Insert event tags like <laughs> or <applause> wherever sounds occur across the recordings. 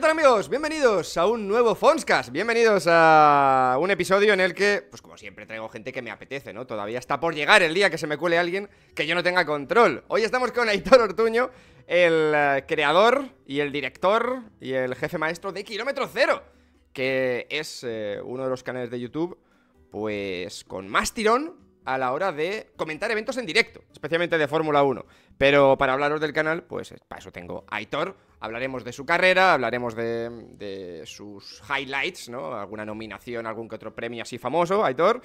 ¿Qué tal amigos? Bienvenidos a un nuevo Fonscast, bienvenidos a un episodio en el que, pues como siempre traigo gente que me apetece, ¿no? Todavía está por llegar el día que se me cuele alguien que yo no tenga control. Hoy estamos con Aitor Ortuño, el eh, creador y el director y el jefe maestro de Kilómetro Cero, que es eh, uno de los canales de YouTube, pues con más tirón a la hora de comentar eventos en directo, especialmente de Fórmula 1. Pero para hablaros del canal, pues para eso tengo a Aitor. Hablaremos de su carrera, hablaremos de, de, sus highlights, ¿no? Alguna nominación, algún que otro premio así famoso, Aitor.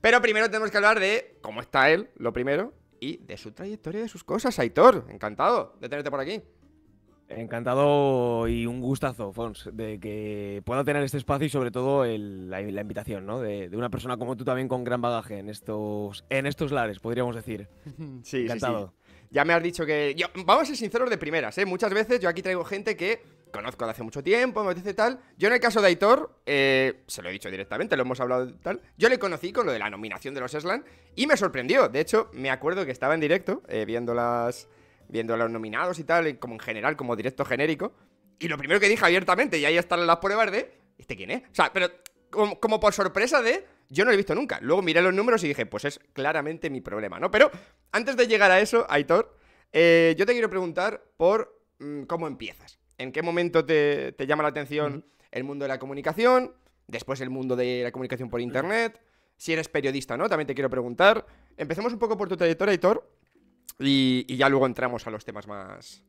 Pero primero tenemos que hablar de cómo está él, lo primero, y de su trayectoria, de sus cosas, Aitor. Encantado de tenerte por aquí. Encantado y un gustazo, Fons, de que pueda tener este espacio y sobre todo el, la, la, invitación, ¿no? De, de, una persona como tú también con gran bagaje en estos, en estos lares, podríamos decir. <laughs> Sí, Encantado. Sí, sí. Ya me has dicho que. Vamos a ser sinceros de primeras, ¿eh? Muchas veces yo aquí traigo gente que conozco de hace mucho tiempo, me dice tal. Yo en el caso de Aitor, eh, se lo he dicho directamente, lo hemos hablado tal. Yo le conocí con lo de la nominación de los Eslan y me sorprendió. De hecho, me acuerdo que estaba en directo eh, viendo las viendo los nominados y tal, como en general, como directo genérico. Y lo primero que dije abiertamente, y ahí están las pruebas de, ¿este quién es? O sea, pero como, como, por sorpresa de, yo no lo he visto nunca. Luego miré los números y dije, pues es claramente mi problema, ¿no? Pero antes de llegar a eso, Aitor, eh, yo te quiero preguntar por mmm, cómo empiezas. ¿En qué momento te, te llama la atención uh -huh. el mundo de la comunicación? Después el mundo de la comunicación por internet. Si eres periodista, ¿no? También te quiero preguntar. Empecemos un poco por tu trayectoria, Aitor. Y, y, ya luego entramos a los temas más,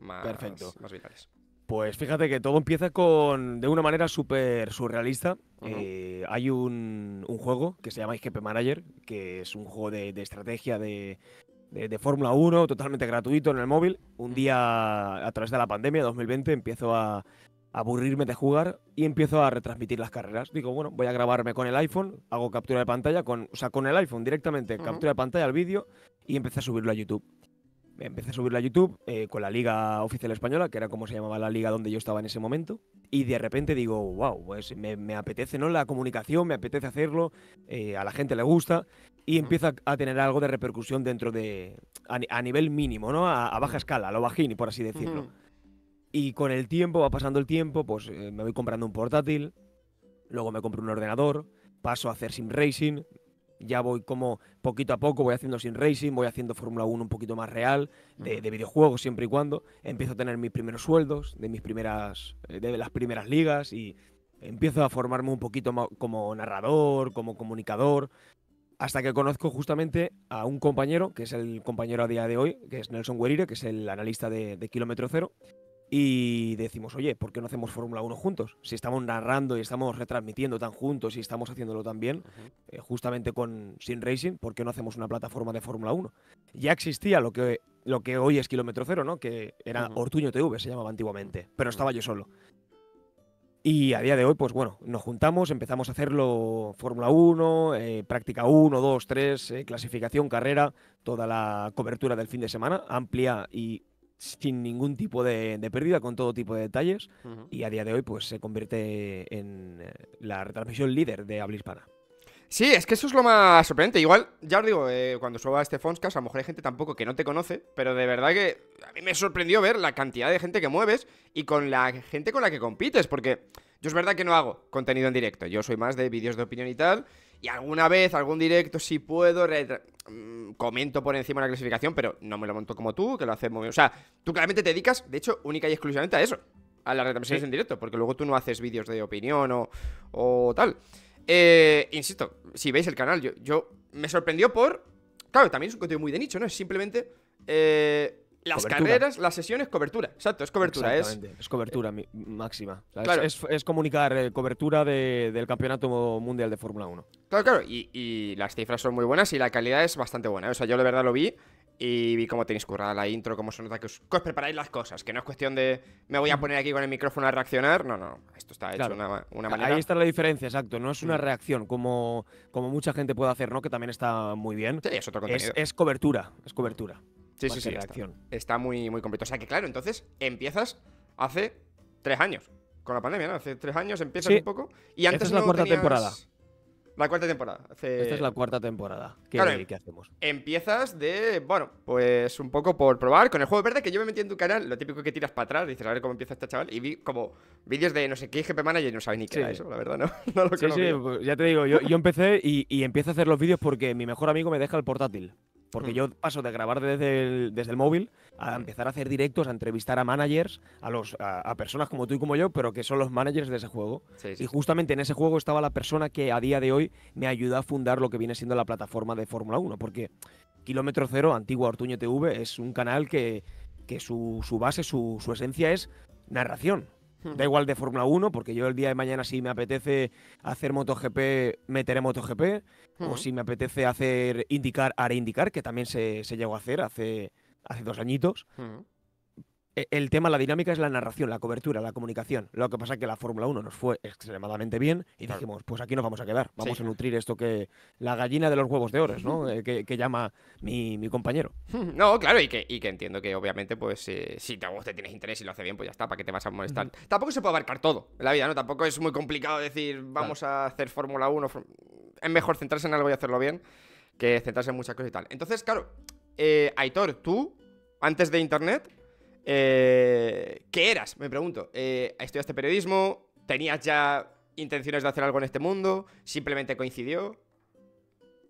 más, Perfecto. más vitales. Pues fíjate que todo empieza con de una manera súper surrealista. Uh -huh. eh, hay un, un, juego que se llama IGP Manager, que es un juego de, de estrategia de, de, de Fórmula 1, totalmente gratuito en el móvil. Un día, a través de la pandemia 2020, empiezo a, aburrirme de jugar y empiezo a retransmitir las carreras. Digo, bueno, voy a grabarme con el iPhone, hago captura de pantalla, con, o sea, con el iPhone directamente, uh -huh. captura de pantalla al vídeo y empecé a subirlo a YouTube. Empecé a subirlo a YouTube eh, con la Liga Oficial Española, que era como se llamaba la liga donde yo estaba en ese momento. Y de repente digo, wow, pues me, me apetece ¿no? la comunicación, me apetece hacerlo, eh, a la gente le gusta. Y empieza a tener algo de repercusión dentro de. a, a nivel mínimo, ¿no? A, a, baja escala, a lo bajín, por así decirlo. Uh -huh. Y con el tiempo, va pasando el tiempo, pues eh, me voy comprando un portátil, luego me compro un ordenador, paso a hacer sim racing, ya voy como poquito a poco, voy haciendo sim racing, voy haciendo Fórmula 1 un poquito más real, de, de, videojuegos siempre y cuando, empiezo a tener mis primeros sueldos, de mis primeras, eh, de las primeras ligas y empiezo a formarme un poquito como narrador, como comunicador, hasta que conozco justamente a un compañero, que es el compañero a día de hoy, que es Nelson Guerire, que es el analista de, de Kilómetro Cero, y decimos, oye, ¿por qué no hacemos Fórmula 1 juntos? Si estamos narrando y estamos retransmitiendo tan juntos y estamos haciéndolo tan bien, uh -huh. eh, justamente con Sin Racing, ¿por qué no hacemos una plataforma de Fórmula 1? Ya existía lo que, lo que hoy es Kilómetro Cero, ¿no? Que era uh -huh. Ortuño TV, se llamaba antiguamente, pero estaba yo solo. Y a día de hoy, pues bueno, nos juntamos, empezamos a hacerlo Fórmula 1, eh, práctica 1, 2, 3, eh, clasificación, carrera, toda la cobertura del fin de semana, amplia y sin ningún tipo de, de, pérdida, con todo tipo de detalles, uh -huh. y a día de hoy pues se convierte en eh, la retransmisión líder de habla hispana. Sí, es que eso es lo más sorprendente. Igual, ya os digo, eh, cuando suba este Fonscast, a lo mejor hay gente tampoco que no te conoce, pero de verdad que a mí me sorprendió ver la cantidad de gente que mueves y con la gente con la que compites, porque yo es verdad que no hago contenido en directo, yo soy más de vídeos de opinión y tal, y alguna vez, algún directo, si puedo, mm, comento por encima de la clasificación, pero no me lo monto como tú, que lo haces muy bien. O sea, tú claramente te dedicas, de hecho, única y exclusivamente a eso, a las retransmisiones sí. en directo, porque luego tú no haces vídeos de opinión o, o tal. Eh, insisto, si veis el canal, yo, yo me sorprendió por. Claro, también es un contenido muy de nicho, ¿no? Es simplemente. Eh, las cobertura. carreras, las sesiones, cobertura. Exacto, es cobertura. Es, es cobertura máxima. O sea, claro. es, es, comunicar eh, cobertura de, del Campeonato Mundial de Fórmula 1. Claro, claro. Y, y, las cifras son muy buenas y la calidad es bastante buena. O sea, yo de verdad lo vi y vi cómo tenéis currada la intro, cómo se nota que os, que os, preparáis las cosas. Que no es cuestión de me voy a poner aquí con el micrófono a reaccionar. No, no. Esto está hecho claro. una, una, manera. Ahí está la diferencia, exacto. No es una reacción como, como mucha gente puede hacer, ¿no? Que también está muy bien. Sí, es otro contenido. Es cobertura. Es cobertura. Sí, sí, sí. Está, está, muy, muy completo. O sea que, claro, entonces empiezas hace tres años. Con la pandemia, ¿no? Hace tres años empiezas sí. un poco. Y antes Esta es la no cuarta tenías... temporada. La cuarta temporada. Hace... Esta es la cuarta temporada. ¿Qué, claro, ¿qué hacemos? Empiezas de, bueno, pues un poco por probar con el juego verde que yo me metí en tu canal, lo típico que tiras para atrás, dices a ver cómo empieza este chaval, y vi como vídeos de no sé qué GP Manager y no sabe ni qué Sí. era eso, la verdad, ¿no? <laughs> no lo Sí, sí, pues ya te digo, yo, yo empecé y, y empiezo a hacer los vídeos porque mi mejor amigo me deja el portátil. Porque Mm. yo paso de grabar desde el, desde el móvil a empezar a hacer directos, a entrevistar a managers, a, los, a, a personas como tú y como yo, pero que son los managers de ese juego. Sí, sí. Y justamente en ese juego estaba la persona que a día de hoy me ayudó a fundar lo que viene siendo la plataforma de Fórmula 1. Porque Kilómetro Cero, antiguo Ortuño TV, es un canal que, que su, su base, su, su esencia es narración. Da igual de Fórmula 1, porque yo el día de mañana si me apetece hacer MotoGP, meteré MotoGP. O si me apetece hacer indicar, haré indicar, que también se, se llegó a hacer hace, hace dos añitos. El tema, la dinámica es la narración, la cobertura, la comunicación. Lo que pasa es que la Fórmula 1 nos fue extremadamente bien y Claro. dijimos, pues aquí nos vamos a quedar. Vamos Sí. a nutrir esto que la gallina de los huevos de oro, ¿no? <laughs> Eh, que, que llama mi, mi compañero. <laughs> No, claro, y que, y que entiendo que obviamente, pues, eh, si te gusta, tienes interés y lo hace bien, pues ya está, ¿para qué te vas a molestar? Tampoco se puede abarcar todo en la vida, ¿no? Tampoco es muy complicado decir, vamos a hacer Fórmula 1. for- Es mejor centrarse en algo y hacerlo bien que centrarse en muchas cosas y tal. Entonces, claro, eh, Aitor, tú, antes de Internet, eh, ¿qué eras? Me pregunto. Eh, ¿Estudiaste periodismo? ¿Tenías ya intenciones de hacer algo en este mundo? ¿Simplemente coincidió?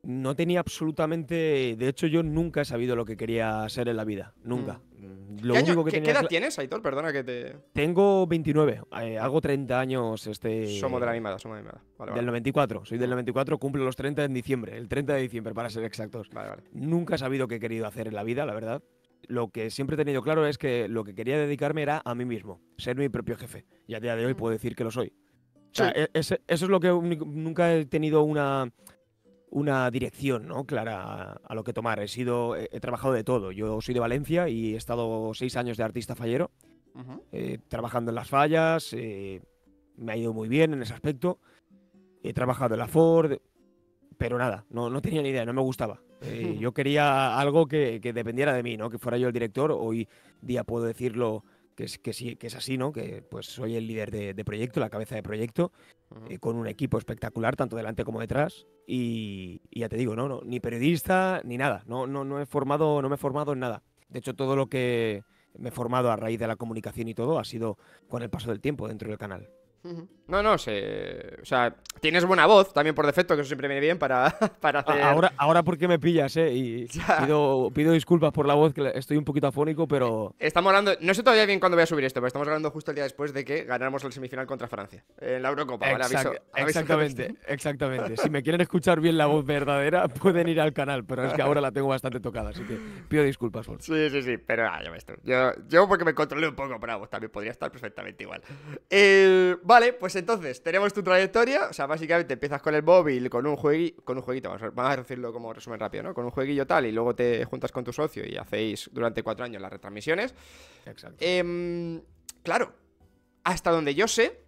No tenía absolutamente. De hecho, yo nunca he sabido lo que quería ser en la vida. Nunca. Mm, Lo ¿Qué, año- único que qué- edad tienes, Aitor? Perdona que te... Tengo 29. eh, hago 30 años este. Somos de la misma edad, somos de la misma edad. Vale, Del vale. 94. Soy del 94, cumplo los 30 en diciembre. El 30 de diciembre, para ser exactos. Vale, vale. Nunca he sabido qué he querido hacer en la vida, la verdad. Lo que siempre he tenido claro es que lo que quería dedicarme era a mí mismo, ser mi propio jefe. Y a día de hoy puedo decir que lo soy. O sea, Sí. e- eso es lo que nunca he tenido una, una dirección ¿no? clara a, a lo que tomar. He, sido, he, he trabajado de todo. Yo soy de Valencia y he estado seis años de artista fallero, eh, trabajando en las fallas. eh, me ha ido muy bien en ese aspecto. He trabajado en la Ford, pero nada, no, no tenía ni idea, no me gustaba. Eh, <laughs> yo quería algo que, que dependiera de mí, ¿no? Que fuera yo el director. Hoy día puedo decirlo que es, que sí, que es así, ¿no? Que pues soy el líder de, de proyecto, la cabeza de proyecto, eh, con un equipo espectacular, tanto delante como detrás. Y, y ya te digo, no, no, ni periodista, ni nada. No, no, no he formado, no me he formado en nada. De hecho, todo lo que me he formado a raíz de la comunicación y todo ha sido con el paso del tiempo dentro del canal. No, no, se... o sea, tienes buena voz también por defecto, que eso siempre viene bien para, <laughs> hacer... Ahora, ahora porque me pillas, ¿eh? Y <laughs> pido, pido disculpas por la voz, que estoy un poquito afónico, pero Estamos hablando, no sé todavía bien cuándo voy a subir esto, pero estamos hablando justo el día después de que ganáramos la semifinal contra Francia en la Eurocopa, ¿vale? Aviso- Exact- aviso exactamente, exactamente. Si me quieren escuchar bien la voz verdadera, <laughs> pueden ir al canal, pero es que ahora la tengo bastante tocada, así que pido disculpas. Por... Sí, sí, sí, pero ah, ya ves tú. Yo, yo porque me controlé un poco, pero vamos, también podría estar perfectamente igual. Eh, vale, pues entonces, tenemos tu trayectoria. O sea, básicamente empiezas con el móvil, con un, juegui- con un jueguito, vamos a, decirlo como resumen rápido, ¿no? Con un jueguillo tal, y luego te juntas con tu socio y hacéis durante cuatro años las retransmisiones. Exacto. Em, claro, hasta donde yo sé,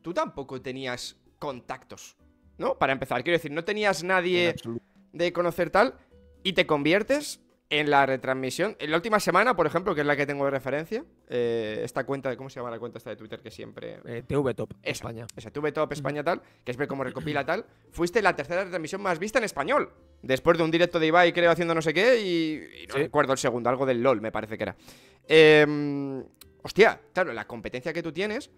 tú tampoco tenías contactos, ¿no? Para empezar, quiero decir, no tenías En nadie de conocer tal y te conviertes en la retransmisión. En la última semana, por ejemplo, que es la que tengo de referencia, eh, esta cuenta de, ¿cómo se llama la cuenta esta de Twitter que siempre... Eh, TV Top, Esa, España. Esa, tuve Top España tal, que es ver cómo recopila tal. Fuiste la tercera retransmisión más vista en español. Después de un directo de Ibai, creo, haciendo no sé qué, y, y no Sí. recuerdo el segundo, algo del LOL, me parece que era. Em, hostia, claro, la competencia que tú tienes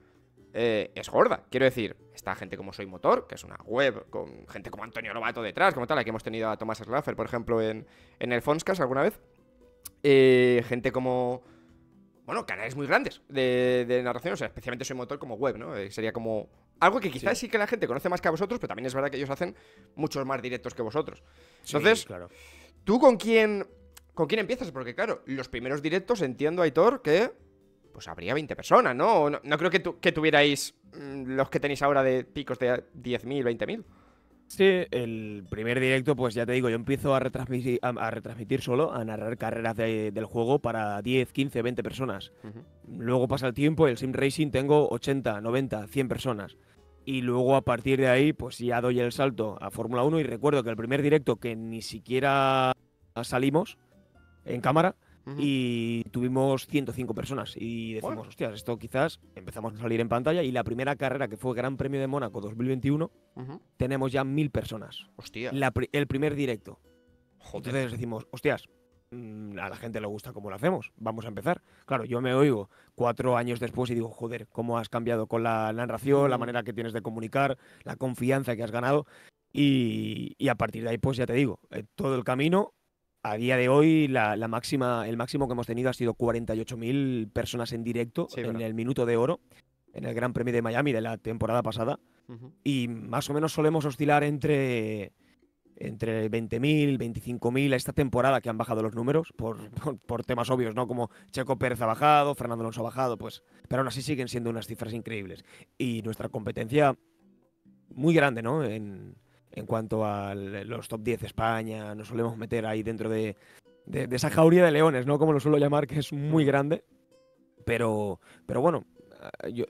eh, es gorda. Quiero decir, está gente como Soy Motor, que es una web con gente como Antonio Lobato detrás, como tal, aquí hemos tenido a Tomás Slaffer, por ejemplo, en, en el Fonscas alguna vez. Eh, gente como. Bueno, canales muy grandes de, de narración, o sea, especialmente Soy Motor como web, ¿no? Eh, sería como. Algo que quizás sí. que la gente conoce más que a vosotros, pero también es verdad que ellos hacen muchos más directos que vosotros. Entonces, Sí, claro. ¿Tú con quién, con quién empiezas? Porque claro, los primeros directos entiendo, Aitor, que pues habría 20 personas, ¿no? No, no creo que, tu- que tuvierais mm, los que tenéis ahora de picos de 10.000, 20.000. Sí, el primer directo, pues ya te digo, yo empiezo a retransmitir, a, a retransmitir solo, a narrar carreras de- del juego para 10, 15, 20 personas. Luego pasa el tiempo el sim racing tengo 80, 90, 100 personas. Y luego a partir de ahí, pues ya doy el salto a Fórmula 1 y recuerdo que el primer directo que ni siquiera salimos en cámara Ujú. y tuvimos 105 personas. Y decimos, Bueno. hostias, esto quizás empezamos a salir en pantalla y la primera carrera que fue Gran Premio de Mónaco 2021 Ujú. tenemos ya mil personas. Hostia. La pri- el primer directo. Joder. Entonces decimos, hostias, mm, a la gente le gusta cómo lo hacemos. Vamos a empezar. Claro, yo me oigo cuatro años después y digo, joder, cómo has cambiado con la narración, la manera que tienes de comunicar, la confianza que has ganado. Y, y a partir de ahí, pues ya te digo, eh, todo el camino. A día de hoy, la, la máxima, el máximo que hemos tenido ha sido 48.000 personas en directo Sí, en verdad. el minuto de oro, en el Gran Premio de Miami de la temporada pasada y más o menos solemos oscilar entre, entre 20.000, 25.000 esta temporada que han bajado los números por, por, por temas obvios, ¿no? Como Checo Pérez ha bajado, Fernando Alonso ha bajado, pues, pero aún así siguen siendo unas cifras increíbles. Y nuestra competencia muy grande, ¿no? En, en cuanto a los top 10 de España, nos solemos meter ahí dentro de, esa jauría de leones, ¿no? Como lo suelo llamar, que es muy grande. Pero, pero bueno,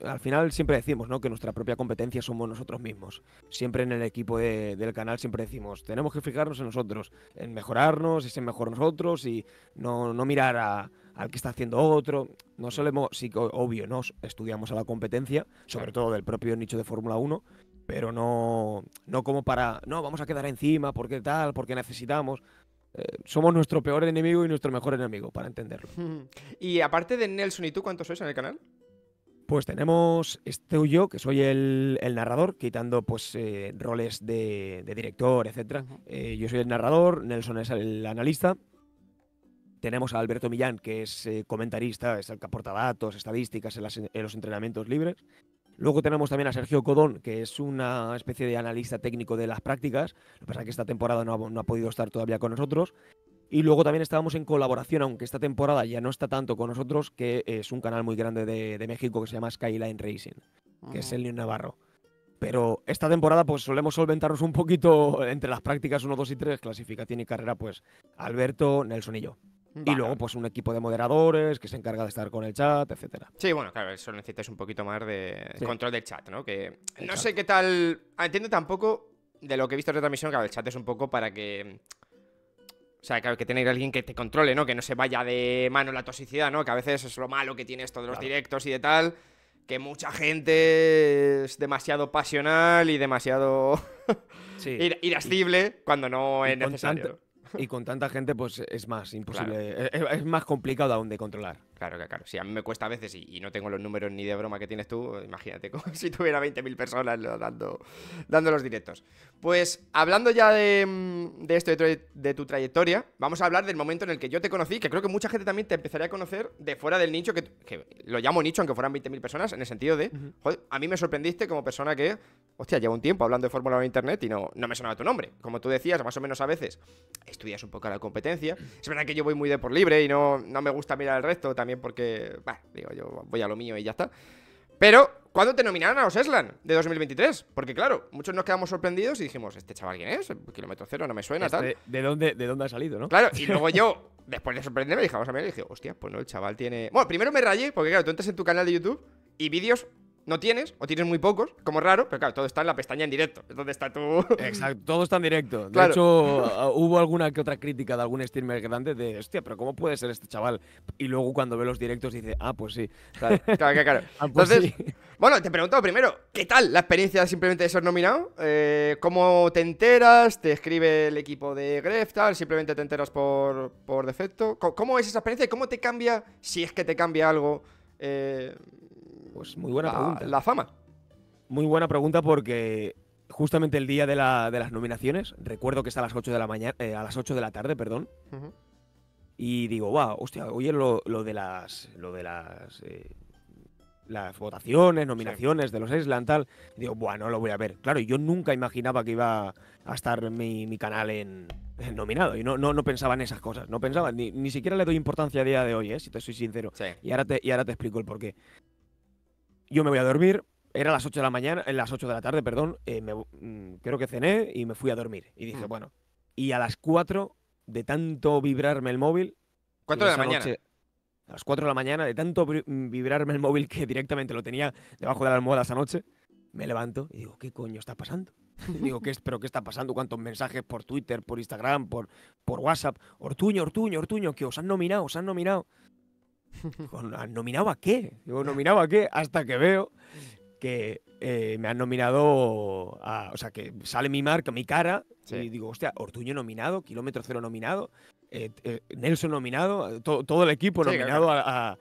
al final siempre decimos ¿no? que nuestra propia competencia somos nosotros mismos. Siempre en el equipo de- del canal siempre decimos, tenemos que fijarnos en nosotros, en mejorarnos y ser mejor nosotros y no, no mirar a- al que está haciendo otro. No solemos, sí obvio, ¿no? estudiamos a la competencia, sobre todo del propio nicho de Fórmula 1, pero no, no como para, no, vamos a quedar encima, porque tal, porque necesitamos. Eh, somos nuestro peor enemigo y nuestro mejor enemigo, para entenderlo. <laughs> Y aparte de Nelson y tú, ¿cuántos sois en el canal? Pues tenemos este yo, que soy el, el narrador, quitando pues eh, roles de, de director. Ujú. Eh, yo soy el narrador, Nelson es el analista. Tenemos a Alberto Millán, que es eh, comentarista, es el que aporta datos, estadísticas en, las- en los entrenamientos libres. Luego tenemos también a Sergio Codón, que es una especie de analista técnico de las prácticas. Lo que pasa es que esta temporada no ha, no ha podido estar todavía con nosotros. Y luego también estábamos en colaboración, aunque esta temporada ya no está tanto con nosotros, que es un canal muy grande de, de México que se llama Skyline Racing, que es el León Navarro. Pero esta temporada pues solemos solventarnos un poquito <laughs> entre las prácticas 1, 2 y 3, clasificación y carrera, pues Alberto, Nelson y yo. Y luego pues un equipo de moderadores que se encarga de estar con el chat, etcétera. Sí, bueno, claro, eso necesitas un poquito más de Sí. control del chat, ¿no? Que no Exacto. sé qué tal. ah, Entiendo tampoco de lo que he visto de transmisión, claro, el chat es un poco para que. O sea, claro, que tener alguien que te controle, ¿no? Que no se vaya de mano la toxicidad, ¿no? Que a veces es lo malo que tiene esto de los Claro. directos y de tal. Que mucha gente es demasiado pasional y demasiado Sí. <laughs> ir- irascible cuando no es necesario. tanta- Y con tanta gente pues es más imposible, es, es más complicado aún de controlar. Claro, que claro. Si a mí me cuesta a veces y, y no tengo los números ni de broma que tienes tú, imagínate <laughs> como si tuviera 20.000 personas dando, dando los directos. Pues hablando ya de, mm, de esto, de tu, de tu trayectoria, vamos a hablar del momento en el que yo te conocí, que creo que mucha gente también te empezaría a conocer de fuera del nicho, que, que lo llamo nicho, aunque fueran 20.000 personas, en el sentido de, joder, a mí me sorprendiste como persona que, hostia, llevo un tiempo hablando de Fórmula 1 en Internet y no, no me sonaba tu nombre. Como tú decías, más o menos a veces estudias un poco la competencia. Es verdad que yo voy muy de por libre y no, no me gusta mirar el resto, también porque, bah, digo, yo voy a lo mío y ya está. Pero, ¿cuándo te nominaron a los Eslan de 2023? Porque, claro, muchos nos quedamos sorprendidos y dijimos, ¿este chaval quién es? Kilómetro cero, no me suena, tal. Este, ¿de, dónde, ¿De dónde ha salido, no? Claro, y <laughs> luego yo, después de sorprenderme, dije, vamos a ver, y dije, hostia, pues no, el chaval tiene. Bueno, primero me rayé, porque claro, tú entras en tu canal de YouTube y vídeos no tienes, o tienes muy pocos, como raro, pero claro, todo está en la pestaña en directo. Es donde está tu. <laughs> Exacto, todo está en directo. De Claro. hecho, ah, hubo alguna que otra crítica de algún streamer grande de, hostia, pero ¿cómo puede ser este chaval? Y luego cuando ve los directos dice, ah, pues sí. Claro, <laughs> claro, claro. <laughs> Ah, pues Entonces, sí. bueno, te pregunto primero, ¿qué tal la experiencia simplemente de ser nominado? Eh, ¿Cómo te enteras? ¿Te escribe el equipo de Gref, tal? ¿Simplemente te enteras por, por defecto? ¿Cómo, cómo es esa experiencia y cómo te cambia, si es que te cambia algo, eh, Pues muy buena la, pregunta. la fama? Muy buena pregunta porque justamente el día de, la- de las nominaciones, recuerdo que está a las 8 de la mañana, a las 8 de la tarde, perdón, y digo, wow, hostia, oye lo, lo de las lo de las eh, las votaciones, nominaciones de los Island tal, y digo, bueno, lo voy a ver. Claro, yo nunca imaginaba que iba a estar mi, mi canal en, en nominado y no, no, no pensaba en esas cosas, no pensaba, ni, ni siquiera le doy importancia a día de hoy, ¿eh? si te soy sincero. Sí. Y ahora te, y ahora te explico el porqué. Yo me voy a dormir, era las 8 de la mañana, en las 8 de la tarde, perdón, eh, me- mm, creo que cené y me fui a dormir. Y dije, Mm. bueno, y a las 4 de tanto vibrarme el móvil, ¿Cuánto de la mañana? noche- a las 4 de la mañana, de tanto mm, vibrarme el móvil que directamente lo tenía debajo de la almohada esa noche, me levanto y digo, ¿qué coño está pasando? <laughs> digo, ¿qué es, ¿pero qué está pasando? ¿Cuántos mensajes por Twitter, por Instagram, por, por WhatsApp? Ortuño, Ortuño, Ortuño, que os han nominado, os han nominado. Digo, ¿Han nominado a qué? Digo, ¿nominado a qué? Hasta que veo que eh, me han nominado a, o sea, que sale mi marca, mi cara, Sí. y digo, hostia, Ortuño nominado, Kilómetro Cero nominado, eh, eh, Nelson nominado, todo el equipo nominado a,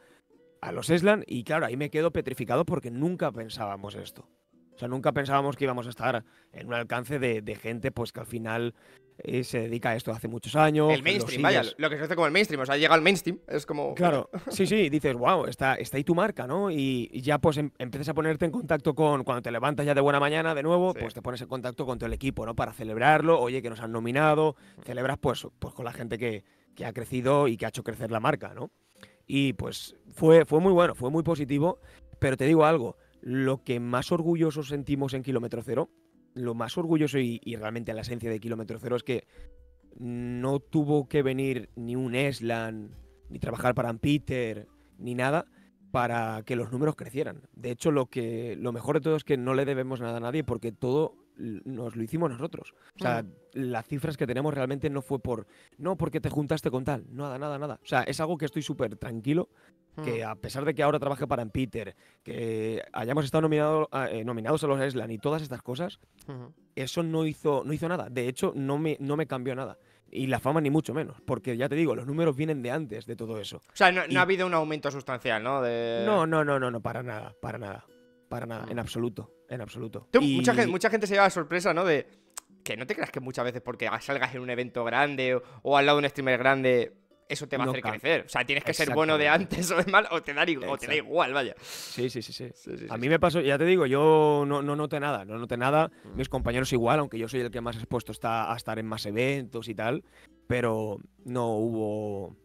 a, los Eslan. Y claro, ahí me quedo petrificado porque nunca pensábamos esto. O sea, nunca pensábamos que íbamos a estar en un alcance de, de gente pues que al final eh, se dedica a esto hace muchos años. El mainstream, vaya, lo que se hace como el mainstream, o sea, llega al mainstream, es como... Claro, <laughs> sí, sí, dices, wow, está, está ahí tu marca, ¿no? Y, ya pues em, empiezas a ponerte en contacto con, cuando te levantas ya de buena mañana de nuevo, pues te pones en contacto con todo el equipo, ¿no? Para celebrarlo, oye, que nos han nominado, celebras pues, pues con la gente que, que ha crecido y que ha hecho crecer la marca, ¿no? Y pues fue, fue muy bueno, fue muy positivo, pero te digo algo, lo que más orgullosos sentimos en Kilómetro Cero lo más orgulloso y, realmente la esencia de Kilómetro Cero es que no tuvo que venir ni un Eslan, ni trabajar para Peter, ni nada para que los números crecieran. De hecho, lo que lo mejor de todo es que no le debemos nada a nadie porque todo nos lo hicimos nosotros. O sea, mm. las cifras que tenemos realmente no fue por no porque te juntaste con tal, nada, nada, nada. O sea, es algo que estoy súper tranquilo que hmm. a pesar de que ahora trabaje para Peter, que hayamos estado nominado, eh, nominados a los Eslan y todas estas cosas, eso no hizo, no hizo nada. De hecho, no me, no me cambió nada. Y la fama ni mucho menos, porque ya te digo, los números vienen de antes de todo eso. O sea, no, ha habido un aumento sustancial, ¿no? No, no, no, no, no, para nada, para nada. Para nada, en hmm. absoluto, en absoluto. mucha, gente, mucha gente se lleva sorpresa, ¿no? De que no te creas que muchas veces porque salgas en un evento grande o al lado de un streamer grande eso te va a hacer crecer. O sea, tienes que ser bueno de antes <laughs> o de mal o te da, o te da igual, vaya. Sí, sí, sí, sí. a mí me pasó, ya te digo, yo no, no noté nada, no noté nada. Mm. Mis compañeros igual, aunque yo soy el que más expuesto está a estar en más eventos y tal, pero no hubo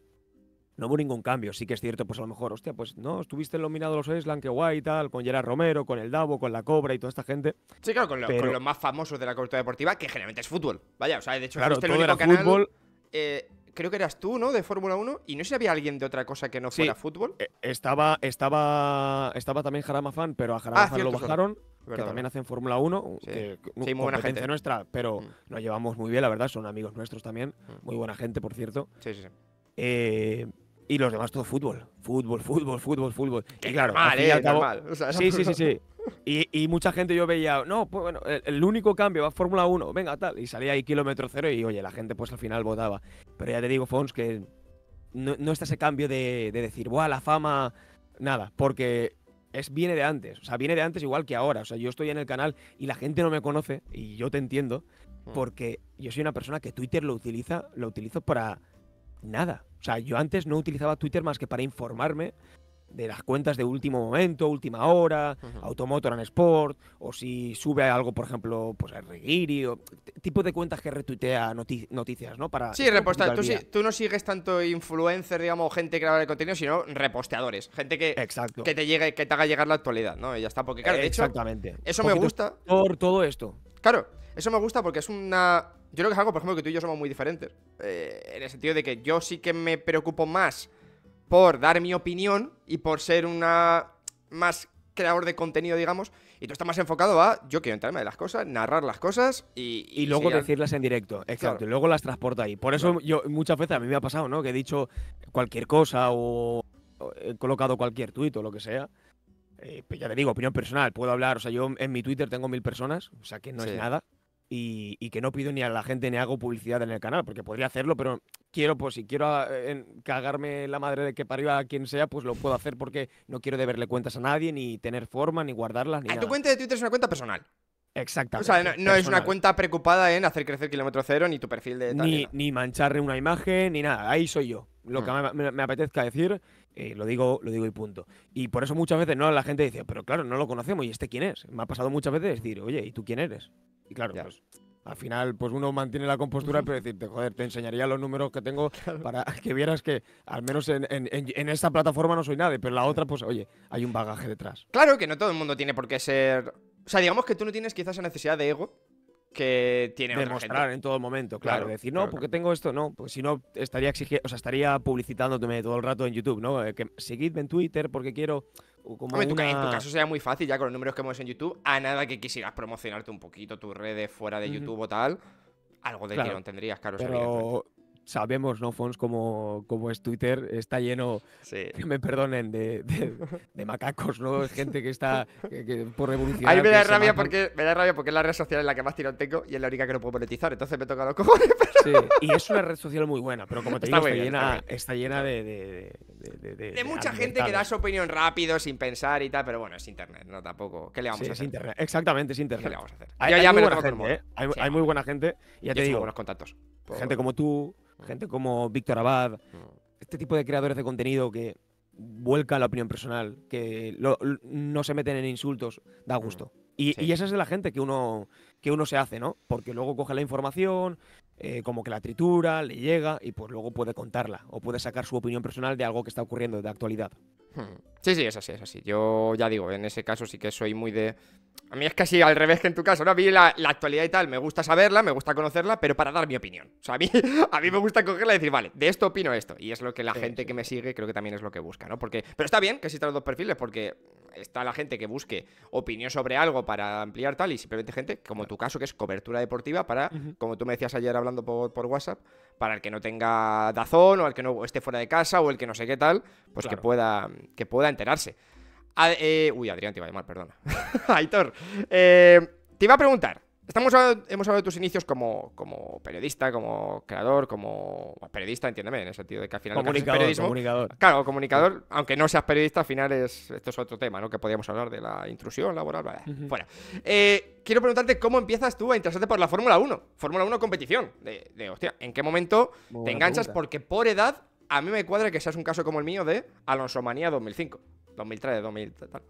no hubo ningún cambio. Sí que es cierto, pues a lo mejor, hostia, pues no, estuviste nominado a los Eslan, que guay y tal, con Gerard Romero, con el Davo, con la Cobra y toda esta gente. Sí, claro, con, los más famosos de la cobertura deportiva, que generalmente es fútbol. Vaya, o sea, de hecho, claro, todo el único canal, fútbol. Eh, creo que eras tú, ¿no? De Fórmula 1. Y no sé si había alguien de otra cosa que no fuera fútbol. Eh, estaba, estaba, estaba también Jarama Fan, pero a Jarama ah, Fan lo bajaron. que también hacen Fórmula 1. Sí. Que, muy buena gente. nuestra, pero mm. nos llevamos muy bien, la verdad. Son amigos nuestros también. Mm. Muy buena gente, por cierto. Sí, sí, sí. Eh, y los demás todo fútbol. Fútbol, fútbol, fútbol, fútbol. y claro, normal, eh, normal. <laughs> sí, sí, sí, sí. Y, mucha gente yo veía, no, pues bueno, el, único cambio va a Fórmula 1, venga, tal. Y salía ahí kilómetro cero y oye, la gente pues al final votaba. Pero ya te digo, Fons, que no, está ese cambio de, decir, ¡buah, la fama! Nada, porque es, viene de antes. O sea, viene de antes igual que ahora. O sea, yo estoy en el canal y la gente no me conoce, y yo te entiendo, mm. porque yo soy una persona que Twitter lo utiliza, lo utilizo para nada. O sea, yo antes no utilizaba Twitter más que para informarme de las cuentas de último momento, última hora, Automotor and Sport, o si sube algo, por ejemplo, pues a Regiri, o tipo de cuentas que retuitea noticias, ¿no? Para sí, repostar. Tú, tú, no sigues tanto influencer, digamos, gente que graba el contenido, sino reposteadores. Gente que, que te llegue, que te haga llegar la actualidad, ¿no? Y ya está. Porque, claro, de hecho, Exactamente. eso me gusta. Por todo esto. Claro, eso me gusta porque es una. Yo creo que es algo, por ejemplo, que tú y yo somos muy diferentes. Eh, en el sentido de que yo sí que me preocupo más por dar mi opinión y por ser una más creador de contenido, digamos, y tú estás más enfocado a yo quiero enterarme de las cosas, narrar las cosas y... Y, luego decirlas en directo, exacto, y luego las transporta ahí. Por eso yo muchas veces a mí me ha pasado, ¿no? Que he dicho cualquier cosa o, he colocado cualquier tuit o lo que sea. Eh, pues ya te digo, opinión personal, puedo hablar, o sea, yo en mi Twitter tengo mil personas, o sea que no es nada y, que no pido ni a la gente ni hago publicidad en el canal, porque podría hacerlo, pero quiero, pues si quiero ah, cagarme la madre de que parió a quien sea, pues lo puedo hacer porque no quiero deberle cuentas a nadie, ni tener forma, ni guardarlas, ni Tu cuenta de Twitter es una cuenta personal. Exactamente. O sea, no, es una cuenta preocupada en hacer crecer kilómetro cero, ni tu perfil de ni, ni mancharle una imagen, ni nada. Ahí soy yo. Lo que hmm. me, apetezca decir, eh, lo digo, lo digo y punto. Y por eso muchas veces no la gente dice, pero claro, no lo conocemos, ¿y este quién es? Me ha pasado muchas veces decir, oye, ¿y tú quién eres? Y claro, pues al final, pues uno mantiene la compostura, pero decirte, joder, te enseñaría los números que tengo <laughs> para que vieras que al menos en, en, esta plataforma no soy nadie, pero en la otra, pues oye, hay un bagaje detrás. Claro que no todo el mundo tiene por qué ser. O sea, digamos que tú no tienes quizás esa necesidad de ego que tiene demostrar en todo momento, claro, decir, no, porque tengo esto, no, pues si no estaría exigiendo, o sea, estaría publicitándome todo el rato en YouTube, ¿no? Eh, que seguidme en Twitter porque quiero como en, tu, caso sería muy fácil ya con los números que hemos en YouTube, a nada que quisieras promocionarte un poquito tus redes fuera de YouTube o tal, algo de que no tendrías, claro. Pero sabemos, ¿no, Fons, como, como es Twitter? Está lleno, que me perdonen, de, <laughs> de, macacos, ¿no? Gente que está por revolucionar. Ahí me da, rabia porque, me da rabia porque es la red social en la que más tirón tengo y es la única que no puedo monetizar, entonces me toca los cojones. <laughs> Sí, y es una red social muy buena, pero como te digo, está, llena, está, llena de... De, mucha gente que da su opinión rápido, sin pensar y tal, pero bueno, es internet, ¿no? Tampoco. ¿Qué le vamos a hacer? Es internet. Exactamente, es internet. ¿Qué le vamos a hacer? Hay, ya muy buena gente, ¿eh? hay, muy buena gente, y ya te digo. buenos contactos. Gente como tú, gente como Víctor Abad, mm. este tipo de creadores de contenido que vuelcan la opinión personal, que no se meten en insultos, da mm. gusto. Y, esa es la gente que uno, que uno se hace, ¿no? Porque luego coge la información, eh, como que la tritura, le llega y pues luego puede contarla o puede sacar su opinión personal de algo que está ocurriendo de actualidad. Hmm. Sí, sí, es así, es así. Yo ya digo, en ese caso sí que soy muy de... A mí es casi al revés que en tu caso, ¿no? A mí la, actualidad y tal, me gusta saberla, me gusta conocerla, pero para dar mi opinión. O sea, a mí, <laughs> a mí me gusta cogerla y decir, vale, de esto opino esto. Y es lo que la gente que me sigue creo que también es lo que busca, ¿no? Porque... Pero está bien que existan los dos perfiles, porque está la gente que busque opinión sobre algo para ampliar tal, y simplemente gente, como tu caso, que es cobertura deportiva para, como tú me decías ayer hablando por, por, WhatsApp, para el que no tenga Dazón o el que no esté fuera de casa o el que no sé qué tal, pues que, pueda, que pueda enterarse. Eh, uy, Adrián, te iba a llamar, perdona. <laughs> Aitor, eh, te iba a preguntar, Estamos hemos hablado de tus inicios como, como periodista, como creador, como periodista, entiéndeme, en el sentido de que al final comunicador, periodismo, comunicador. Claro, comunicador, aunque no seas periodista, al final es esto es otro tema, ¿no? Que podríamos hablar de la intrusión laboral, vale, fuera. Eh, quiero preguntarte cómo empiezas tú a interesarte por la Fórmula 1, Fórmula 1 competición, de, de, hostia, ¿en qué momento te enganchas? Porque por edad a mí me cuadra que seas un caso como el mío de Alonso Manía 2005, 2003, 2000 tal.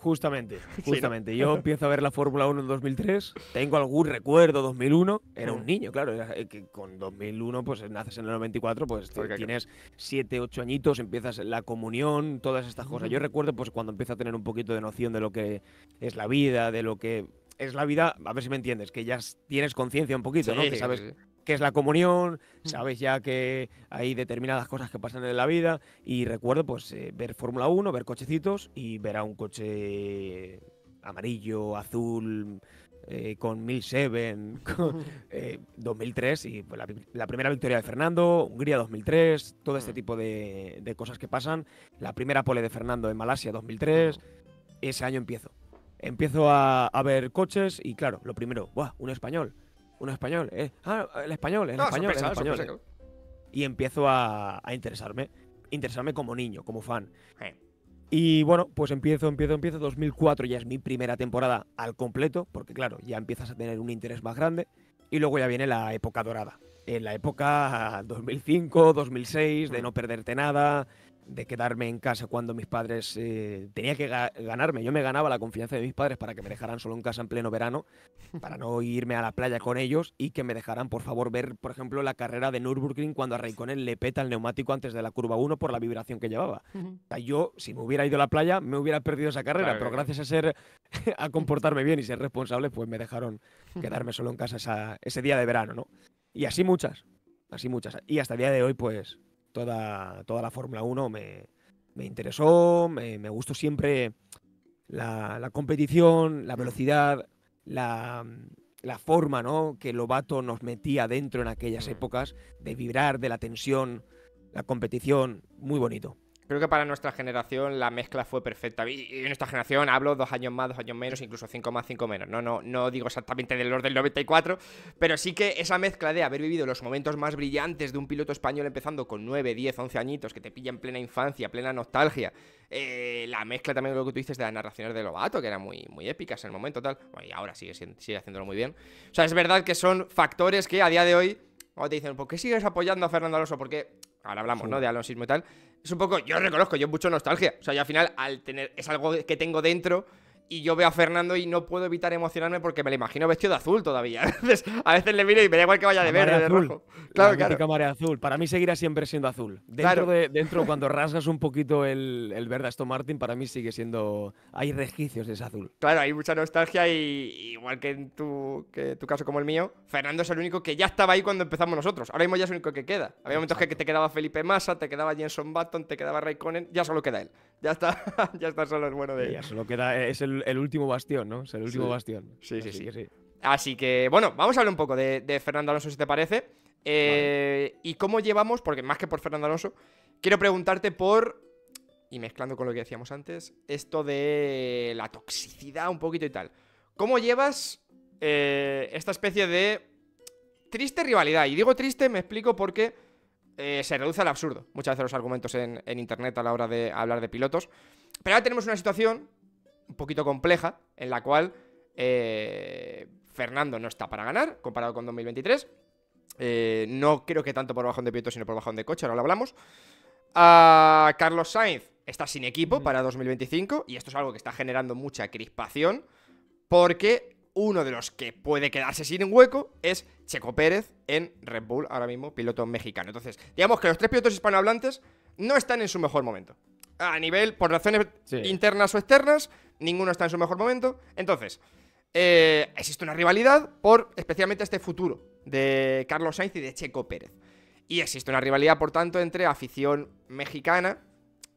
Justamente, <laughs> justamente. Yo empiezo a ver la Fórmula 1 en 2003, tengo algún recuerdo 2001, era un niño, claro, eh, que con 2001 pues naces en el 94, pues tienes 7, 8 añitos, empiezas la comunión, todas estas cosas. Yo recuerdo pues cuando empiezo a tener un poquito de noción de lo que es la vida, de lo que es la vida, a ver si me entiendes, que ya tienes conciencia un poquito, ¿no? Que sabes qué es la comunión, sabes ya que hay determinadas cosas que pasan en la vida y recuerdo pues eh, ver Fórmula 1, ver cochecitos y ver a un coche amarillo, azul, eh, con 1007, <laughs> con, <laughs> 2003 y la, primera victoria de Fernando, Hungría 2003, todo este tipo de, cosas que pasan, la primera pole de Fernando en Malasia 2003, ese año empiezo. Empiezo a, a ver coches y claro, lo primero, ¡buah! Un español un español, ¿eh? Ah, el español, el español, el español. Y empiezo a, interesarme, interesarme como niño, como fan. Y bueno, pues empiezo, empiezo, empiezo. 2004 ya es mi primera temporada al completo, porque claro, ya empiezas a tener un interés más grande. Y luego ya viene la época dorada. En la época 2005, 2006, de mm. no perderte nada, de quedarme en casa cuando mis padres eh, tenía que ganarme. Yo me ganaba la confianza de mis padres para que me dejaran solo en casa en pleno verano, <laughs> para no irme a la playa con ellos y que me dejaran, por favor, ver, por ejemplo, la carrera de Nürburgring cuando a Raikkonen le peta el neumático antes de la curva 1 por la vibración que llevaba. yo, si me hubiera ido a la playa, me hubiera perdido esa carrera, pero gracias a ser <laughs> a comportarme bien y ser responsable, pues me dejaron quedarme solo en casa ese día de verano, ¿no? Y así muchas, así muchas. Y hasta el día de hoy, pues toda, toda la Fórmula 1 me, interesó, me, gustó siempre la, competición, la velocidad, la, la, forma ¿no? que Lobato nos metía dentro en aquellas épocas, de vibrar, de la tensión, la competición, muy bonito. Creo que para nuestra generación la mezcla fue perfecta. Y en nuestra generación hablo dos años más, dos años menos, incluso cinco más, cinco menos. No, no, no digo exactamente del orden del 94, pero sí que esa mezcla de haber vivido los momentos más brillantes de un piloto español empezando con 9, 10, 11 añiñitos, que te pilla en plena infancia, plena nostalgia. Eh, la mezcla también lo que tú dices de las narraciones de Lobato, que eran muy, muy épicas en el momento tal. y ahora sigue, sigue haciéndolo muy bien. O sea, es verdad que son factores que a día de hoy, cuando te dicen, ¿por qué sigues apoyando a Fernando Alonso? Porque ahora hablamos, ¿no? De alonsismo y tal es un poco, yo reconozco, yo mucho nostalgia. O sea, yo al final, al tener, es algo que tengo dentro y yo veo a Fernando y no puedo evitar emocionarme porque me lo imagino vestido de azul todavía. <laughs> A veces, le miro y me da igual que vaya de verde, de rojo. Claro, la claro. azul. Para mí seguirá siempre siendo azul. Dentro, de, dentro cuando rasgas un poquito el, el, verde Aston Martin, para mí sigue siendo... Hay resquicios de ese azul. Claro, hay mucha nostalgia y igual que en tu, que tu caso como el mío, Fernando es el único que ya estaba ahí cuando empezamos nosotros. Ahora mismo ya es el único que queda. Había momentos que te quedaba Felipe Massa, te quedaba Jenson Button, te quedaba Raikkonen, ya solo queda él. Ya está, <laughs> ya está solo el bueno de ella. Ya solo queda, es el el, último bastión, ¿no? Es el último bastión. Sí, sí, sí. Así que, bueno, vamos a hablar un poco de, Fernando Alonso, si te parece. Eh, ¿Y cómo llevamos? Porque más que por Fernando Alonso, quiero preguntarte por, y mezclando con lo que decíamos antes, esto de la toxicidad un poquito y tal. ¿Cómo llevas eh, esta especie de triste rivalidad? Y digo triste, me explico porque eh, se reduce al absurdo muchas veces los argumentos en, en internet a la hora de hablar de pilotos. Pero ahora tenemos una situación un poquito compleja en la cual eh, Fernando no está para ganar comparado con 2023. Eh, no creo que tanto por bajón de pilotos, sino por bajón de coche, ahora lo hablamos. Ah, Carlos Sainz está sin equipo para 2025 y esto es algo que está generando mucha crispación porque uno de los que puede quedarse sin un hueco es Checo Pérez en Red Bull, ahora mismo piloto mexicano. Entonces, digamos que los tres pilotos hispanohablantes no están en su mejor momento. A nivel, por razones Sí. internas o externas, ninguno está en su mejor momento. Entonces, eh, existe una rivalidad por especialmente este futuro de Carlos Sainz y de Checo Pérez. Y existe una rivalidad, por tanto, entre afición mexicana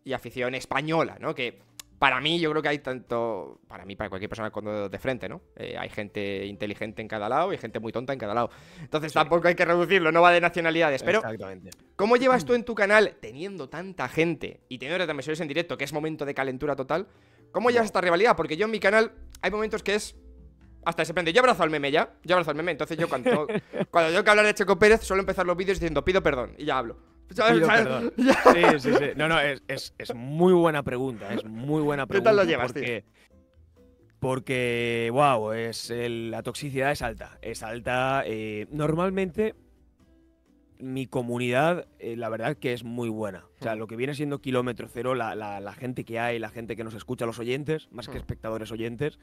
y afición española, ¿no? Que para mí, yo creo que hay tanto. Para mí, para cualquier persona con dedos de frente, ¿no? Eh, hay gente inteligente en cada lado y gente muy tonta en cada lado. Entonces tampoco hay que reducirlo, no va de nacionalidades. Pero, Exactamente. ¿cómo llevas tú en tu canal, teniendo tanta gente y teniendo retransmisiones en directo, que es momento de calentura total? ¿Cómo llevas esta rivalidad? Porque yo en mi canal hay momentos que es. Hasta se prende. Yo abrazo al meme ya. Yo abrazo al meme. Entonces yo cuando, <laughs> cuando tengo que hablar de Checo Pérez, suelo empezar los vídeos diciendo pido perdón. Y ya hablo. Sí, sí, sí. No, no, es, es- es muy buena pregunta. Es muy buena ¿Qué pregunta. tal lo llevas, tío? porque, Porque, wow, es el- la toxicidad es alta. Es alta. eh, normalmente, mi comunidad, eh, la verdad que es muy buena. O sea, lo que viene siendo kilómetro cero, la, la- la gente que hay, la gente que nos escucha, los oyentes, más que espectadores oyentes,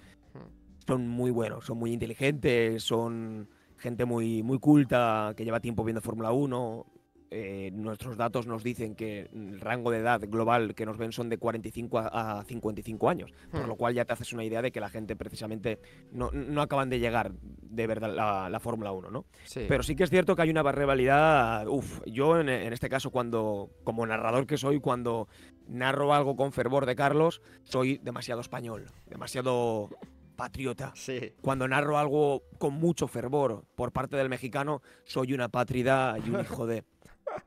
son muy buenos, son muy inteligentes, son gente muy, muy culta, que lleva tiempo viendo Fórmula 1. Eh, nuestros datos nos dicen que el rango de edad global que nos ven son de 45 a, a 55 años, por Hmm. lo cual ya te haces una idea de que la gente precisamente no, no acaban de llegar de verdad la, la Fórmula 1, ¿no? Sí. Pero sí que es cierto que hay una rivalidad. Uf, yo en, en este caso, cuando, como narrador que soy, cuando narro algo con fervor de Carlos, soy demasiado español, demasiado patriota. Sí. Cuando narro algo con mucho fervor por parte del mexicano, soy una pátrida y un hijo de. <laughs>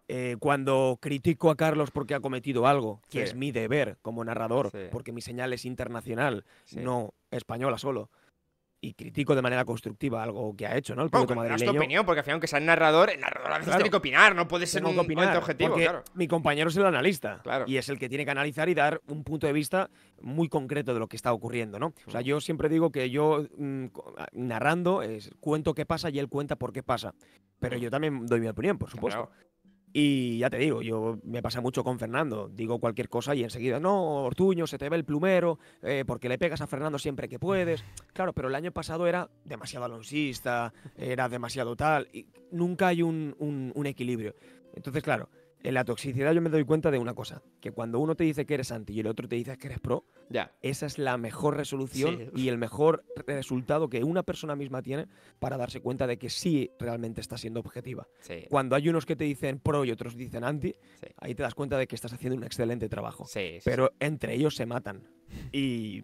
Eh, cuando critico a Carlos porque ha cometido algo, que Sí. es mi deber como narrador, Sí. porque mi señal es internacional, Sí. no española solo, y critico de manera constructiva algo que ha hecho, ¿no? El Bueno, piloto das tu madrileño. opinión, porque al final, aunque sea el narrador, el narrador a veces Claro. tiene que opinar, no puede ser Tengo un opinar, objetivo, claro. mi compañero es el analista Claro. y es el que tiene que analizar y dar un punto de vista muy concreto de lo que está ocurriendo, ¿no? O sea, Mm. yo siempre digo que yo mm, co- a- narrando es, cuento qué pasa y él cuenta por qué pasa, pero Mm. yo también doy mi opinión, por supuesto. Claro. Y ya te digo, yo me pasa mucho con Fernando. Digo cualquier cosa y enseguida, no, Ortuño, se te ve el plumero, eh, porque le pegas a Fernando siempre que puedes. <laughs> Claro, pero el año pasado era demasiado alonsista, era demasiado tal. Y nunca hay un, un- un equilibrio. Entonces, claro, en la toxicidad yo me doy cuenta de una cosa: que cuando uno te dice que eres anti y el otro te dice que eres pro, Ya. esa es la mejor resolución Sí. y el mejor resultado que una persona misma tiene para darse cuenta de que sí realmente está siendo objetiva. Sí. Cuando hay unos que te dicen pro y otros dicen anti, Sí. ahí te das cuenta de que estás haciendo un excelente trabajo. Pero entre ellos se matan. Y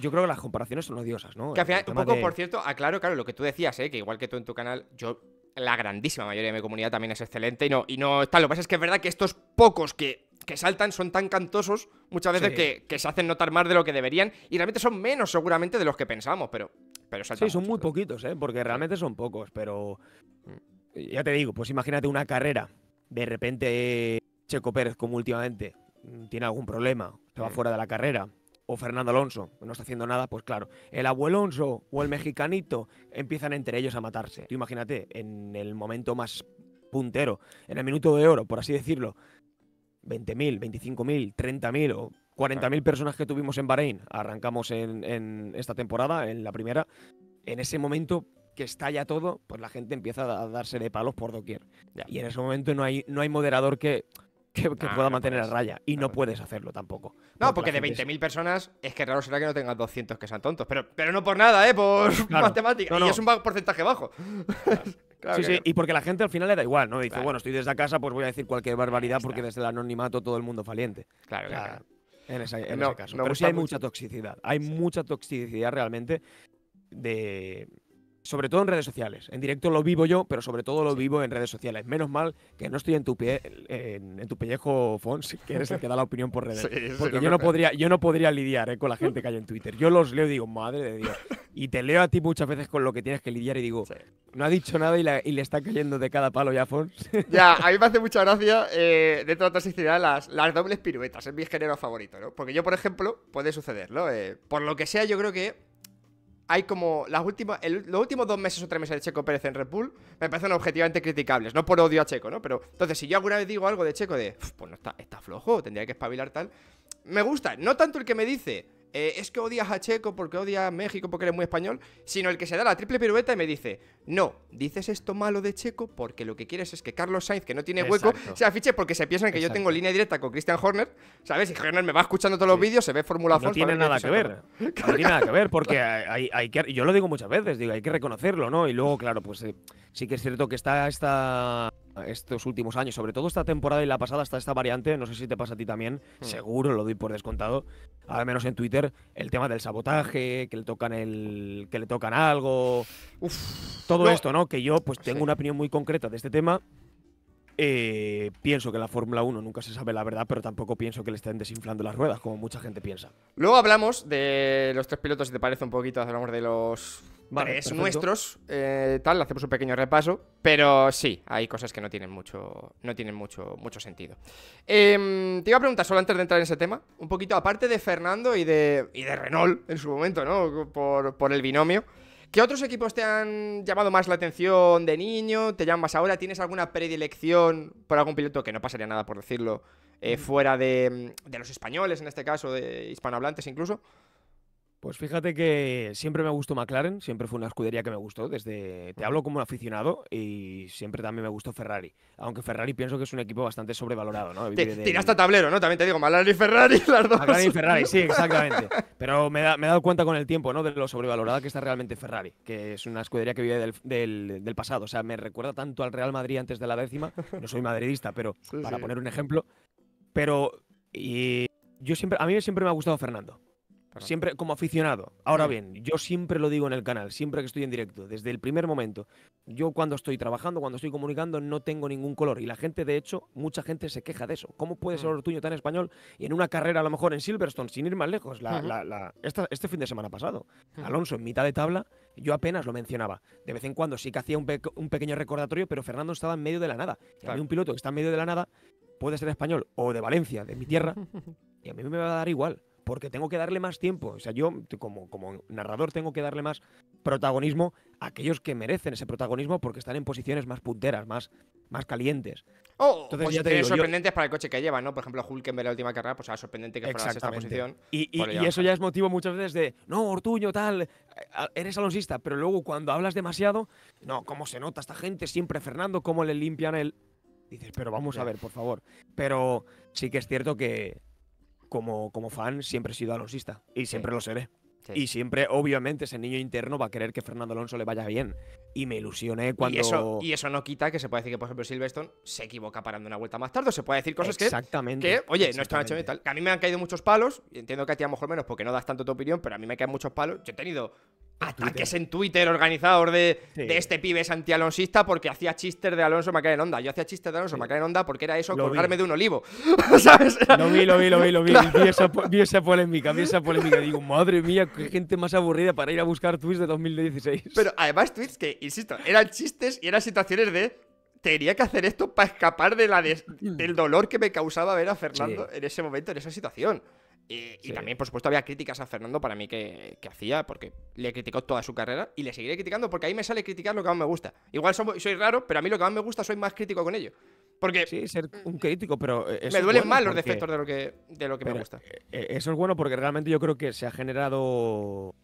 yo creo que las comparaciones son odiosas, ¿no? Que al final, un poco, de- por cierto, aclaro, claro, lo que tú decías, ¿eh? que igual que tú en tu canal, yo, la grandísima mayoría de mi comunidad también es excelente y no, y no tal. Lo que pasa es que es verdad que estos pocos que, que saltan son tan cantosos muchas veces Sí. que, que se hacen notar más de lo que deberían y realmente son menos seguramente de los que pensamos, pero, pero saltan Sí, son mucho, muy pero- poquitos, ¿eh? Porque realmente son pocos, pero Mm. ya te digo, pues imagínate una carrera, de repente Checo Pérez, como últimamente, mm, tiene algún problema, se va Mm. fuera de la carrera, o Fernando Alonso, no está haciendo nada, pues claro, el abuelonso o el mexicanito empiezan entre ellos a matarse. Tú imagínate, en el momento más puntero, en el minuto de oro, por así decirlo, 20.000, 25.000, 30.000 o 40.000 personas que tuvimos en Bahrein, arrancamos en, en esta temporada, en la primera, en ese momento que estalla todo, pues la gente empieza a darse de palos por doquier. Y en ese momento no hay, no hay moderador que, que, que No, pueda no mantener puedes, a raya. Y no no, puedes. hacerlo tampoco. No, porque de gente es- 20.000 personas es que raro será que no tengas 200 que sean tontos. Pero, pero no por nada, ¿eh? Por <laughs> Claro. matemática. No, Y no. es un porcentaje bajo. Claro <laughs> sí, sí, y porque la gente al final le da igual, ¿no? Dice, Claro. bueno, estoy desde casa, pues voy a decir cualquier barbaridad porque desde el anonimato todo el mundo es valiente. Claro, claro. En, ese, en No, ese caso. Pero sí hay mucho. mucha toxicidad. Hay mucha toxicidad realmente de. Sobre todo en redes sociales. En directo lo vivo yo, pero sobre todo lo vivo en redes sociales. Menos mal que no estoy en tu pie, en, tu pellejo, Fons, <laughs> que eres el que da la opinión por redes. porque yo no, podría, yo no podría lidiar eh, con la gente que hay en Twitter. Yo los leo y digo, madre de Dios. <laughs> Y te leo a ti muchas veces con lo que tienes que lidiar y digo, no ha dicho nada y, le está cayendo de cada palo ya, Fons. <laughs> Ya, a mí me hace mucha gracia, eh, de toda toxicidad, las, las dobles piruetas. Es mi género favorito, ¿no? Porque yo, por ejemplo, puede suceder, ¿no? Eh, por lo que sea, yo creo que hay como las últimas, los últimos dos meses o tres meses de Checo Pérez en Red Bull me parecen objetivamente criticables, no por odio a Checo, ¿no? Pero entonces, si yo alguna vez digo algo de Checo de, pues no está, está flojo, tendría que espabilar tal, me gusta, no tanto el que me dice, eh, es que odias a Checo porque odias a México porque eres muy español, sino el que se da la triple pirueta y me dice, no, dices esto malo de Checo porque lo que quieres es que Carlos Sainz, que no tiene hueco, se afiche porque se piensan que yo tengo línea directa con Christian Horner, ¿sabes? Y Horner me va escuchando todos los vídeos, se ve Fórmula No tiene nada que ver, no tiene nada que ver porque hay, hay, que, yo lo digo muchas veces, digo, hay que reconocerlo, ¿no? Y luego, claro, pues eh, sí que es cierto que está esta estos últimos años, sobre todo esta temporada y la pasada, hasta esta variante, no sé si te pasa a ti también, hmm. seguro lo doy por descontado, al menos en Twitter, el tema del sabotaje, que le tocan el que le tocan algo, todo esto, ¿no? Que yo pues tengo una opinión muy concreta de este tema eh, pienso que la Fórmula 1 nunca se sabe la verdad, pero tampoco pienso que le estén desinflando las ruedas, como mucha gente piensa. Luego hablamos de los tres pilotos, si te parece un poquito, hablamos de los tres nuestros, eh, tal, hacemos un pequeño repaso, pero sí, hay cosas que no tienen mucho, no tienen mucho, mucho sentido. Em, te iba a preguntar, solo antes de entrar en ese tema, un poquito, aparte de Fernando y de, y de Renault en su momento, ¿no? Por, por el binomio. ¿Qué otros equipos te han llamado más la atención de niño? ¿Te llaman más ahora? ¿Tienes alguna predilección por algún piloto que no pasaría nada por decirlo? Eh, fuera de, de, los españoles, en este caso, de hispanohablantes incluso. Pues fíjate que siempre me gustó McLaren, siempre fue una escudería que me gustó, desde te hablo como aficionado y siempre también me gustó Ferrari, aunque Ferrari pienso que es un equipo bastante sobrevalorado, ¿no? Tiraste a tablero, ¿no? También te digo, McLaren y Ferrari, <laughs> las dos. McLaren y Ferrari, sí, exactamente. Pero me, he dado cuenta con el tiempo, ¿no? De lo sobrevalorada que está realmente Ferrari, que es una escudería que vive del, del, pasado, o sea, me recuerda tanto al Real Madrid antes de la décima, no soy madridista, pero <laughs> para poner un ejemplo, pero y yo siempre, a mí siempre me ha gustado Fernando. Siempre como aficionado. Ahora bien, yo siempre lo digo en el canal, siempre que estoy en directo, desde el primer momento. Yo cuando estoy trabajando, cuando estoy comunicando, no tengo ningún color. Y la gente, de hecho, mucha gente se queja de eso. ¿Cómo puede ser mm. Ortuño tan español y en una carrera a lo mejor en Silverstone, sin ir más lejos, este fin de semana pasado, Alonso en mitad de tabla, yo apenas lo mencionaba. De vez en cuando sí que hacía un, pequeño recordatorio, pero Fernando estaba en medio de la nada. Y a mí un piloto que está en medio de la nada puede ser español o de Valencia, de mi tierra, <laughs> y a mí me va a dar igual porque tengo que darle más tiempo. O sea, yo como, como narrador tengo que darle más protagonismo a aquellos que merecen ese protagonismo porque están en posiciones más punteras, más, más calientes. Oh, Entonces, ya sorprendentes para el coche que lleva, ¿no? Por ejemplo, Hulkenberg en la última carrera, pues era sorprendente que fuera sexta posición. Y, y, eso ya es motivo muchas veces de, no, Ortuño, tal, eres alonsista, pero luego cuando hablas demasiado, no, ¿cómo se nota esta gente? Siempre Fernando, ¿cómo le limpian el...? Dices, pero vamos a ver, por favor. Pero sí que es cierto que como, como fan, siempre he sido alonsista y siempre lo seré. Y siempre, obviamente, ese niño interno va a querer que Fernando Alonso le vaya bien. Y me ilusioné cuando. Y eso, y eso no quita que se puede decir que, por ejemplo, Silverstone se equivoca parando una vuelta más tarde. O se puede decir cosas exactamente, que. oye, no están hecho y tal. Que a mí me han caído muchos palos. Y entiendo que a ti a lo mejor menos porque no das tanto tu opinión. Pero a mí me caen muchos palos. Yo he tenido ataques en Twitter organizador de, de este pibe es anti-alonsista porque hacía chistes de Alonso en onda. Yo hacía chistes de Alonso me cae en onda porque era eso, colgarme de un olivo. <laughs> ¿Sabes? Lo vi, lo vi, lo vi, lo vi. Vi, esa, vi, esa, polémica, vi esa polémica. Digo, madre mía, qué gente más aburrida para ir a buscar tweets de 2016. Pero además tweets que, insisto, eran chistes y eran situaciones de tenía que hacer esto para escapar de la del dolor que me causaba ver a Fernando en ese momento, en esa situación. Y, también, por supuesto, había críticas a Fernando para mí que, hacía, porque le criticó toda su carrera y le seguiré criticando porque ahí me sale criticar lo que más me gusta. Igual soy, raro, pero a mí lo que más me gusta soy más crítico con ello. Porque sí, ser un crítico, pero eh, me duelen mal los defectos de lo que, de lo que me gusta. Eh, eh, eso es bueno porque realmente yo creo que se ha generado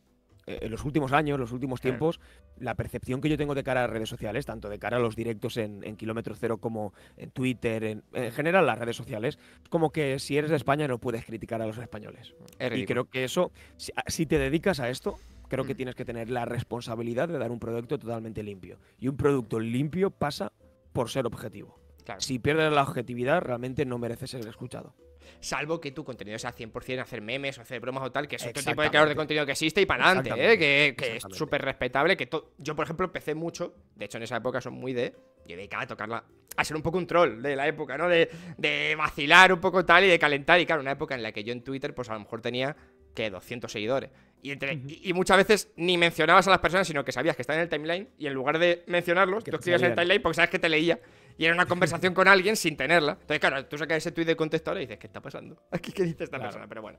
en los últimos años, los últimos tiempos, la percepción que yo tengo de cara a redes sociales, tanto de cara a los directos en, Kilómetro Cero como en Twitter, en, general las redes sociales, es como que si eres de España no puedes criticar a los españoles. y creo que eso, si, te dedicas a esto, creo que mm. tienes que tener la responsabilidad de dar un producto totalmente limpio. Y un producto limpio pasa por ser objetivo. Si pierdes la objetividad, realmente no mereces ser escuchado. Salvo que tu contenido sea 100% hacer memes o hacer bromas o tal, que es otro tipo de creador de contenido que existe y para adelante, ¿eh? que, que es súper respetable. que Yo, por ejemplo, empecé mucho, de hecho en esa época son muy de... Yo dedicaba a tocarla, a ser un poco un troll de la época, ¿no? De, de vacilar un poco tal y de calentar. Y claro, una época en la que yo en Twitter, pues a lo mejor tenía que 200 seguidores. Y, muchas veces ni mencionabas a las personas, sino que sabías que están en el timeline y en lugar de mencionarlos, tú escribías en el timeline porque sabes que te leía y era una conversación con alguien sin tenerla. Entonces, claro, tú sacas ese tweet de contexto ahora y dices, ¿qué está pasando? <laughs> Aquí, ¿qué dice esta persona? Pero bueno.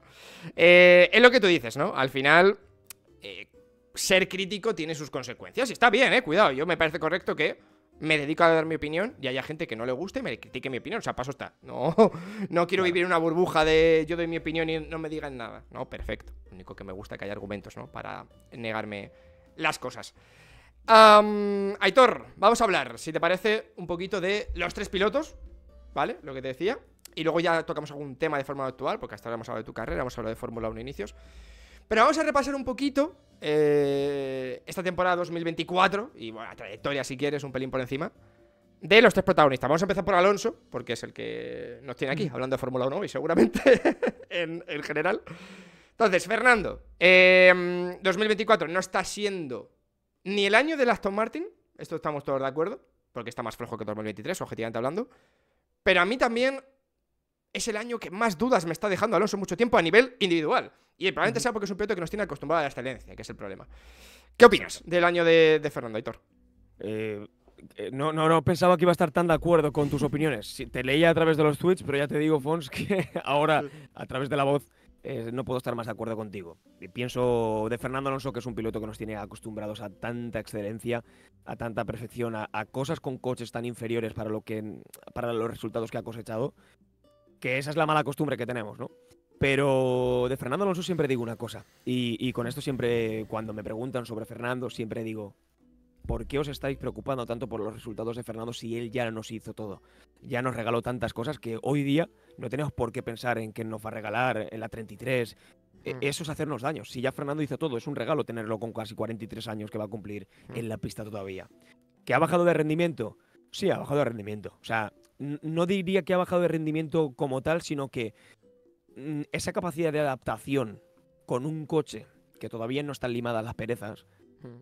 Eh, es lo que tú dices, ¿no? Al final, eh, ser crítico tiene sus consecuencias. Y está bien, ¿eh? Cuidado, yo me parece correcto que me dedico a dar mi opinión y haya gente que no le guste y me critique mi opinión. O sea, paso está. No, <laughs> no quiero vivir una burbuja de yo doy mi opinión y no me digan nada. No, perfecto. Lo único que me gusta es que haya argumentos, ¿no? Para negarme las cosas. Aitor, vamos a hablar, si te parece, un poquito de los tres pilotos, ¿vale? Lo que te decía. Y luego ya tocamos algún tema de Fórmula actual, porque hasta ahora hemos hablado de tu carrera, hemos hablado de Fórmula 1 inicios. Pero vamos a repasar un poquito eh, esta temporada 2024, y bueno, la trayectoria si quieres, un pelín por encima, de los tres protagonistas. Vamos a empezar por Alonso, porque es el que nos tiene aquí, hablando de Fórmula 1 y seguramente <laughs> en, general. Entonces, Fernando, 2024 em, no está siendo ni el año del Aston Martin, esto estamos todos de acuerdo, porque está más flojo que 2023, objetivamente hablando. Pero a mí también es el año que más dudas me está dejando Alonso mucho tiempo a nivel individual. Y probablemente sea porque es un piloto que nos tiene acostumbrado a la excelencia, que es el problema. ¿Qué opinas del año de, Fernando Aitor? Eh, eh, no, no, no pensaba que iba a estar tan de acuerdo con tus opiniones. te leía a través de los tweets, pero ya te digo, Fons, <laughs> que ahora, a través de la voz, eh, no puedo estar más de acuerdo contigo. Pienso de Fernando Alonso, que es un piloto que nos tiene acostumbrados a tanta excelencia, a tanta perfección, a, cosas con coches tan inferiores para, lo que, para los resultados que ha cosechado, que esa es la mala costumbre que tenemos, ¿no? Pero de Fernando Alonso siempre digo una cosa, y, con esto siempre, cuando me preguntan sobre Fernando, siempre digo, ¿por qué os estáis preocupando tanto por los resultados de Fernando si él ya nos hizo todo? Ya nos regaló tantas cosas que hoy día no tenemos por qué pensar en que nos va a regalar en la 33. E, mm. Eso es hacernos daño. Si ya Fernando hizo todo, es un regalo tenerlo con casi 43 años que va a cumplir mm. en la pista todavía. ¿Que ha bajado de rendimiento? Sí, ha bajado de rendimiento. O sea, no diría que ha bajado de rendimiento como tal, sino que Mm, esa capacidad de adaptación con un coche que todavía no están limadas las perezas.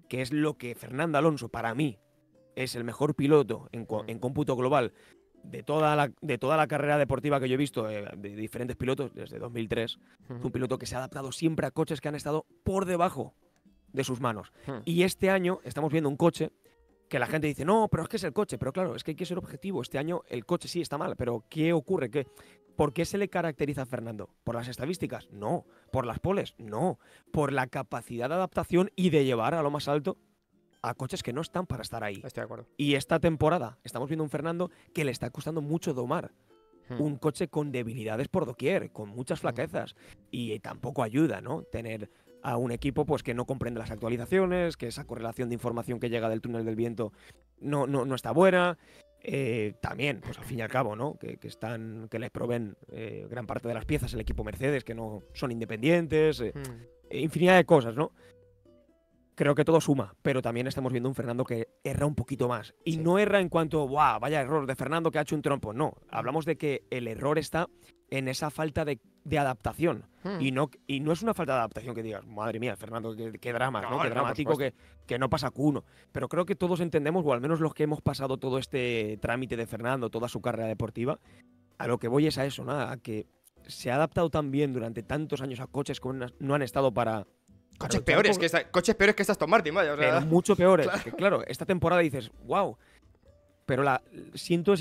Que es lo que Fernando Alonso, para mí, es el mejor piloto en, hmm. cómputo global de toda, la, de toda la carrera deportiva que yo he visto eh, de diferentes pilotos desde 2003. Hmm. un piloto que se ha adaptado siempre a coches que han estado por debajo de sus manos. Y este año estamos viendo un coche que la gente dice, no, pero es que es el coche. Pero claro, es que hay que ser objetivo. Este año el coche sí está mal, pero ¿qué ocurre? ¿Qué, ¿Por qué se le caracteriza a Fernando? ¿Por las estadísticas? No. ¿Por las poles? No. Por la capacidad de adaptación y de llevar a lo más alto a coches que no están para estar ahí. Estoy de acuerdo. Y esta temporada estamos viendo un Fernando que le está costando mucho domar. Hmm. Un coche con debilidades por doquier, con muchas hmm. flaquezas. Y tampoco ayuda, ¿no? Tener a un equipo pues que no comprende las actualizaciones, que esa correlación de información que llega del túnel del viento no, no, no está buena. Eh, también, pues al fin y al cabo, ¿no? Que, están, que les proveen eh, gran parte de las piezas el equipo Mercedes, que no son independientes, eh, hmm. infinidad de cosas, ¿no? Creo que todo suma, pero también estamos viendo un Fernando que erra un poquito más. Y no erra en cuanto, ¡guau! Vaya error de Fernando que ha hecho un trompo. No, hablamos de que el error está en esa falta de, adaptación. Hmm. Y, no, y no es una falta de adaptación que digas, madre mía, Fernando, qué, drama, ¿no? Qué dramático que, que, no pasa Q1. Pero creo que todos entendemos, o al menos los que hemos pasado todo este trámite de Fernando, toda su carrera deportiva, a lo que voy es a eso, nada, a que se ha adaptado tan bien durante tantos años a coches que no han estado para. Coches peores, que esta, coches peores que estas Aston Martin, vaya. Pero mucho peores. Claro. esta temporada dices, wow. Pero la siento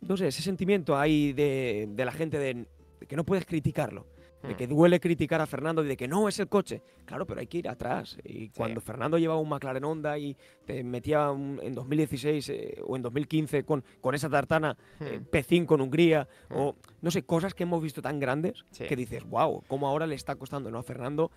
no sé, ese sentimiento ahí de, la gente de, que no puedes criticarlo. De que hmm. duele criticar a Fernando y de que no es el coche. Claro, pero hay que ir atrás. Y cuando Fernando llevaba un McLaren Honda y te metía en 2016 eh, o en 2015 con, con esa tartana eh, hmm. P5 con Hungría, hmm. o no sé, cosas que hemos visto tan grandes que dices, wow, cómo ahora le está costando ¿no? a Fernando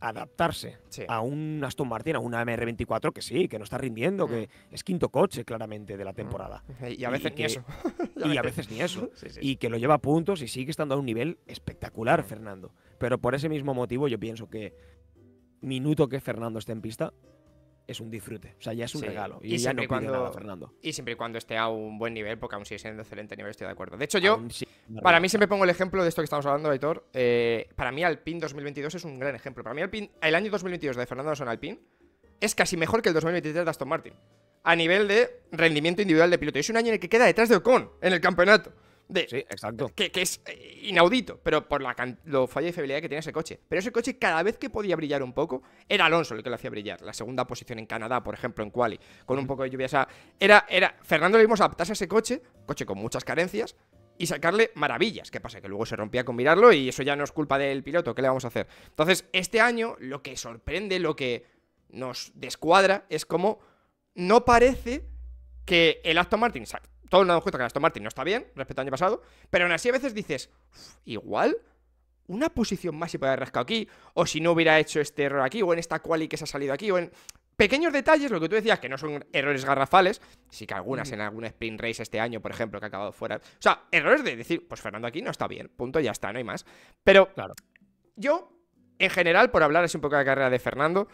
adaptarse a un Aston Martin, a una MR24 que sí, que no está rindiendo, que mm. es quinto coche claramente de la mm. temporada. Y a veces ni eso. <laughs> y a veces ni eso. <laughs> Y que lo lleva a puntos y sigue estando a un nivel espectacular, Fernando. Pero por ese mismo motivo yo pienso que minuto que Fernando esté en pista, es un disfrute. O sea, ya es un Sí. regalo. Y Y, ya siempre no pide cuando- nada, Fernando. Y siempre y cuando esté a un buen nivel, porque aún sigue siendo excelente nivel, estoy de acuerdo. De hecho, yo, sí, para mí siempre pongo el ejemplo de esto que estamos hablando, Aitor. eh, para mí Alpine 2022 es un gran ejemplo. Para mí Alpine, el año 2022 de Fernando Alonso en Alpine es casi mejor que el 2023 de Aston Martin. A nivel de rendimiento individual de piloto. Y es un año en el que queda detrás de Ocon en el campeonato. De, Sí, exacto. que, que es eh, inaudito, pero por la lo falla y fiabilidad que tiene ese coche. Pero ese coche, cada vez que podía brillar un poco, era Alonso el que lo hacía brillar. La segunda posición en Canadá, por ejemplo, en Quali, con un poco de lluvia. O sea, era, era. Fernando le vimos adaptarse a ese coche, coche con muchas carencias, y sacarle maravillas. ¿Qué pasa? Que luego se rompía con mirarlo y eso ya no es culpa del piloto. ¿Qué le vamos a hacer? Entonces, este año, lo que sorprende, lo que nos descuadra, es como no parece que el Aston Martin, todos nos damos cuenta que el Aston Martin no está bien respecto al año pasado, pero aún así a veces dices, "Uf, igual una posición más se puede haber rascado aquí, o si no hubiera hecho este error aquí, o en esta quali que se ha salido aquí, o en pequeños detalles, lo que tú decías, que no son errores garrafales, sí que algunas en algún sprint race este año, por ejemplo, que ha acabado fuera. O sea, errores de decir, pues Fernando aquí no está bien, punto, ya está, no hay más. Pero Claro. yo, en general, por hablar así un poco de la carrera de Fernando,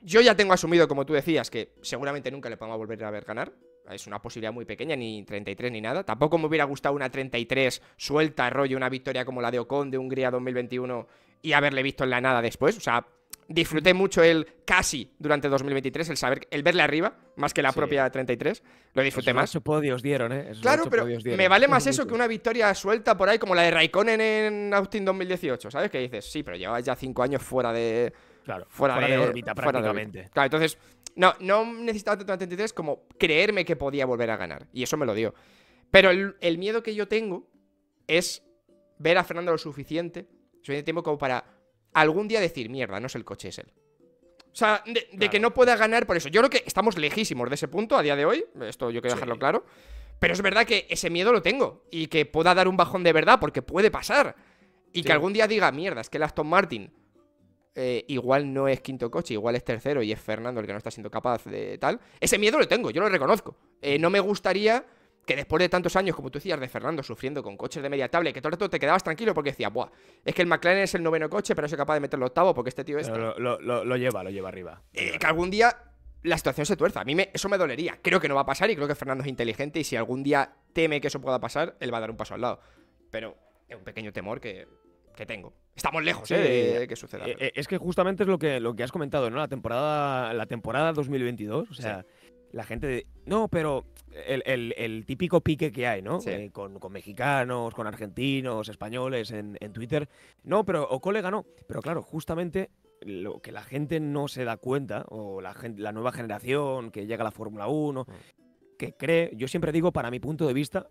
yo ya tengo asumido, como tú decías, que seguramente nunca le podemos volver a ver ganar. Es una posibilidad muy pequeña, ni 33 ni nada. Tampoco me hubiera gustado una 33 suelta, rollo, una victoria como la de Ocon de Hungría 2021 y haberle visto en la nada después. O sea, disfruté mucho el casi durante 2023, el saber, el verle arriba, más que la Sí. propia 33. Lo disfruté Esos más. ocho podios dieron, ¿eh? Esos Claro, pero dieron. me vale más <laughs> eso que una victoria suelta por ahí como la de Raikkonen en Austin 2018, ¿sabes? Que dices, sí, pero llevabas ya cinco años fuera de, Claro, fuera, de, órbita fuera de órbita. prácticamente. Claro, entonces, no, no necesitaba tanto una 33 como creerme que podía volver a ganar. Y eso me lo dio. Pero el, el miedo que yo tengo es ver a Fernando lo suficiente, suficiente tiempo como para algún día decir, mierda, no es el coche, es él. O sea, de, de que no pueda ganar por eso. Yo creo que estamos lejísimos de ese punto a día de hoy. Esto yo quiero Sí. dejarlo claro. Pero es verdad que ese miedo lo tengo. Y que pueda dar un bajón de verdad, porque puede pasar. Y que algún día diga, mierda, es que el Aston Martin eh, igual no es quinto coche, igual es tercero y es Fernando el que no está siendo capaz de tal. Ese miedo lo tengo, yo lo reconozco. Eh, no me gustaría que después de tantos años, como tú decías, de Fernando sufriendo con coches de media tabla, que todo el rato te quedabas tranquilo porque decías, buah, es que el McLaren es el noveno coche, pero no soy capaz de meterlo octavo porque este tío es. Lo, lo- lo- lo lleva, lo lleva arriba. Eh, que algún día la situación se tuerza. A mí me- eso me dolería. Creo que no va a pasar y creo que Fernando es inteligente y si algún día teme que eso pueda pasar, él va a dar un paso al lado. Pero es un pequeño temor que, que tengo. Estamos lejos, Sí, ¿eh? De, de que suceda. Eh, eh, es que justamente es lo que, lo que has comentado, ¿no? La temporada, la temporada 2022, o sea, la gente... de- no, pero el, el- el típico pique que hay, ¿no? Sí. Eh, con, con mexicanos, con argentinos, españoles en, en Twitter. No, pero Ocon le ganó. Pero claro, justamente lo que la gente no se da cuenta, o la, la nueva generación que llega a la Fórmula 1, que cree, yo siempre digo, para mi punto de vista,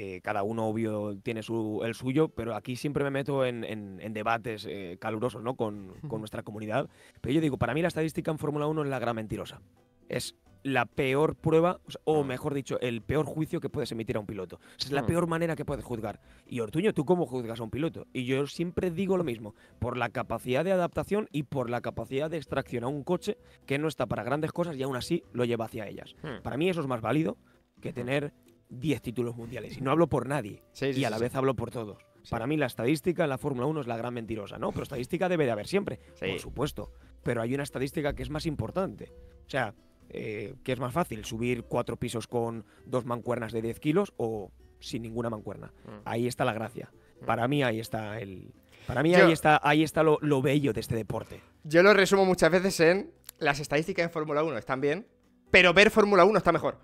eh, cada uno obvio tiene su, el suyo, pero aquí siempre me meto en, en- en debates eh, calurosos ¿no? con, con nuestra comunidad. Pero yo digo, para mí la estadística en Fórmula 1 es la gran mentirosa. Es la peor prueba, o, o mejor dicho, el peor juicio que puedes emitir a un piloto. Es la Mm. peor manera que puedes juzgar. Y Ortuño, ¿tú cómo juzgas a un piloto? Y yo siempre digo lo mismo, por la capacidad de adaptación y por la capacidad de extracción a un coche que no está para grandes cosas y aún así lo lleva hacia ellas. Hmm. Para mí eso es más válido que tener 10 títulos mundiales. Y no hablo por nadie. Sí, sí, y a la vez hablo por todos. Para mí la estadística en la Fórmula 1 es la gran mentirosa, ¿no? Pero estadística debe de haber siempre, por supuesto. Pero hay una estadística que es más importante. O sea, eh, ¿qué es más fácil? ¿Subir cuatro pisos con dos mancuernas de 10 kilos o sin ninguna mancuerna? Mm. Ahí está la gracia. Para mí ahí está el... Para mí Yo- ahí está, ahí está lo, lo bello de este deporte. Yo lo resumo muchas veces en las estadísticas en Fórmula 1 están bien, pero ver Fórmula 1 está mejor.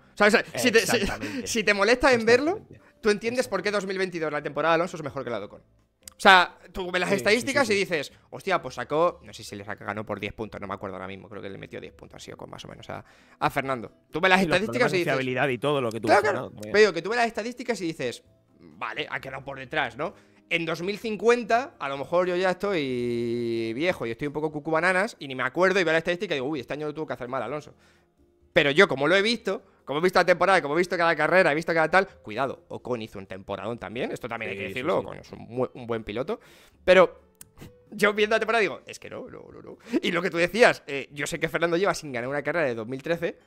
Si te, si- Exactamente. si te molesta en verlo, tú entiendes por qué 2022 la temporada de Alonso es mejor que la de Ocon. O sea, tú ves las Sí, estadísticas sí, sí. y dices, hostia, pues sacó, no sé si le ganó por 10 puntos, no me acuerdo ahora mismo, creo que le metió 10 puntos así con más o menos a, a Fernando. Tú ves las Y estadísticas y dices, fiabilidad y todo lo que tú Claro, claro. digo, que tú ves las estadísticas y dices, vale, ha quedado por detrás, ¿no? En 2050, a lo mejor yo ya estoy viejo y estoy un poco cucu bananas y ni me acuerdo y veo la estadística y digo, uy, este año lo tuvo que hacer mal Alonso. Pero yo, como lo he visto, como he visto la temporada, como he visto cada carrera, he visto cada tal, cuidado, Ocon hizo un temporadón también, esto también hay que decirlo. Ocon es un, buen piloto, pero yo viendo la temporada digo, es que no, no, no, no. Y lo que tú decías, eh, yo sé que Fernando lleva sin ganar una carrera de 2013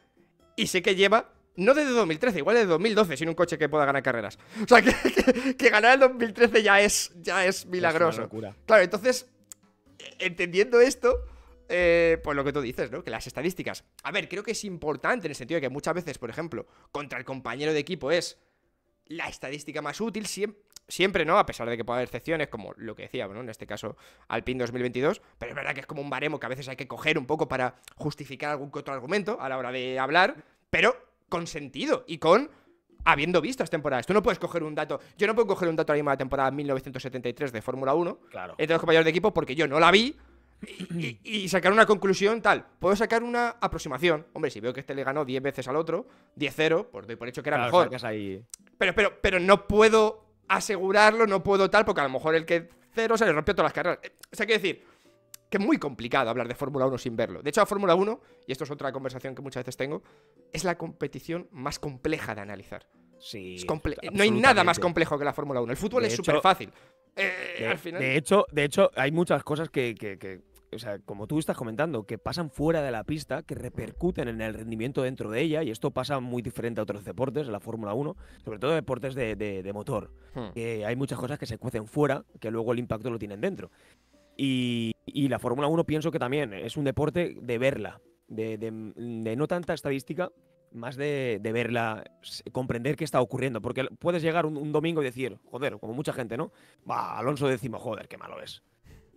y sé que lleva, no desde 2013, igual desde 2012, sin un coche que pueda ganar carreras. O sea, <laughs> que, que- que ganar en 2013 ya es, ya es milagroso. Claro, entonces, eh, entendiendo esto, eh, pues lo que tú dices, ¿no? Que las estadísticas. A ver, creo que es importante en el sentido de que muchas veces, por ejemplo, contra el compañero de equipo es la estadística más útil, siempre, siempre ¿no? A pesar de que pueda haber excepciones, como lo que decía, ¿no? En este caso, Alpine 2022, pero es verdad que es como un baremo que a veces hay que coger un poco para justificar algún que otro argumento a la hora de hablar, pero con sentido y con habiendo visto estas temporadas. Tú no puedes coger un dato. Yo no puedo coger un dato ahora mismo de la temporada 1973 de Fórmula 1 Claro. entre los compañeros de equipo porque yo no la vi y, y- y sacar una conclusión tal. Puedo sacar una aproximación. Hombre, si veo que este le ganó 10 veces al otro, 10-0, pues doy por hecho que era Claro, mejor. ahí- Pero, pero, pero no puedo asegurarlo, no puedo tal, porque a lo mejor el que cero se le rompió todas las carreras. Eh, O sea, quiero decir que es muy complicado hablar de Fórmula 1 sin verlo. De hecho, la Fórmula 1, y esto es otra conversación que muchas veces tengo, es la competición más compleja de analizar. Sí. Es no hay nada más complejo que la Fórmula 1. El fútbol De es súper fácil. Eh, De, al final. de hecho, de hecho, hay muchas cosas que, que- que, o sea, como tú estás comentando, que pasan fuera de la pista, que repercuten en el rendimiento dentro de ella, y esto pasa muy diferente a otros deportes, en la Fórmula 1, sobre todo deportes de, de- de motor, Hmm. que hay muchas cosas que se cuecen fuera, que luego el impacto lo tienen dentro. Y, y la Fórmula 1 pienso que también es un deporte de verla, de, de- no tanta estadística, más de, de verla, comprender qué está ocurriendo. Porque puedes llegar un, un domingo y decir, joder, como mucha gente, ¿no? Va, Alonso décimo, joder, qué malo es.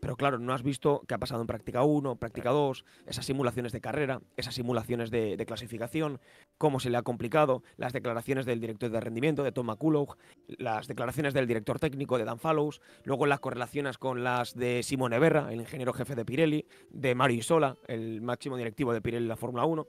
Pero claro, no has visto qué ha pasado en práctica 1, práctica 2, esas simulaciones de carrera, esas simulaciones de, de clasificación, cómo se le ha complicado, las declaraciones del director de rendimiento, de Tom McCullough, las declaraciones del director técnico, de Dan Fallows, luego las correlaciones con las de Simone Berra, el ingeniero jefe de Pirelli, de Mario Isola, el máximo directivo de Pirelli en la Fórmula 1,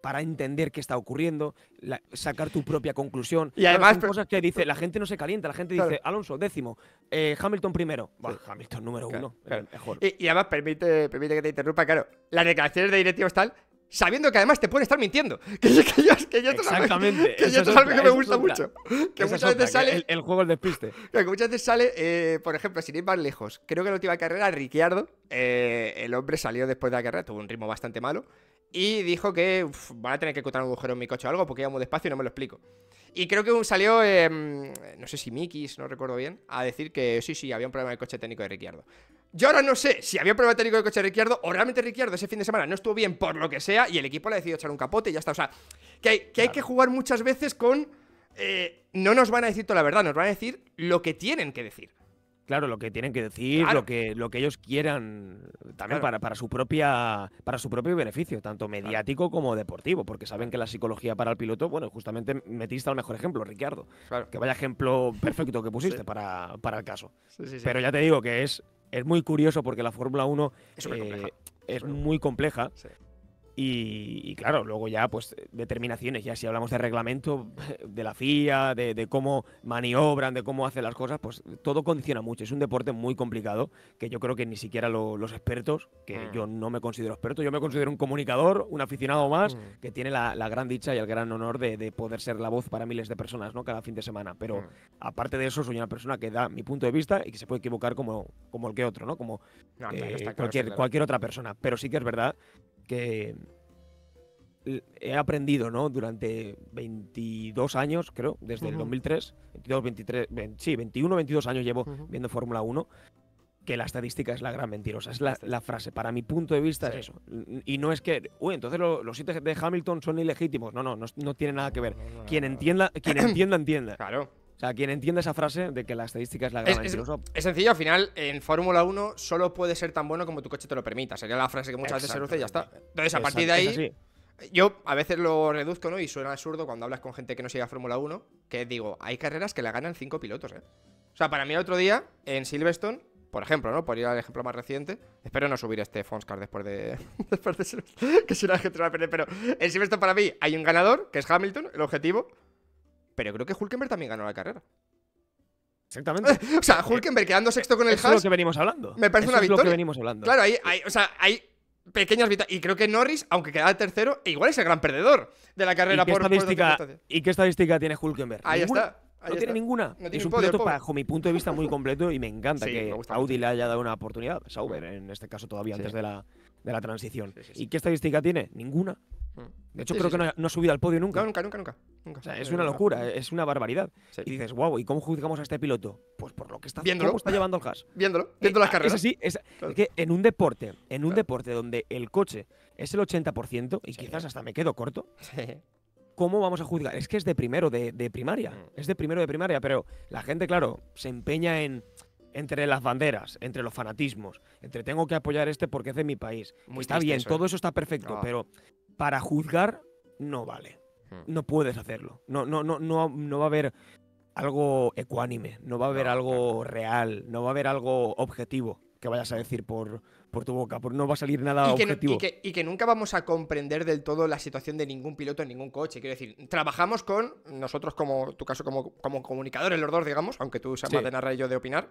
para entender qué está ocurriendo, la- sacar tu propia conclusión. Y además, pero- cosas que dice, la gente no se calienta, la gente Claro. dice, Alonso, décimo, eh, Hamilton primero. Bah, Sí. Hamilton número Claro, uno, claro. el mejor. Y, y además, permite, permite que te interrumpa, claro. Las declaraciones de directivos tal, sabiendo que además te pueden estar mintiendo. <laughs> Que, yo- que yo, que yo Exactamente, Que yo es esto es algo que me gusta mucho. Que muchas veces otra, sale. el, el juego del despiste. <laughs> Claro, que muchas veces sale, eh, por ejemplo, sin ir más lejos, creo que en la última carrera, Ricciardo, eh, el hombre salió después de la carrera, tuvo un ritmo bastante malo, y dijo que "Uf, van a tener que encontrar un agujero en mi coche o algo porque iba muy despacio y no me lo explico. Y creo que salió, eh, no sé si Mikis, no recuerdo bien, a decir que sí, sí, había un problema el coche técnico de Ricciardo. Yo ahora no sé si había un problema técnico del coche de Ricciardo o realmente Ricciardo ese fin de semana no estuvo bien por lo que sea y el equipo le ha decidido echar un capote y ya está. O sea, que hay que, hay que jugar muchas veces con... eh, no nos van a decir toda la verdad, nos van a decir lo que tienen que decir. Claro, lo que tienen que decir, Claro. lo que lo que ellos quieran también Claro. para, para su propia para su propio beneficio, tanto mediático como deportivo, porque saben que la psicología para el piloto, bueno, justamente metiste al mejor ejemplo, Ricardo. Claro. Que vaya ejemplo perfecto que pusiste para, para el caso. Sí, sí, sí. Pero ya te digo que es, es muy curioso porque la Fórmula 1 Es eh, es muy compleja. Y, y claro, luego ya, pues, determinaciones. Ya si hablamos de reglamento, <laughs> de la FIA, de, de cómo maniobran, de cómo hacen las cosas, pues todo condiciona mucho. Es un deporte muy complicado que yo creo que ni siquiera lo- los expertos, que Mm. yo no me considero experto, yo me considero un comunicador, un aficionado más, Mm. que tiene la, la gran dicha y el gran honor de, de poder ser la voz para miles de personas, ¿no? Cada fin de semana. Pero Mm. aparte de eso, soy una persona que da mi punto de vista y que se puede equivocar como, como el que otro, ¿no? Como No, claro, eh, claro, cualquier, claro. cualquier otra persona. Pero sí que es verdad que he aprendido, ¿no? Durante 22 años, creo, desde el Ujú. 2003, 22, 23, ven- sí, 21, 22 años llevo viendo Fórmula 1, que la estadística es la gran mentirosa. Es la, la frase. Para mi punto de vista Sí. es eso. Y no es que, uy, entonces lo- los siete de Hamilton son ilegítimos. No, no, no, no tiene nada que ver. No, no, no, Quien entienda, quien <coughs> entienda, entienda. Claro. O sea, quien entienda esa frase de que la estadística es la gran Es- es- Es sencillo, al final, en Fórmula 1 solo puede ser tan bueno como tu coche te lo permita. Sería la frase que muchas veces se luce y ya está. Entonces, a partir de ahí, yo a veces lo reduzco, ¿no? Y suena absurdo cuando hablas con gente que no sigue a Fórmula 1, que digo, hay carreras que la ganan cinco pilotos, ¿eh? O sea, para mí el otro día, en Silverstone, por ejemplo, ¿no? Por ir al ejemplo más reciente, espero no subir este Fonscar después de, <laughs> después de Silverstone, <laughs> que si la gente va a perder, pero en Silverstone para mí hay un ganador, que es Hamilton, el objetivo, pero creo que Hulkenberg también ganó la carrera. Exactamente. <laughs> O sea, Hulkenberg quedando sexto con el Eso es lo que venimos hablando. me parece Eso una es lo que victoria. venimos hablando. Claro, hay, hay- o sea, hay pequeñas victorias. Y creo que Norris, aunque quedaba tercero, igual es el gran perdedor de la carrera ¿Y qué, por, estadística. ¿Y qué estadística tiene Hulkenberg? Ahí Ninguna. está. ahí no tiene ninguna. No tiene es un podio, piloto, bajo mi punto de vista, muy completo y me encanta Sí, que me Audi mucho. le haya dado una oportunidad. Sauber, en este caso, todavía Sí. antes de la, de la transición. Sí. ¿Y qué estadística tiene? Ninguna. Mm. De hecho, creo que. No, no ha subido al podio nunca. No, nunca, nunca, nunca. O sea, es una locura, es una barbaridad. Sí. Y dices, wow, ¿y cómo juzgamos a este piloto? Pues por lo que está, Viéndolo. cómo está llevando el Haas. Viéndolo, viendo las Eh, carreras. Es así, es, Claro. es que en un deporte, en un Claro. deporte donde el coche es el 80%, y Sí. quizás hasta me quedo corto, Sí. ¿cómo vamos a juzgar? Es que es de primero de, de primaria. Mm. Es de primero de primaria, pero la gente, claro, se empeña en entre las banderas, entre los fanatismos, entre tengo que apoyar este porque es de mi país. Muy está bien, eso, ¿eh? todo eso está perfecto, pero para juzgar no vale. Mm. No puedes hacerlo. No, no, no, no, no va a haber algo ecuánime, no va a haber algo real, no va a haber algo objetivo que vayas a decir por, por tu boca, por, no va a salir nada y, que, no- objetivo. y que- y que nunca vamos a comprender del todo la situación de ningún piloto en ningún coche. Quiero decir, trabajamos con nosotros, como tu caso, como, como comunicadores, los dos, digamos, aunque tú seas Sí. más de narrar y yo de opinar.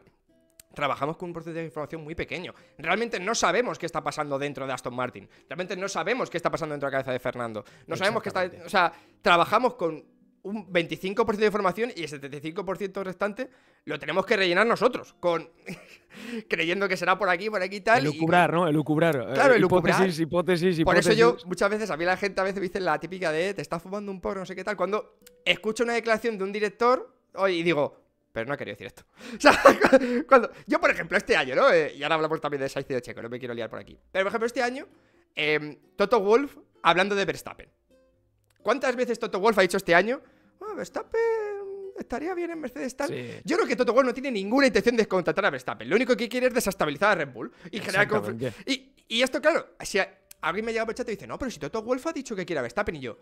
Trabajamos con un proceso de información muy pequeño. Realmente no sabemos qué está pasando dentro de Aston Martin. Realmente no sabemos qué está pasando dentro de la cabeza de Fernando. No sabemos qué está. O sea, trabajamos con un 25% de información y el 75% restante lo tenemos que rellenar nosotros. Con. <laughs> creyendo que será por aquí, por aquí y tal. y- Elucubrar, ¿no? Elucubrar. eh, <laughs> Claro, elucubrar. Hipótesis, hipótesis, por eso hipótesis. yo, muchas veces, a mí la gente a veces me dice la típica de te estás fumando un porro, no sé qué tal. Cuando escucho una declaración de un director y digo, pero no ha querido decir esto. <laughs> O sea, <laughs> cuando. Yo, por ejemplo, este año, ¿no? Eh, y ahora hablamos también de Sainz de Checo, no me quiero liar por aquí. Pero, por ejemplo, este año, em, Toto Wolf hablando de Verstappen. ¿Cuántas veces Toto Wolf ha dicho este año? "Ah, Verstappen estaría bien en Mercedes tal. Sí. Yo creo que Toto Wolff no tiene ninguna intención de descontratar a Verstappen. Lo único que quiere es desestabilizar a Red Bull y generar conf- Exactamente. y, y esto, claro, si a- alguien me llega por el chat y dice, no, pero si Toto Wolff ha dicho que quiere a Verstappen y yo,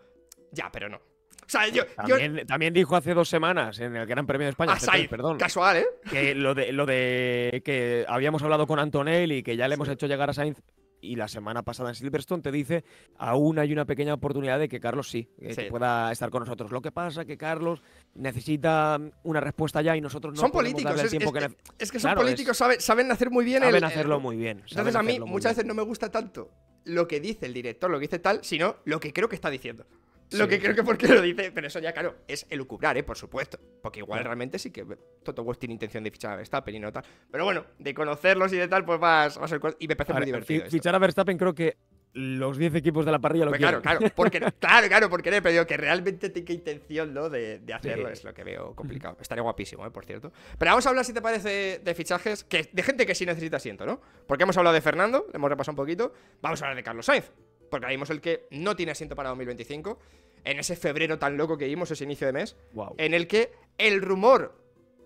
ya, pero no. O sea, yo. yo También, dijo hace dos semanas en el Gran Premio de España, a GP, Sainz, perdón, casual, ¿eh? que lo de, lo de que habíamos hablado con Antonelli y que ya le hemos hecho llegar a Sainz y la semana pasada en Silverstone te dice aún hay una pequeña oportunidad de que Carlos sí, eh, que pueda estar con nosotros. Lo que pasa que Carlos necesita una respuesta ya y nosotros no son podemos políticos, darle el es, tiempo es- que es que son Claro, es- políticos, saben, saben hacer muy bien saben el. hacerlo muy bien. Entonces a mí muchas bien. veces no me gusta tanto lo que dice el director, lo que dice tal, sino lo que creo que está diciendo. Lo Sí. que creo que porque lo dice, pero eso ya, claro, es elucubrar, ¿eh? Por supuesto. Porque igual realmente sí que Toto Wolff tiene intención de fichar a Verstappen y no tal. Pero bueno, de conocerlos y de tal, pues vas, va a ser. Y me parece Ahora, muy divertido. esto. fichar a Verstappen creo que los 10 equipos de la parrilla lo Pues quieren. claro, claro, porque, <laughs> claro, claro, porque no, pero digo que realmente tenga intención, ¿no? De, de hacerlo, Sí. es lo que veo complicado. <laughs> Estaría guapísimo, ¿eh? Por cierto. Pero vamos a hablar, si te parece, de fichajes, que, de gente que sí necesita asiento, ¿no? Porque hemos hablado de Fernando, le hemos repasado un poquito. Vamos a hablar de Carlos Sainz, porque ahí vimos el que no tiene asiento para 2025. En ese febrero tan loco que vimos, ese inicio de mes, en el que el rumor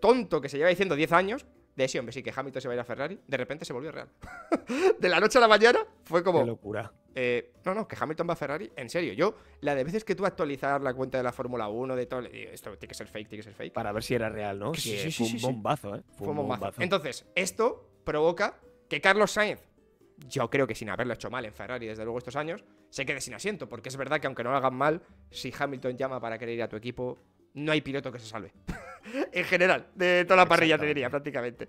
tonto que se lleva diciendo 10 años, de sí, hombre, sí, que Hamilton se va a ir a Ferrari, de repente se volvió real. <laughs> de la noche a la mañana fue como. Qué locura. Eh, no, no, que Hamilton va a Ferrari. En serio, yo, la de veces que tú actualizar la cuenta de la Fórmula 1, de todo, esto tiene que ser fake, tiene que ser fake. Para ver si era real, ¿no? Sí, sí, sí, fue un bombazo, ¿eh? Fue un bombazo. Entonces, esto provoca que Carlos Sainz, yo creo que sin haberlo hecho mal en Ferrari desde luego estos años, se quede sin asiento. Porque es verdad que aunque no lo hagan mal, si Hamilton llama para querer ir a tu equipo, no hay piloto que se salve. <laughs> en general, de toda la parrilla te diría, prácticamente.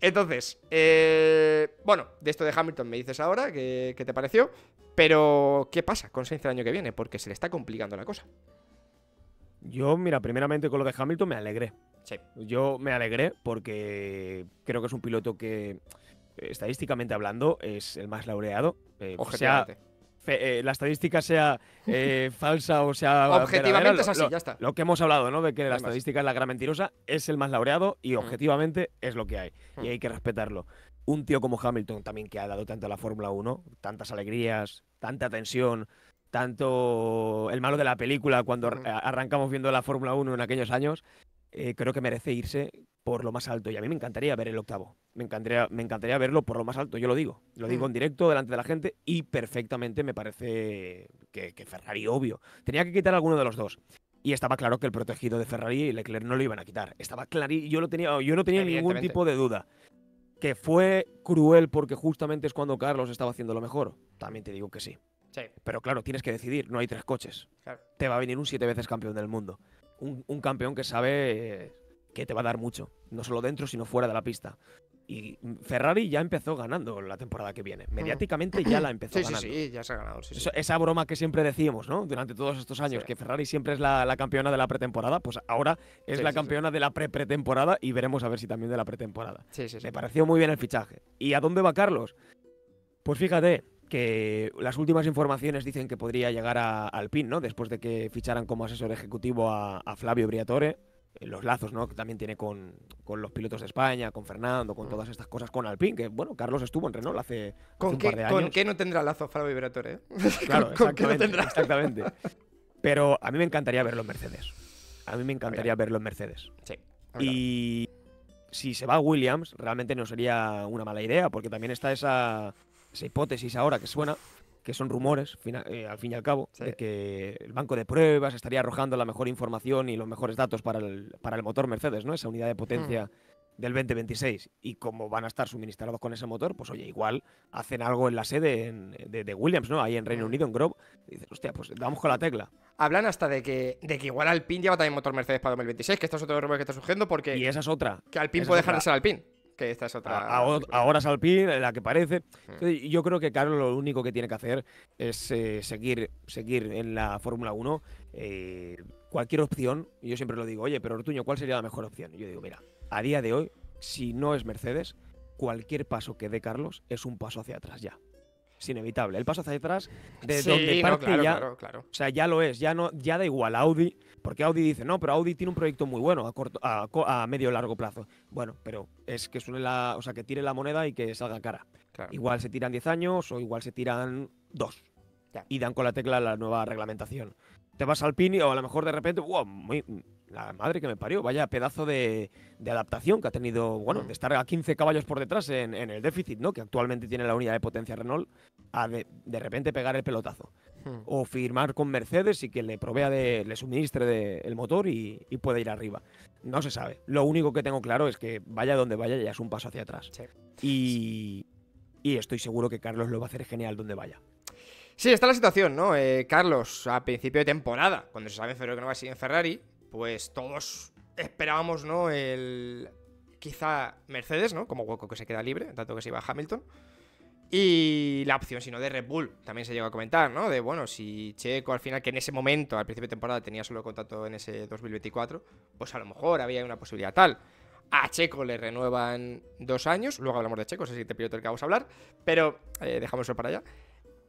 Entonces, eh, bueno, de esto de Hamilton me dices ahora, ¿qué, qué te pareció? Pero, ¿qué pasa con Sainz el año que viene? Porque se le está complicando la cosa. Yo, mira, primeramente con lo de Hamilton me alegré. Sí. Yo me alegré porque creo que es un piloto que, estadísticamente hablando, es el más laureado. Eh, sea fe- eh, la estadística sea eh, <laughs> falsa o sea. Objetivamente verdadera, es así, lo- ya está. Lo que hemos hablado, ¿no? De que la estadística es la gran mentirosa, es el más laureado y objetivamente es lo que hay. Mm. Y hay que respetarlo. Un tío como Hamilton también que ha dado tanto a la Fórmula 1, tantas alegrías, tanta tensión, tanto el malo de la película cuando Ujú. arrancamos viendo la Fórmula 1 en aquellos años, eh, creo que merece irse por lo más alto. Y a mí me encantaría ver el octavo. Me encantaría, me encantaría verlo por lo más alto, yo lo digo. Lo digo Mm. en directo delante de la gente y perfectamente me parece que, que Ferrari, obvio. Tenía que quitar alguno de los dos. Y estaba claro que el protegido de Ferrari y Leclerc no lo iban a quitar. Estaba claro, yo, lo tenía, yo no tenía ningún tipo de duda. Que fue cruel porque justamente es cuando Carlos estaba haciendo lo mejor. También te digo que sí. Sí, Pero claro, tienes que decidir, no hay tres coches. claro. Te va a venir un siete veces campeón del mundo. Un, un campeón que sabe que te va a dar mucho, no solo dentro, sino fuera de la pista. Y Ferrari ya empezó ganando la temporada que viene. Mediáticamente ya la empezó <clears throat> Sí, ganando. sí, ya se ha ganado. sí, sí. Eso- esa broma que siempre decíamos, ¿no? Durante todos estos años, que Ferrari siempre es la, la campeona de la pretemporada, pues ahora es la campeona de la pre-pretemporada y veremos a ver si también de la pretemporada. Sí, sí, sí. Me pareció muy bien el fichaje. ¿Y a dónde va Carlos? Pues fíjate, que las últimas informaciones dicen que podría llegar a Alpine, ¿no? Después de que ficharan como asesor ejecutivo a, a Flavio Briatore. Eh, Los lazos, ¿no? Que también tiene con, con los pilotos de España, con Fernando, con todas estas cosas, con Alpine, que bueno, Carlos estuvo en Renault hace, hace ¿Con un qué, par de ¿Con qué no tendrá lazo Flavio Vibrator, eh? Claro, <laughs> ¿Con qué no exactamente, tendrá? exactamente. Pero a mí me encantaría verlo en Mercedes. A mí me encantaría verlo en Mercedes. Sí. Y si se va a Williams, realmente no sería una mala idea, porque también está esa, esa hipótesis ahora que suena, que son rumores, fina- eh, al fin y al cabo, Sí. de que el banco de pruebas estaría arrojando la mejor información y los mejores datos para el, para el motor Mercedes, ¿no? Esa unidad de potencia del 2026. Y como van a estar suministrados con ese motor, pues oye, igual hacen algo en la sede en- de, de Williams, ¿no? Ahí en Reino Mm. Unido, en Grove. Y dices, hostia, pues vamos con la tecla. Hablan hasta de que, de que igual Alpine lleva también motor Mercedes para 2026, que esto es otro rumor que está surgiendo, porque Y esa es otra. que Alpine esa puede dejar de ser Alpine. Que esta es otra. A- a- ahora es Alpine, la que parece. Mm. Entonces, Yo creo que Carlos lo único que tiene que hacer es eh, seguir, seguir en la Fórmula 1. eh, cualquier opción, y yo siempre lo digo, oye, pero Ortuño, ¿cuál sería la mejor opción? Y yo digo, mira, a día de hoy, si no es Mercedes, cualquier paso que dé Carlos es un paso hacia atrás ya. Es inevitable. El paso hacia atrás, de Sí, donde no, parte claro, ya, claro, claro. o sea, ya lo es, ya no, ya da igual Audi, porque Audi dice, no, pero Audi tiene un proyecto muy bueno a corto, a, medio largo plazo. Bueno, pero es que suene la, o sea, que tire la moneda y que salga cara. claro. Igual se tiran 10 años o igual se tiran 2. Ya. Y dan con la tecla la nueva reglamentación. Te vas al Pini o a lo mejor de repente, wow, muy- la madre que me parió, vaya pedazo de, de adaptación que ha tenido, bueno, de estar a 15 caballos por detrás en, en el déficit, ¿no? Que actualmente tiene la unidad de potencia Renault, a de, de repente pegar el pelotazo Hmm. o firmar con Mercedes y que le provea de, le suministre de- el motor y, y puede ir arriba. No se sabe. Lo único que tengo claro es que vaya donde vaya ya es un paso hacia atrás. Sí. Y, y estoy seguro que Carlos lo va a hacer genial donde vaya. Sí, está la situación, ¿no? Eh, Carlos, a principio de temporada, cuando se sabe en febrero que no va a seguir en Ferrari, pues todos esperábamos, ¿no? El. Quizá Mercedes, ¿no? Como hueco que se queda libre, tanto que se iba a Hamilton. Y la opción, si no, de Red Bull, también se llegó a comentar, ¿no? De, bueno, si Checo al final, que en ese momento, al principio de temporada, tenía solo contrato en ese 2024, pues a lo mejor había una posibilidad tal. A Checo le renuevan dos años, luego hablamos de Checo, ese siguiente piloto del que vamos a hablar, pero eh, dejamos eso para allá.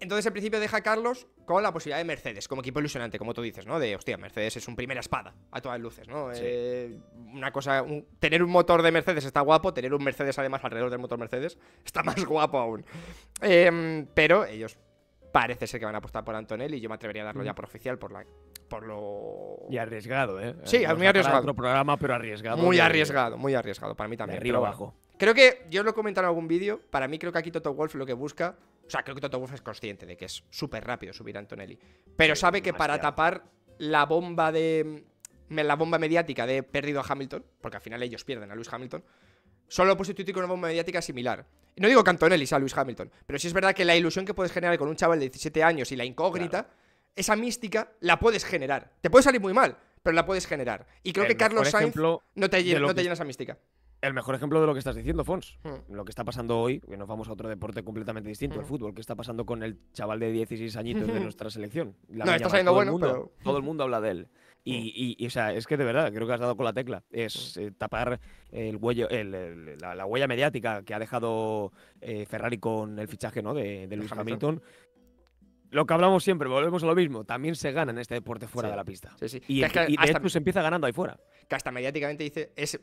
Entonces, en principio, deja a Carlos con la posibilidad de Mercedes, como equipo ilusionante, como tú dices, ¿no? De, hostia, Mercedes es un primera espada, a todas luces, ¿no? Sí. Eh, una cosa, un- tener un motor de Mercedes está guapo, tener un Mercedes además alrededor del motor Mercedes <laughs> está más guapo aún. Em, pero ellos parece ser que van a apostar por Antonelli, y yo me atrevería a darlo ya por oficial, por la por lo... Y arriesgado, ¿eh? Sí, Nos muy arriesgado. otro programa, pero arriesgado. Muy de- arriesgado, muy arriesgado, para mí De también. arriba pero bueno. abajo. Creo que yo lo he comentado en algún vídeo. Para mí, creo que aquí Toto Wolf lo que busca. O sea, creo que Toto Wolf es consciente de que es súper rápido subir a Antonelli. Pero Sí, sabe que para tapar la bomba de. me- La bomba mediática de perdido a Hamilton, porque al final ellos pierden a Lewis Hamilton, solo puede sustituir con una bomba mediática similar. No digo que Antonelli sea Lewis Hamilton, pero sí es verdad que la ilusión que puedes generar con un chaval de 17 años y la incógnita, esa mística la puedes generar. Te puede salir muy mal, pero la puedes generar. Y creo El que Carlos Sainz ejemplo no te, de llena, lo no te que- llena esa mística. El mejor ejemplo de lo que estás diciendo, Fons. Hmm. Lo que está pasando hoy, que nos vamos a otro deporte completamente distinto, el Hmm. fútbol, que está pasando con el chaval de 16 añitos de <laughs> nuestra selección. La No, está saliendo bueno, mundo, pero- Hmm. Todo el mundo habla de él. Y, y- y, o sea, es que de verdad, creo que has dado con la tecla. Es Hmm. eh, tapar el huello, el- el- la, la huella mediática que ha dejado eh, Ferrari con el fichaje ¿no? de, de Lewis Hamilton. Hamilton. Lo que hablamos siempre, volvemos a lo mismo. También se gana en este deporte fuera Sí. de la pista. Sí, sí. Y, Que es que y de hasta- hecho se empieza ganando ahí fuera. que hasta mediáticamente dice, es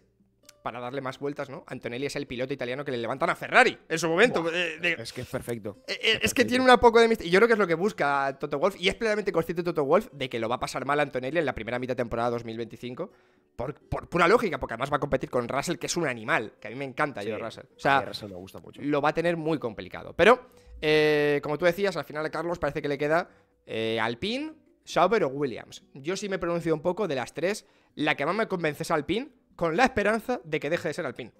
para darle más vueltas, ¿no? Antonelli es el piloto italiano que le levantan a Ferrari en su momento. Buah, Eh, de- Es que es perfecto. eh, eh, es que tiene un poco de misterio. Yo creo que es lo que busca Toto Wolf. Y es plenamente consciente Toto Wolf de que lo va a pasar mal Antonelli en la primera mitad de temporada 2025. Por, por pura lógica, porque además va a competir con Russell, que es un animal. Que a mí me encanta yo Russell. O A sea, Russell me gusta mucho. lo va a tener muy complicado. Pero, eh, como tú decías, al final a Carlos parece que le queda Alpine, Sauber o Williams. Yo sí me pronuncio un poco de las tres. La que más me convence es Alpine, con la esperanza de que deje de ser Alpine.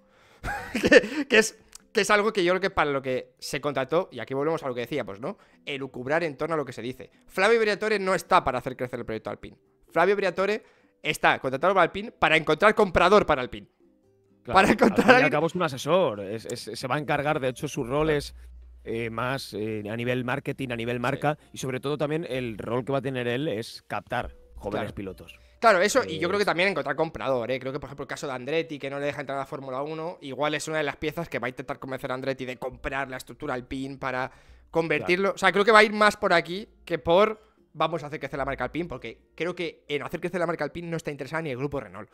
<laughs> que, que es, que es algo que yo creo que para lo que se contrató, y aquí volvemos a lo que decía, pues no, elucubrar en torno a lo que se dice. Flavio Briatore no está para hacer crecer el proyecto Alpine. Flavio Briatore está contratado para Alpine para encontrar comprador para Alpine. Claro, para al encontrar fin y al alguien- cabo es un asesor. es- es- se va a encargar, de hecho, sus roles eh, más eh, a nivel marketing, a nivel marca, y sobre todo también el rol que va a tener él es captar jóvenes Claro. pilotos. Claro, eso, y yo creo que Es- también encontrar comprador, ¿eh? Creo que, por ejemplo, el caso de Andretti, que no le deja entrar a la Fórmula 1, igual es una de las piezas que va a intentar convencer a Andretti de comprar la estructura Alpine para convertirlo. O sea, creo que va a ir más por aquí que por vamos a hacer crecer la marca Alpine, porque creo que en hacer crecer la marca Alpine no está interesada ni el grupo Renault.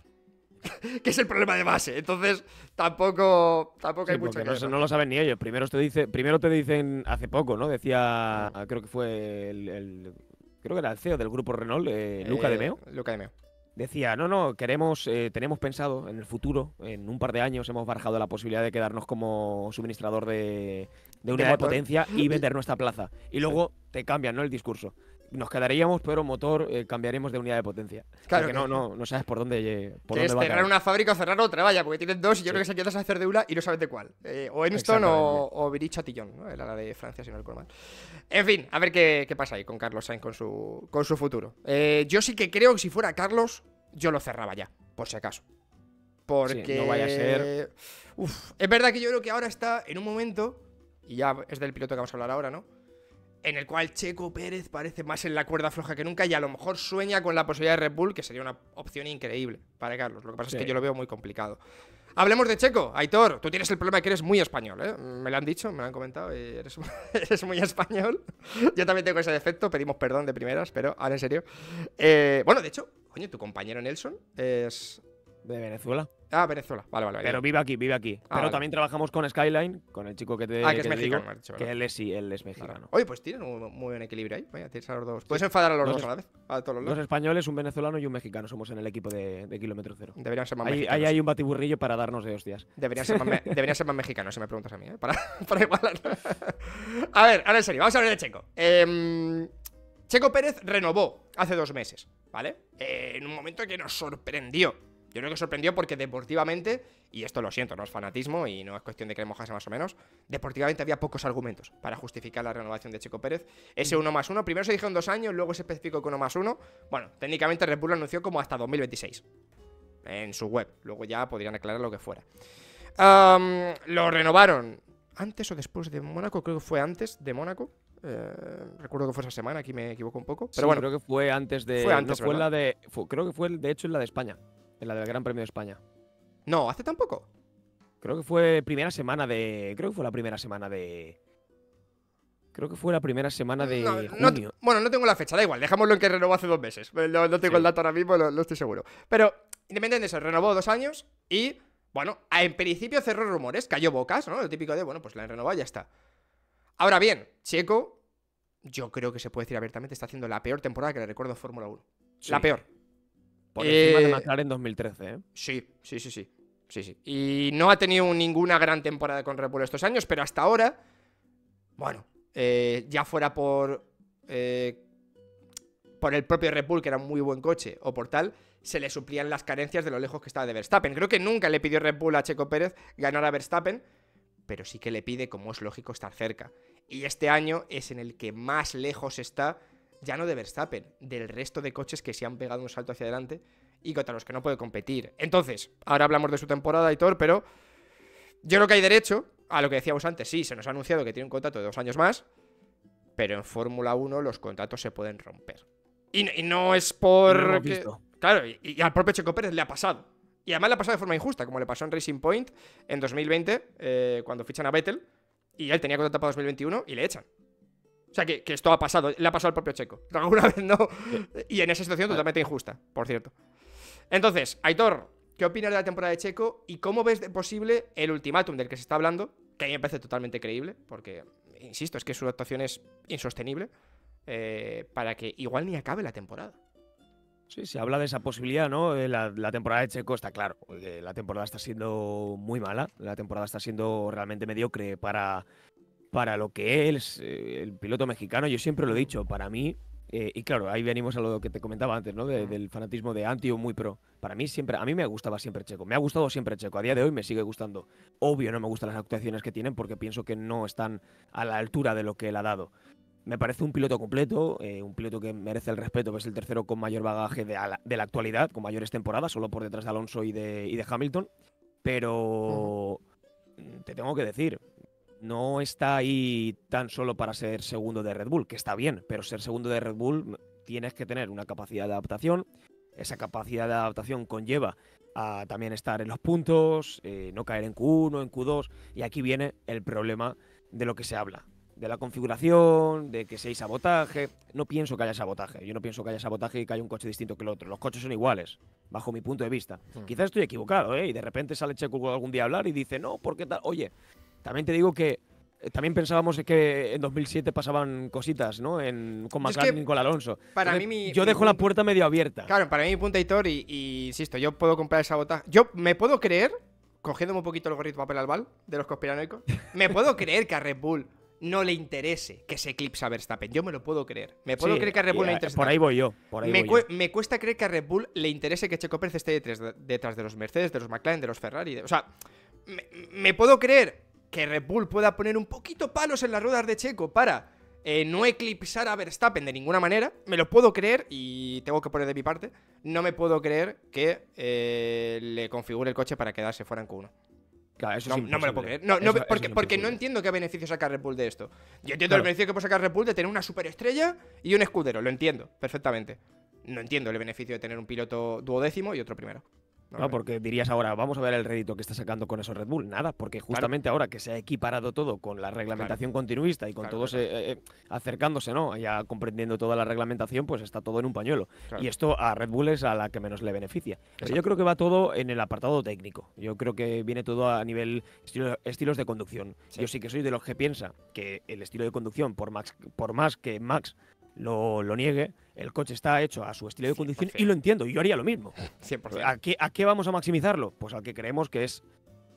<laughs> que es el problema de base. Entonces, tampoco, tampoco hay mucho que no, no lo saben ni ellos. Primero te, dice, primero te dicen hace poco, ¿no? Decía, creo que fue el, el- creo que era el CEO del grupo Renault, eh, Luca de Eh, Meo. Luca de Meo. Decía, no, no, queremos, eh, tenemos pensado en el futuro, en un par de años hemos barajado la posibilidad de quedarnos como suministrador de, de unidad de potencia y <laughs> vender nuestra plaza. Y luego te cambian, ¿no? El discurso. Nos quedaríamos, pero motor eh, cambiaremos de unidad de potencia. Claro que- no, no, no sabes por dónde, eh, por Que es dónde va a cerrar una fábrica o cerrar otra, vaya, porque tienen dos y yo Sí. creo que se quieres hacer de una y no sabes de cuál. Eh, o Enston o, o Virich ¿no? La de Francia, si no recuerdo mal. En fin, a ver qué, qué pasa ahí con Carlos Sainz con su, con su futuro. Eh, yo sí que creo que si fuera Carlos, yo lo cerraba ya, por si acaso. Porque. no vaya a ser- Uf, es verdad que yo creo que ahora está en un momento, y ya es del piloto que vamos a hablar ahora, ¿no? En el cual Checo Pérez parece más en la cuerda floja que nunca y a lo mejor sueña con la posibilidad de Red Bull, que sería una opción increíble para Carlos. Lo que pasa es que yo lo veo muy complicado. Hablemos de Checo. Aitor, tú tienes el problema de que eres muy español, ¿eh? Me lo han dicho, me lo han comentado. y eres, <laughs> eres muy español. Yo también tengo ese defecto, pedimos perdón de primeras, pero ahora en serio. Eh, bueno, de hecho, coño, tu compañero Nelson es. De Venezuela. Ah, Venezuela. Vale, vale. vale. Pero vive aquí, vive aquí. Ah, Pero vale. también trabajamos con Skyline, con el chico que te, ah, que es mexicano, digo, dicho, que él es, sí, él es Claro. mexicano. Oye, pues tienen un muy buen equilibrio ahí. Vaya, tienes a los dos. Puedes enfadar a los Dos a la vez. A todos los Dos dos. españoles, un venezolano y un mexicano somos en el equipo de, de kilómetro cero. Deberían ser más Ahí, ahí mexicanos. hay un batiburrillo para darnos de hostias. Deberían ser, más me- <laughs> deberían ser más mexicanos, si me preguntas a mí, ¿eh? <laughs> Para, para igualar. a ver, ahora en serio, vamos a hablar de Checo. Em, Checo Pérez renovó hace dos meses, ¿vale? Eh, en un momento que nos sorprendió. Yo creo que sorprendió porque deportivamente, y esto lo siento, no es fanatismo y no es cuestión de que le mojase más o menos, deportivamente había pocos argumentos para justificar la renovación de Checo Pérez. Ese 1 más 1, primero se dijeron dos años, luego se especificó con 1 más 1. Bueno, técnicamente Red Bull lo anunció como hasta 2026 en su web. Luego ya podrían aclarar lo que fuera. Lo renovaron antes o después de Mónaco, creo que fue antes de Mónaco. Eh, recuerdo que fue esa semana, aquí me equivoco un poco. Pero Sí, bueno, creo que fue antes de. Fue antes, no, fue la de. fue- creo que fue, de hecho, en la de España. En la del Gran Premio de España. no, hace tampoco. Creo que fue primera semana de. Creo que fue la primera semana de. Creo que fue la primera semana de No, no- junio. bueno, no tengo la fecha, da igual, dejémoslo en que renovó hace dos meses. No, no tengo Sí. el dato ahora mismo, no, estoy seguro. Pero, independientemente de eso, renovó dos años y, bueno, en principio cerró rumores, cayó bocas, ¿no? Lo típico de, bueno, pues la han renovado y ya está. Ahora bien, Checo, yo creo que se puede decir abiertamente, está haciendo la peor temporada que le recuerdo Fórmula 1. La peor. Por encima de Eh, McLaren 2013, ¿eh? Sí, sí, sí, sí. Sí, sí. Y no ha tenido ninguna gran temporada con Red Bull estos años, pero hasta ahora, bueno, eh, ya fuera por. eh, por el propio Red Bull, que era un muy buen coche, o por tal, se le suplían las carencias de lo lejos que estaba de Verstappen. Creo que nunca le pidió Red Bull a Checo Pérez ganar a Verstappen, pero sí que le pide, como es lógico, estar cerca. Y este año es en el que más lejos está, ya no de Verstappen, del resto de coches que se han pegado un salto hacia adelante y contra los que no puede competir. Entonces, ahora hablamos de su temporada y todo, pero yo creo que hay derecho a lo que decíamos antes. Sí, se nos ha anunciado que tiene un contrato de dos años más, pero en Fórmula 1 los contratos se pueden romper. Y, no- y no es por... Que-. Claro, y, y al propio Checo Pérez le ha pasado. Y además le ha pasado de forma injusta, como le pasó en Racing Point en 2020, eh, cuando fichan a Vettel, y él tenía contrato para 2021 y le echan. O sea que, que esto ha pasado, le ha pasado al propio Checo. <laughs> Alguna vez no. Y en esa situación totalmente injusta, por cierto. Entonces, Aitor, ¿qué opinas de la temporada de Checo y cómo ves de posible el ultimátum del que se está hablando? Que a mí me parece totalmente creíble, porque, insisto, es que su actuación es insostenible, eh, para que igual ni acabe la temporada. Sí, se habla de esa posibilidad, ¿no? Eh, La, la temporada de Checo está claro. eh, La temporada está siendo muy mala. La temporada está siendo realmente mediocre para, para lo que es eh, el piloto mexicano. Yo siempre lo he dicho, para mí. eh, y claro, ahí venimos a lo que te comentaba antes, ¿no? De- del fanatismo de anti o muy pro. Para mí siempre, a mí me gustaba siempre Checo. Me ha gustado siempre Checo. A día de hoy me sigue gustando. Obvio, no me gustan las actuaciones que tienen porque pienso que no están a la altura de lo que él ha dado. Me parece un piloto completo, eh, un piloto que merece el respeto, que es el tercero con mayor bagaje de, la, de la actualidad, con mayores temporadas, solo por detrás de Alonso y de, y de Hamilton. Pero te tengo que decir, no está ahí tan solo para ser segundo de Red Bull, que está bien, pero ser segundo de Red Bull tienes que tener una capacidad de adaptación. Esa capacidad de adaptación conlleva a también estar en los puntos, eh, no caer en Q1, en Q2, y aquí viene el problema de lo que se habla. de la configuración, de que si hay sabotaje. No pienso que haya sabotaje. Yo no pienso que haya sabotaje y que haya un coche distinto que el otro. Los coches son iguales, bajo mi punto de vista. Hmm. Quizás estoy equivocado, ¿eh? Y de repente sale Checo algún día a hablar y dice, no, ¿por qué tal? Oye, también te digo que eh, también pensábamos que en 2007 pasaban cositas, ¿no? En, con Yo es McLaren que, y con Alonso. para Entonces, mí mi- yo mi dejo la punto- puerta medio abierta. Claro, para mí mi punto editor, y, y insisto, yo puedo comprar el sabotaje. Yo me puedo creer, cogiéndome un poquito el gorrito papel albal de los conspiranoicos, me puedo <laughs> creer que a Red Bull no le interese que se eclipse a Verstappen. Yo me lo puedo creer. Me puedo Sí, creer que a Red Bull le eh, interese. Por ahí voy yo. Por ahí me, voy yo. me cuesta creer que a Red Bull le interese que Checo Pérez esté detrás de, detrás de los Mercedes, de los McLaren, de los Ferrari. de- o sea, me, me puedo creer que Red Bull pueda poner un poquito palos en las ruedas de Checo para eh, no eclipsar a Verstappen de ninguna manera. Me lo puedo creer y tengo que poner de mi parte. No me puedo creer que eh, le configure el coche para quedarse fuera en Q1. Claro, eso No, me lo puedo creer. No, no, Eso- eso porque, porque no entiendo qué beneficio saca Red Bull de esto. Yo entiendo Claro. el beneficio que puede sacar Red Bull de tener una superestrella y un escudero. Lo entiendo perfectamente. No entiendo el beneficio de tener un piloto duodécimo y otro primero. No. porque dirías ahora, vamos a ver el rédito que está sacando con eso Red Bull. Nada, porque justamente ahora que se ha equiparado todo con la reglamentación continuista y con Claro, todos claro. eh, eh, acercándose, ¿no? Ya comprendiendo toda la reglamentación, pues está todo en un pañuelo. Claro. Y esto a Red Bull es a la que menos le beneficia. Pero yo creo que va todo en el apartado técnico. Yo creo que viene todo a nivel estilo- estilos de conducción. Sí. Yo sí que soy de los que piensa que el estilo de conducción, por, Max, por más que Max lo, lo niegue, el coche está hecho a su estilo de conducción 100%. y lo entiendo. y Yo haría lo mismo. 100%. ¿A qué, ¿A qué vamos a maximizarlo? Pues al que creemos que es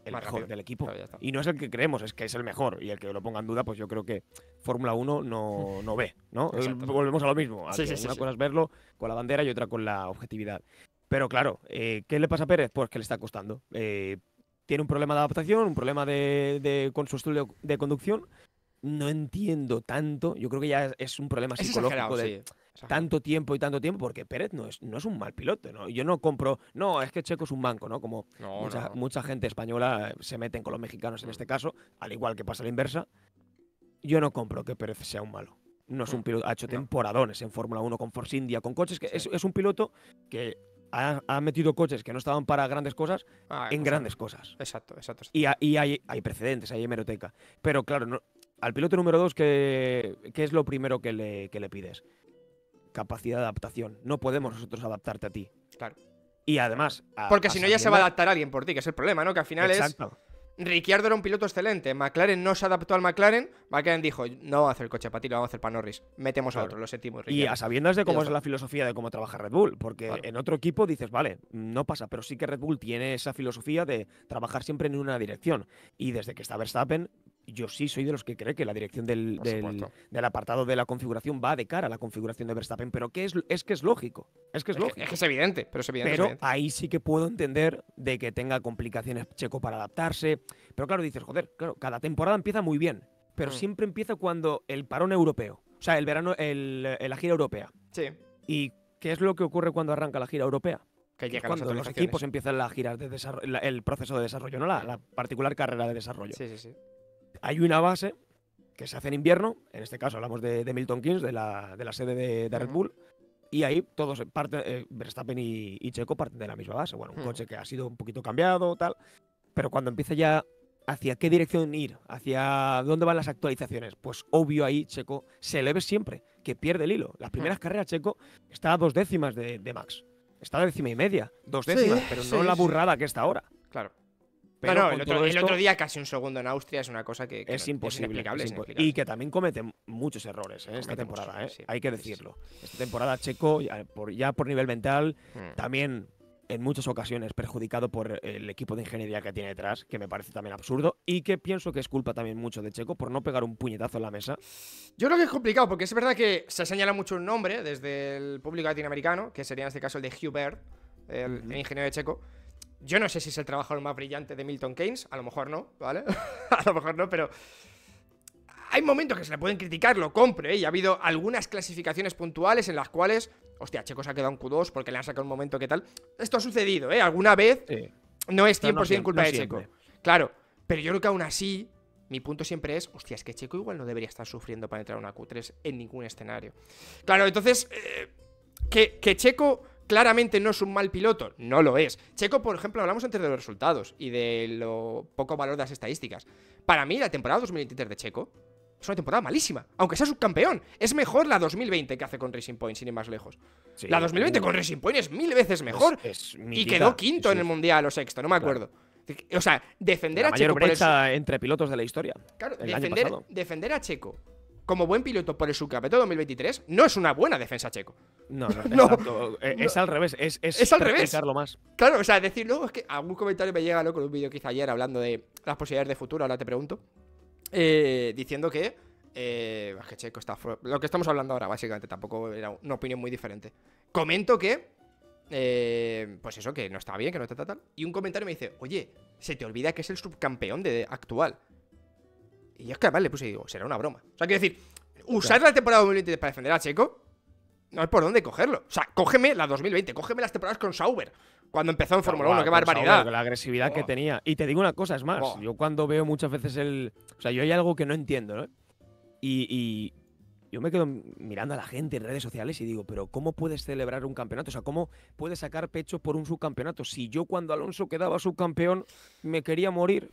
el Más mejor rápido. del equipo. Claro. Y no es el que creemos, es que es el mejor. Y el que lo ponga en duda, pues yo creo que Fórmula 1 no, <laughs> no ve, ¿no? Exacto. Volvemos a lo mismo. a Sí, que sí, sí, una sí. cosa es verlo con la bandera y otra con la objetividad. Pero claro, eh, ¿qué le pasa a Pérez? Pues que le está costando. Eh, tiene un problema de adaptación, un problema de, de- con su estilo de conducción. No entiendo tanto. Yo creo que ya es, un problema Es psicológico de, sí. Tanto tiempo y tanto tiempo, porque Pérez no es, no es un mal piloto, ¿no? Yo no compro, no, es que Checo es un banco, ¿no? Como No, mucha, no. mucha gente española se meten con los mexicanos en Mm. este caso, al igual que pasa a la inversa. Yo no compro que Pérez sea un malo. No es un Mm. piloto, ha hecho temporadones en Fórmula 1 con Force India, con coches que Sí. es, es un piloto que ha, ha metido coches que no estaban para grandes cosas Ah, en grandes cosas. Exacto, exacto. Y, ha- y hay, hay precedentes, hay hemeroteca. Pero claro, no- al piloto número dos, ¿qué, qué es lo primero que le, que le pides? Capacidad de adaptación. No podemos nosotros adaptarte a ti. Claro. Y además. a- Porque a si no, ya se va a adaptar alguien por ti, que es el problema, ¿no? Que al final es. Exacto. Ricciardo era un piloto excelente. McLaren no se adaptó al McLaren. McLaren dijo: No vamos a hacer el coche para ti, lo vamos a hacer para Norris. Metemos a otro, lo sentimos. Y Ricciardo". a sabiendas de cómo es la filosofía de cómo trabaja Red Bull. Porque Claro. en otro equipo dices, vale, no pasa, pero sí que Red Bull tiene esa filosofía de trabajar siempre en una dirección. Y desde que está Verstappen, yo sí soy de los que cree que la dirección del, del- apartado de la configuración va de cara a la configuración de Verstappen. Pero que es, es que es lógico. Es que es Es que, lógico. es que es evidente, pero es evidente. es Pero evidente. ahí sí que puedo entender de que tenga complicaciones Checo para adaptarse. Pero claro, dices, joder, claro, cada temporada empieza muy bien. Pero Mm. siempre empieza cuando el parón europeo. O sea, el verano, el- la gira europea. Sí, ¿Y qué es lo que ocurre cuando arranca la gira europea? que llegan cuando los equipos empiezan la gira de desarrollo, el proceso de desarrollo, no la, la particular carrera de desarrollo. Sí, sí, sí. Hay una base que se hace en invierno, en este caso hablamos de, de Milton Keynes, de la, de la sede de, de Red. Bull, y ahí todos parten, eh, Verstappen y, y Checo parten de la misma base. Bueno, un coche que ha sido un poquito cambiado, tal, pero cuando empieza ya hacia qué dirección ir, hacia dónde van las actualizaciones, pues obvio ahí Checo se le ve siempre que pierde el hilo. Las primeras carreras Checo está a dos décimas de, de Max. Está a décima y media, dos Sí, décimas, pero no sí, la sí. burrada que está ahora. Claro. Pero no, no, con el otro, el día casi un segundo en Austria es una cosa que, que es no- imposible. inexplicable, es inexplicable. y que también comete muchos errores ¿eh, esta Comete muchos temporada, ¿eh? sí. hay que Sí, sí, decirlo. Esta temporada Checo, ya por, ya por nivel mental, Mm. también en muchas ocasiones perjudicado por el equipo de ingeniería que tiene detrás, que me parece también absurdo, y que pienso que es culpa también mucho de Checo por no pegar un puñetazo en la mesa. Yo creo que es complicado porque es verdad que se señala mucho un nombre desde el público latinoamericano, que sería en este caso el de Baird, el, el ingeniero de Checo. Yo no sé si es el trabajador más brillante de Milton Keynes, a lo mejor no, ¿vale? <laughs> a lo mejor no, pero hay momentos que se le pueden criticar, lo compro, ¿eh? Y ha habido algunas clasificaciones puntuales en las cuales, hostia, Checo se ha quedado en Q2 porque le han sacado un momento que tal. Esto ha sucedido, ¿eh? Alguna vez no es 100% Pero no culpa no de. Checo. Claro, pero yo creo que aún así, mi punto siempre es, hostia, es que Checo igual no debería estar sufriendo para entrar a una Q3 en ningún escenario. Claro, entonces, eh, que, que Checo claramente no es un mal piloto, no lo es. Checo, por ejemplo, hablamos antes de los resultados y de lo poco valor de las estadísticas. Para mí, la temporada 2023 de Checo Es una temporada malísima, aunque sea subcampeón. Es mejor la 2020 que hace con Racing Point, sin ir más lejos. Sí, la 2020 uh, con Racing Point es mil veces mejor. es y quedó quinto sí, en el Mundial o sexto, no me acuerdo. O sea, defender La a mayor Checo por el brecha entre pilotos de la historia. Claro, defender a Checo como buen piloto por el subcampeonato 2023 no es una buena defensa Checo. No, no, <laughs> No, exacto. Eh, Es al revés. Es, es, Es al revés. más. Claro, o sea, decir, no, es que algún comentario me llega, ¿no? Con un vídeo que hice ayer hablando de las posibilidades de futuro, ahora te pregunto. eh, diciendo que. eh, es que Checo está. Lo que estamos hablando ahora, básicamente, tampoco era una opinión muy diferente. Comento que. eh, pues eso, que no está bien, que no está tal, tal. Y un comentario me dice, oye, se te olvida que es el subcampeón de actual. Y yo es que además le puse y digo, será una broma. O sea, quiero decir, usar la temporada 2023 para defender a Checo, no hay por dónde cogerlo. O sea, cógeme la 2020, cógeme las temporadas con Sauber, cuando empezó en Fórmula 1, Guau, qué barbaridad. Sauber, la agresividad que tenía. Y te digo una cosa, es más. Oh. Yo cuando veo muchas veces el. O sea, yo hay algo que no entiendo, ¿no? Y, y yo me quedo mirando a la gente en redes sociales y digo, pero ¿cómo puedes celebrar un campeonato? O sea, ¿cómo puedes sacar pecho por un subcampeonato? Si yo cuando Alonso quedaba subcampeón me quería morir.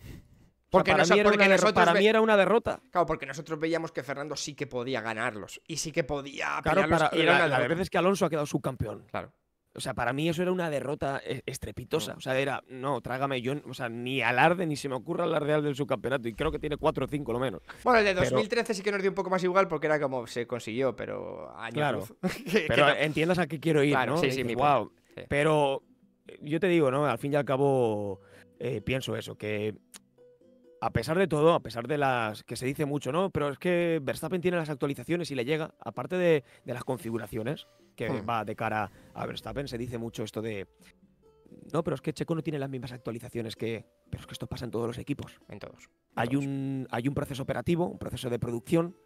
Porque para, mí era, porque una derro- nosotros para ve- mí era una derrota. Claro, porque nosotros veíamos que Fernando sí que podía ganarlos. Y sí que podía Claro, para, y era la, una la es que Alonso ha quedado subcampeón. Claro. O sea, para mí eso era una derrota eh, estrepitosa. O sea, era, no, trágame, yo, o sea, ni alarde, ni se me ocurra alardear del subcampeonato. Y creo que tiene 4 o 5 lo menos. Bueno, el de Pero- 2013 sí que nos dio un poco más igual porque era como se consiguió, pero años Claro. <laughs> que Pero entiendas a qué quiero ir, Claro, ¿no? sí, sí, mi. Sí. Pero eh, yo te digo, ¿no? Al fin y al cabo, eh, pienso eso, que a pesar de todo, a pesar de las que se dice mucho, ¿no? Pero es que Verstappen tiene las actualizaciones y le llega, aparte de, de las configuraciones, que Hmm. va de cara a Verstappen, se dice mucho esto de... No, pero es que Checo no tiene las mismas actualizaciones que... Pero es que esto pasa en todos los equipos. en todos. en Hay todos. un, hay un proceso operativo, un proceso de producción,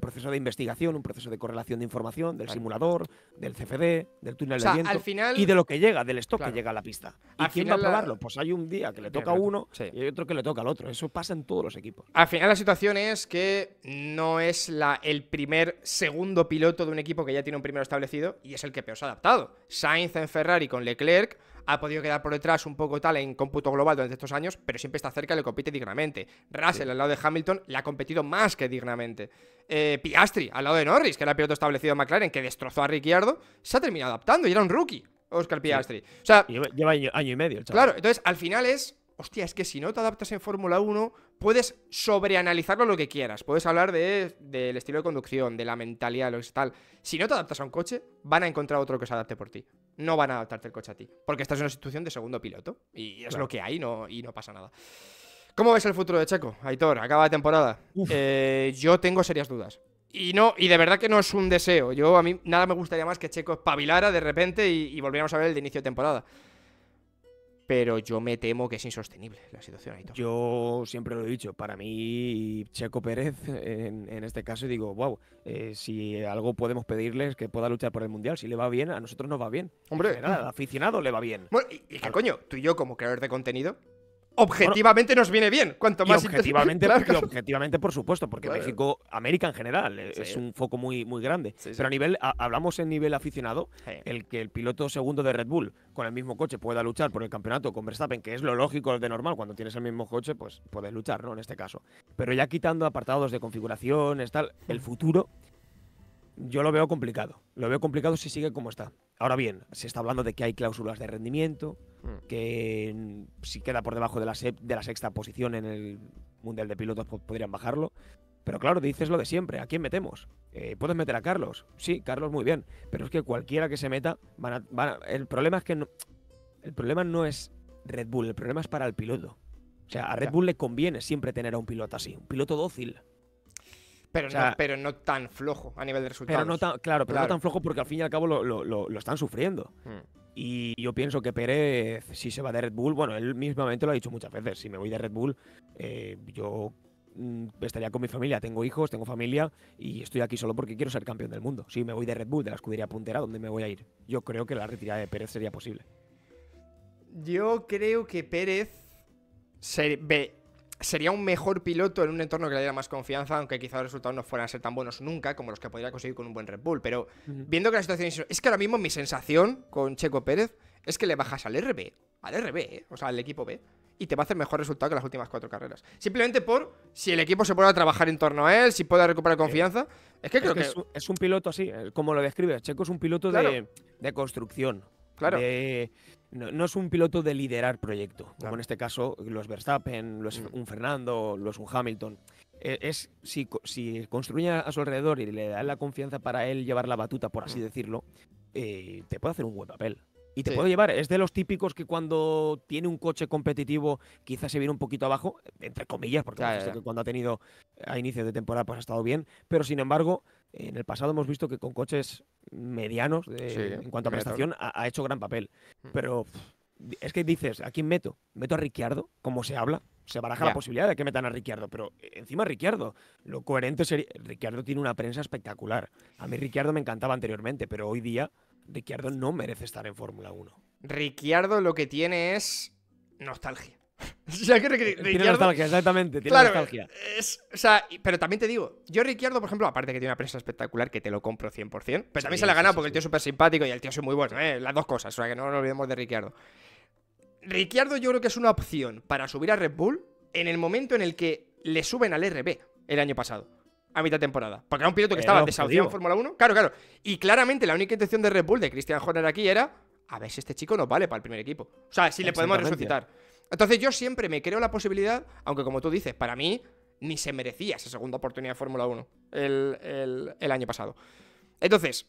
proceso de investigación, un proceso de correlación de información del Claro. simulador, del CFD, del túnel O sea, de viento al final. y de lo que llega, del stock Claro. que llega a la pista. ¿Y Al quién final va a la- probarlo? Pues hay un día que le toca a uno Sí. y hay otro que le toca al otro. Eso pasa en todos los equipos. Al final la situación es que no es la, el primer segundo piloto de un equipo que ya tiene un primero establecido y es el que peor se ha adaptado. Sainz en Ferrari con Leclerc ha podido quedar por detrás un poco tal en cómputo global durante estos años, pero siempre está cerca y le compite dignamente. Russell al lado de Hamilton le ha competido más que dignamente. Eh, Piastri al lado de Norris, que era el piloto establecido de McLaren, que destrozó a Ricciardo, se ha terminado adaptando y era un rookie, Oscar Piastri. O sea, Lleva, lleva año, año y medio el chaval. Claro, entonces al final es. Hostia, es que si no te adaptas en Fórmula 1, puedes sobreanalizarlo lo que quieras. Puedes hablar de, del estilo de conducción, de la mentalidad, lo que es tal. Si no te adaptas a un coche, van a encontrar otro que se adapte por ti. No van a adaptarte el coche a ti. Porque estás en una situación de segundo piloto. Y es Claro. lo que hay no, y no pasa nada. ¿Cómo ves el futuro de Checo? Aitor, acaba la temporada. Eh, yo tengo serias dudas. Y no, y de verdad que no es un deseo. Yo a mí nada me gustaría más que Checo espabilara de repente y, y volviéramos a ver el de inicio de temporada. Pero yo me temo que es insostenible la situación, Aitor. Yo siempre lo he dicho, para mí Checo Pérez, en, en este caso, digo, wow, si algo podemos pedirles que pueda luchar por el Mundial, si le va bien, a nosotros nos va bien. Hombre. Al aficionado le va bien. Bueno, y, y qué coño, tú y yo como creador de contenido, objetivamente nos viene bien. Cuanto Y más objetivamente, Claro, y <laughs> objetivamente, por supuesto, porque Claro. México, América en general, eh, Sí. es un foco muy, muy grande. Sí, sí. Pero a nivel, a- hablamos en nivel aficionado, el que el piloto segundo de Red Bull con el mismo coche pueda luchar por el campeonato con Verstappen, que es lo lógico, lo de normal, cuando tienes el mismo coche, pues puedes luchar, ¿no? En este caso. Pero ya quitando apartados de configuraciones, tal, el futuro, yo lo veo complicado. Lo veo complicado si sigue como está. Ahora bien, se está hablando de que hay cláusulas de rendimiento, Mm. que si queda por debajo de la, de la sexta posición en el Mundial de Pilotos po- podrían bajarlo. Pero claro, dices lo de siempre, ¿a quién metemos? Eh, ¿Puedes meter a Carlos? Sí, Carlos muy bien, pero es que cualquiera que se meta, van a- van a- el problema es que no, el problema no es Red Bull, el problema es para el piloto. O sea, a Red. Bull le conviene siempre tener a un piloto así, un piloto dócil. Pero, O sea, no, pero no tan flojo a nivel de resultados. Pero no tan, claro, pero Claro. no tan flojo porque al fin y al cabo lo, lo- lo- lo están sufriendo. Mm. Y yo pienso que Pérez, si se va de Red Bull, bueno, él mismamente lo ha dicho muchas veces, si me voy de Red Bull, eh, yo mm, estaría con mi familia, tengo hijos, tengo familia y estoy aquí solo porque quiero ser campeón del mundo. Si me voy de Red Bull, de la escudería puntera, ¿dónde me voy a ir? Yo creo que la retirada de Pérez sería posible. Yo creo que Pérez se ve- sería un mejor piloto en un entorno que le diera más confianza, aunque quizá los resultados no fueran a ser tan buenos nunca como los que podría conseguir con un buen Red Bull. Pero viendo que la situación es, es que ahora mismo mi sensación con Checo Pérez es que le bajas al RB, al RB, ¿eh? o sea, al equipo B, y te va a hacer mejor resultado que las últimas cuatro carreras. Simplemente por si el equipo se puede trabajar en torno a él, si puede recuperar confianza. Es que creo que. Es un, piloto así, eh, como lo describes. Checo es un piloto de, construcción. Claro. no, es un piloto de liderar proyecto, como en este caso los Verstappen, los, mm. un Fernando, los un Hamilton. E, es si, si construye a su alrededor y le da la confianza para él llevar la batuta, por así mm. decirlo, eh, te puede hacer un buen papel. Y te puede llevar, es de los típicos que cuando tiene un coche competitivo quizás se viene un poquito abajo, entre comillas, porque que cuando ha tenido a inicio de temporada pues ha estado bien, pero sin embargo, en el pasado hemos visto que con coches medianos en cuanto a prestación ha, hecho gran papel. Mm. Pero es que dices, ¿a quién meto? ¿Meto a Ricciardo? Como se habla, se baraja la posibilidad de que metan a Ricciardo, pero encima Ricciardo, lo coherente sería. Ricciardo tiene una prensa espectacular. A mí Ricciardo me encantaba anteriormente, pero hoy día Ricciardo no merece estar en Fórmula 1. Ricciardo lo que tiene es nostalgia. <laughs> tiene nostalgia, exactamente, tiene nostalgia. o sea, pero también te digo, yo Ricciardo, por ejemplo, aparte que tiene una prensa espectacular, que te lo compro 100%, pero también se la ha ganado porque el tío es súper simpático y el tío es muy bueno, ¿eh? las dos cosas, o sea, que no nos olvidemos de Ricciardo. Ricciardo yo creo que es una opción para subir a Red Bull en el momento en el que le suben al RB el año pasado a mitad de temporada. Porque era un piloto que estaba desahuciado en Fórmula 1. Claro, claro. Y claramente la única intención de Red Bull, de Christian Horner aquí, era a ver si este chico nos vale para el primer equipo. O sea, si le podemos resucitar. Entonces yo siempre me creo la posibilidad, aunque como tú dices, para mí ni se merecía esa segunda oportunidad de Fórmula 1 el, año pasado. Entonces,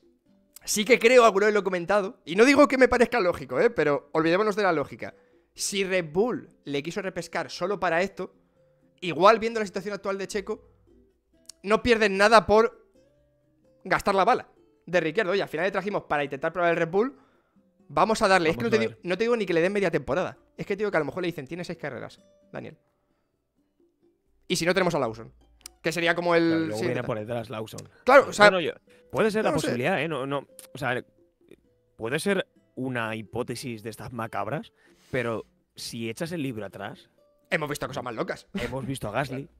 sí que creo, alguno vez lo he comentado, y no digo que me parezca lógico, ¿eh? pero olvidémonos de la lógica. Si Red Bull le quiso repescar solo para esto, igual viendo la situación actual de Checo, no pierden nada por gastar la bala de Ricciardo. Oye, al final le trajimos para intentar probar el Red Bull. Vamos a darle. es que no te, digo, ni que le den media temporada. Es que te digo que a lo mejor le dicen, tiene seis carreras, Daniel. Y si no, tenemos a Lawson. Que sería como el. luego viene por detrás Lawson. Claro, o sea. puede ser la posibilidad, ¿eh? No, no. O sea, puede ser una hipótesis de estas macabras, pero si echas el libro atrás. Hemos visto cosas más locas. Hemos visto a Gasly. <laughs>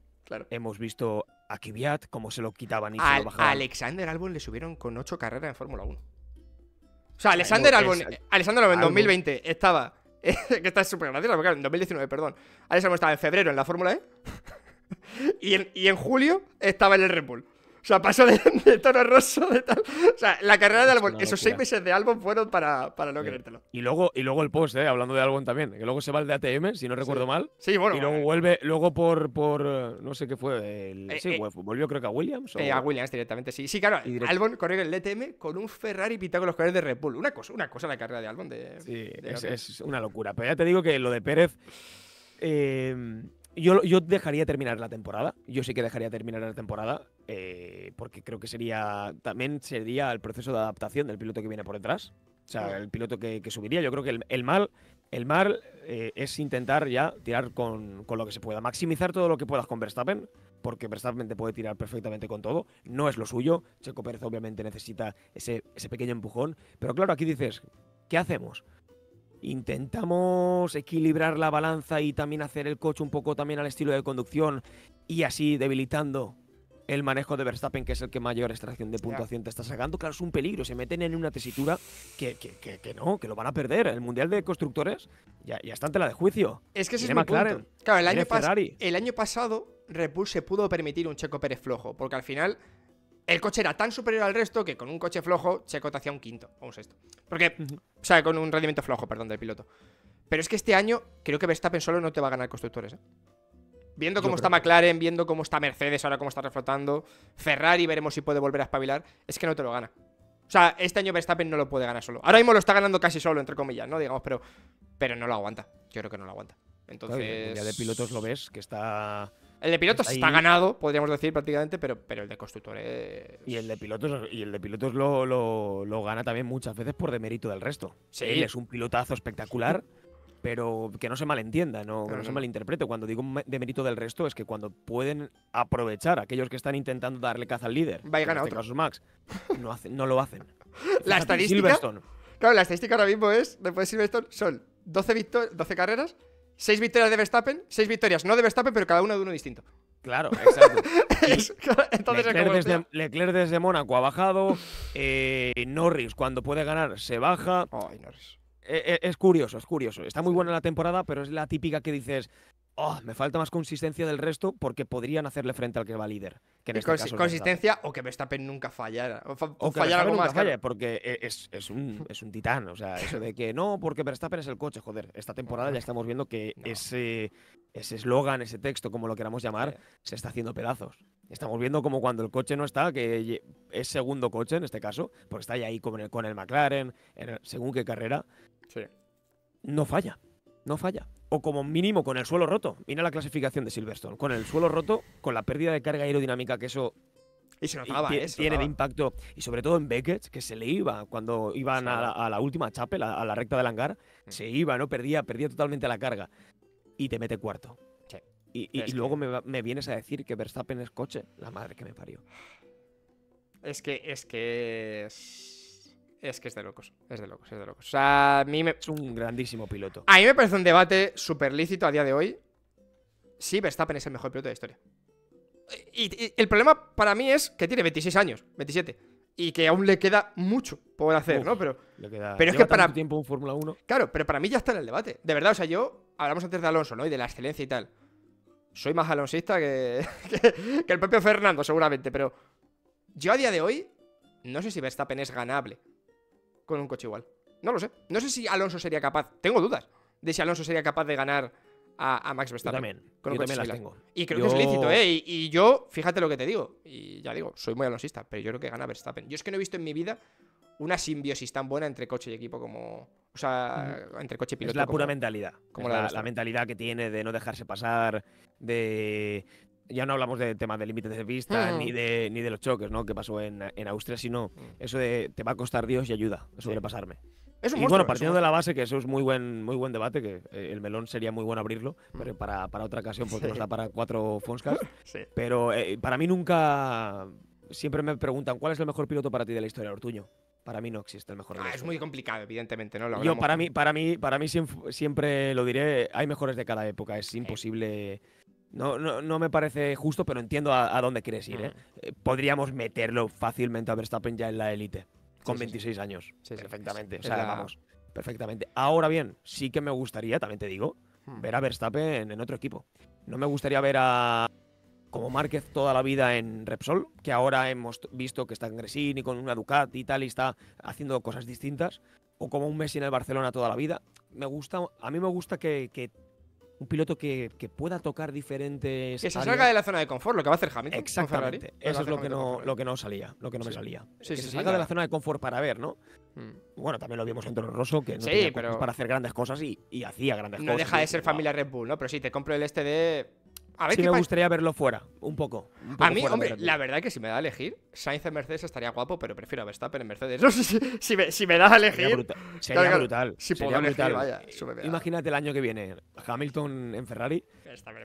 Hemos visto a Kvyat, cómo se lo quitaban y se lo bajaban. A Alexander Albon le subieron con ocho carreras en Fórmula 1. O sea, Alexander Albon, Alexander Albon en 2020 estaba. <laughs> que está súper gracioso, porque en 2019, perdón. Alexander Albon estaba en febrero en la Fórmula E. <laughs> y, en, y en julio estaba en el Red Bull. O sea, pasó de, <laughs> tono roso, de tal. O sea, la carrera de Albon, esos seis meses de Albon fueron para, para no querértelo. Y luego, y luego el post, ¿eh? hablando de Albon también, que luego se va al de ATM, si no recuerdo mal. Sí, bueno. Y luego eh. vuelve, luego por, por no sé qué fue. El, eh, sí, eh, volvió creo que a Williams. a Williams directamente, sí. Sí, claro, Albon corrió el DTM con un Ferrari pintado con los colores de Red Bull. Una cosa, una cosa la carrera de Albon. De, sí, es, es, una locura. Pero ya te digo que lo de Pérez. Eh, yo, yo, dejaría terminar la temporada. Yo sí que dejaría terminar la temporada. Eh, porque creo que sería. También sería el proceso de adaptación del piloto que viene por detrás. O sea, el piloto que, subiría. Yo creo que el, mal. El mal eh, es intentar ya tirar con, lo que se pueda. Maximizar todo lo que puedas con Verstappen. Porque Verstappen te puede tirar perfectamente con todo. No es lo suyo. Checo Pérez obviamente necesita ese, ese pequeño empujón. Pero claro, aquí dices, ¿qué hacemos? Intentamos equilibrar la balanza y también hacer el coche un poco también al estilo de conducción y así debilitando el manejo de Verstappen, que es el que mayor extracción de puntuación te está sacando. Claro, es un peligro. Se meten en una tesitura que, que, no, que lo van a perder. El Mundial de Constructores ya, ya está ante la de juicio. Es que ese es mi punto. Claro, el año, el año pasado Red Bull se pudo permitir un Checo Pérez flojo, porque al final el coche era tan superior al resto que con un coche flojo Checo te hacía un quinto o un sexto. Porque, o sea, con un rendimiento flojo, perdón, del piloto. Pero es que este año creo que Verstappen solo no te va a ganar constructores, ¿eh? Viendo cómo está McLaren, viendo cómo está Mercedes, ahora cómo está reflotando, Ferrari, veremos si puede volver a espabilar, es que no te lo gana. O sea, este año Verstappen no lo puede ganar solo. Ahora mismo lo está ganando casi solo, entre comillas, ¿no? Digamos, pero, pero no lo aguanta. Yo creo que no lo aguanta. Entonces. ya de pilotos lo ves, que está el de pilotos está ganado, podríamos decir prácticamente, pero, pero el de constructores. Y el de pilotos, y el de pilotos lo, lo, gana también muchas veces por demérito del resto. Sí. Él es un pilotazo espectacular, <laughs> pero que no se malentienda, no, que no se malinterprete. Cuando digo demérito del resto es que cuando pueden aprovechar a aquellos que están intentando darle caza al líder, Va y gana en este Max, no, no lo hacen. <laughs> la estadística. Claro, la estadística ahora mismo es, después de Silverstone, son 12, 12 carreras Seis victorias de Verstappen, seis victorias no de Verstappen, pero cada una de uno distinto. Claro, exacto. <laughs> Entonces Leclerc, desde, Leclerc, desde, Mónaco ha bajado. Eh, Norris, cuando puede ganar, se baja. Ay, Norris. E- e- es curioso, es curioso. Está muy buena la temporada, pero es la típica que dices, oh, me falta más consistencia del resto porque podrían hacerle frente al que va líder. Que en este caso consistencia o que Verstappen nunca fallara. O, fa- o fallara Verstappen algo nunca más. falle, porque e- es, es un, <laughs> es un titán. O sea, eso de que no, porque Verstappen es el coche, joder. Esta temporada ya estamos viendo que No. ese ese eslogan, ese texto, como lo queramos llamar, se está haciendo pedazos. Estamos viendo como cuando el coche no está, que es segundo coche en este caso, porque está ya ahí con el, con el McLaren, en el- según qué carrera, Sí. no falla. No falla. O como mínimo con el suelo roto. Mira la clasificación de Silverstone. Con el suelo roto, con la pérdida de carga aerodinámica que eso Y se notaba, ¿eh? Se tiene de notaba. impacto. Y sobre todo en Beckett, que se le iba cuando iban a la, a la última chapel, a, a la recta del hangar. Mm. Se iba, ¿no? Perdía, perdía totalmente la carga. Y te mete cuarto. Y, que- luego me, vienes a decir que Verstappen es coche. La madre que me parió. Es que, es que es... Es que es de locos, es de locos, es de locos. O sea, a mí me, Es un grandísimo piloto. a mí me parece un debate súper lícito a día de hoy. Sí, Verstappen es el mejor piloto de la historia. Y, y el problema para mí es que tiene 26 años, 27. Y que aún le queda mucho por hacer, Uf. ¿no? Pero, Le queda- pero es que para- tiempo en Fórmula 1. claro, pero para mí ya está en el debate. De verdad, o sea, yo, hablamos antes de Alonso, ¿no? Y de la excelencia y tal. Soy más alonsista que, <laughs> que, que el propio Fernando, seguramente, pero yo a día de hoy no sé si Verstappen es ganable con un coche igual. No lo sé. No sé si Alonso sería capaz, tengo dudas, de si Alonso sería capaz de ganar a, a Max Yo Verstappen. también. con un Yo coche también las tengo. Y creo Yo- que es lícito, ¿eh? Y, y yo, fíjate lo que te digo. Y ya digo, soy muy alonsista, pero yo creo que gana Verstappen. Yo es que no he visto en mi vida una simbiosis tan buena entre coche y equipo como. O sea, entre coche y piloto. Es la como- pura mentalidad. como la la, mentalidad que tiene de no dejarse pasar, de... Ya no hablamos de temas de límites de pista Mm. ni, de, ni de los choques, ¿no? Que pasó en, en Austria, sino Mm. eso de te va a costar Dios y ayuda a Sí. Es un Y monstruo, bueno, es un partiendo de la base, que eso es muy buen, muy buen debate, que eh, el melón sería muy bueno abrirlo, Mm. pero para, para otra ocasión, porque Sí. nos da para cuatro Fonscast. <laughs> Sí. Pero eh, para mí nunca... Siempre me preguntan, ¿cuál es el mejor piloto para ti de la historia, Ortuño? Para mí no existe el mejor de Ah, es muy complicado, evidentemente, ¿no? Lo Yo, para mí, para mí, para mí siempre, lo diré, hay mejores de cada época, es imposible. No, no, no me parece justo, pero entiendo a, a dónde quieres ir. ¿eh? Eh, Podríamos meterlo fácilmente a Verstappen ya en la élite, con Sí, sí, sí. 26 años. Perfectamente. O sea, la- vamos, perfectamente. Ahora bien, sí que me gustaría, también te digo, Hmm. ver a Verstappen en otro equipo. No me gustaría ver a como Márquez toda la vida en Repsol, que ahora hemos visto que está en Gresini con una Ducati y tal y está haciendo cosas distintas, o como un Messi en el Barcelona toda la vida. Me gusta, a mí me gusta que, que un piloto que, que pueda tocar diferentes Que se áreas. salga de la zona de confort, lo que va a hacer Hamilton. Exactamente. Eso es lo que no, lo que no salía, lo que no me salía. Sí, que sí, se salga de la zona de confort para ver, ¿no? Mm. Bueno, también lo vimos en Toro Rosso, que no Sí, tenía pero- para hacer grandes cosas y, y hacía grandes No cosas. deja y de ser familia Red Bull, ¿no? Pero sí, te compro el este de. A ver Sí me gustaría verlo fuera, un poco. un poco A mí, hombre, la verdad es que si me da a elegir, Sainz en Mercedes estaría guapo, pero prefiero a Verstappen en Mercedes. <laughs> No sé si, si me, si me das a Sería elegir. Sería claro, brutal. si sería puedo elegir, brutal. vaya. Imagínate el año que viene, Hamilton en Ferrari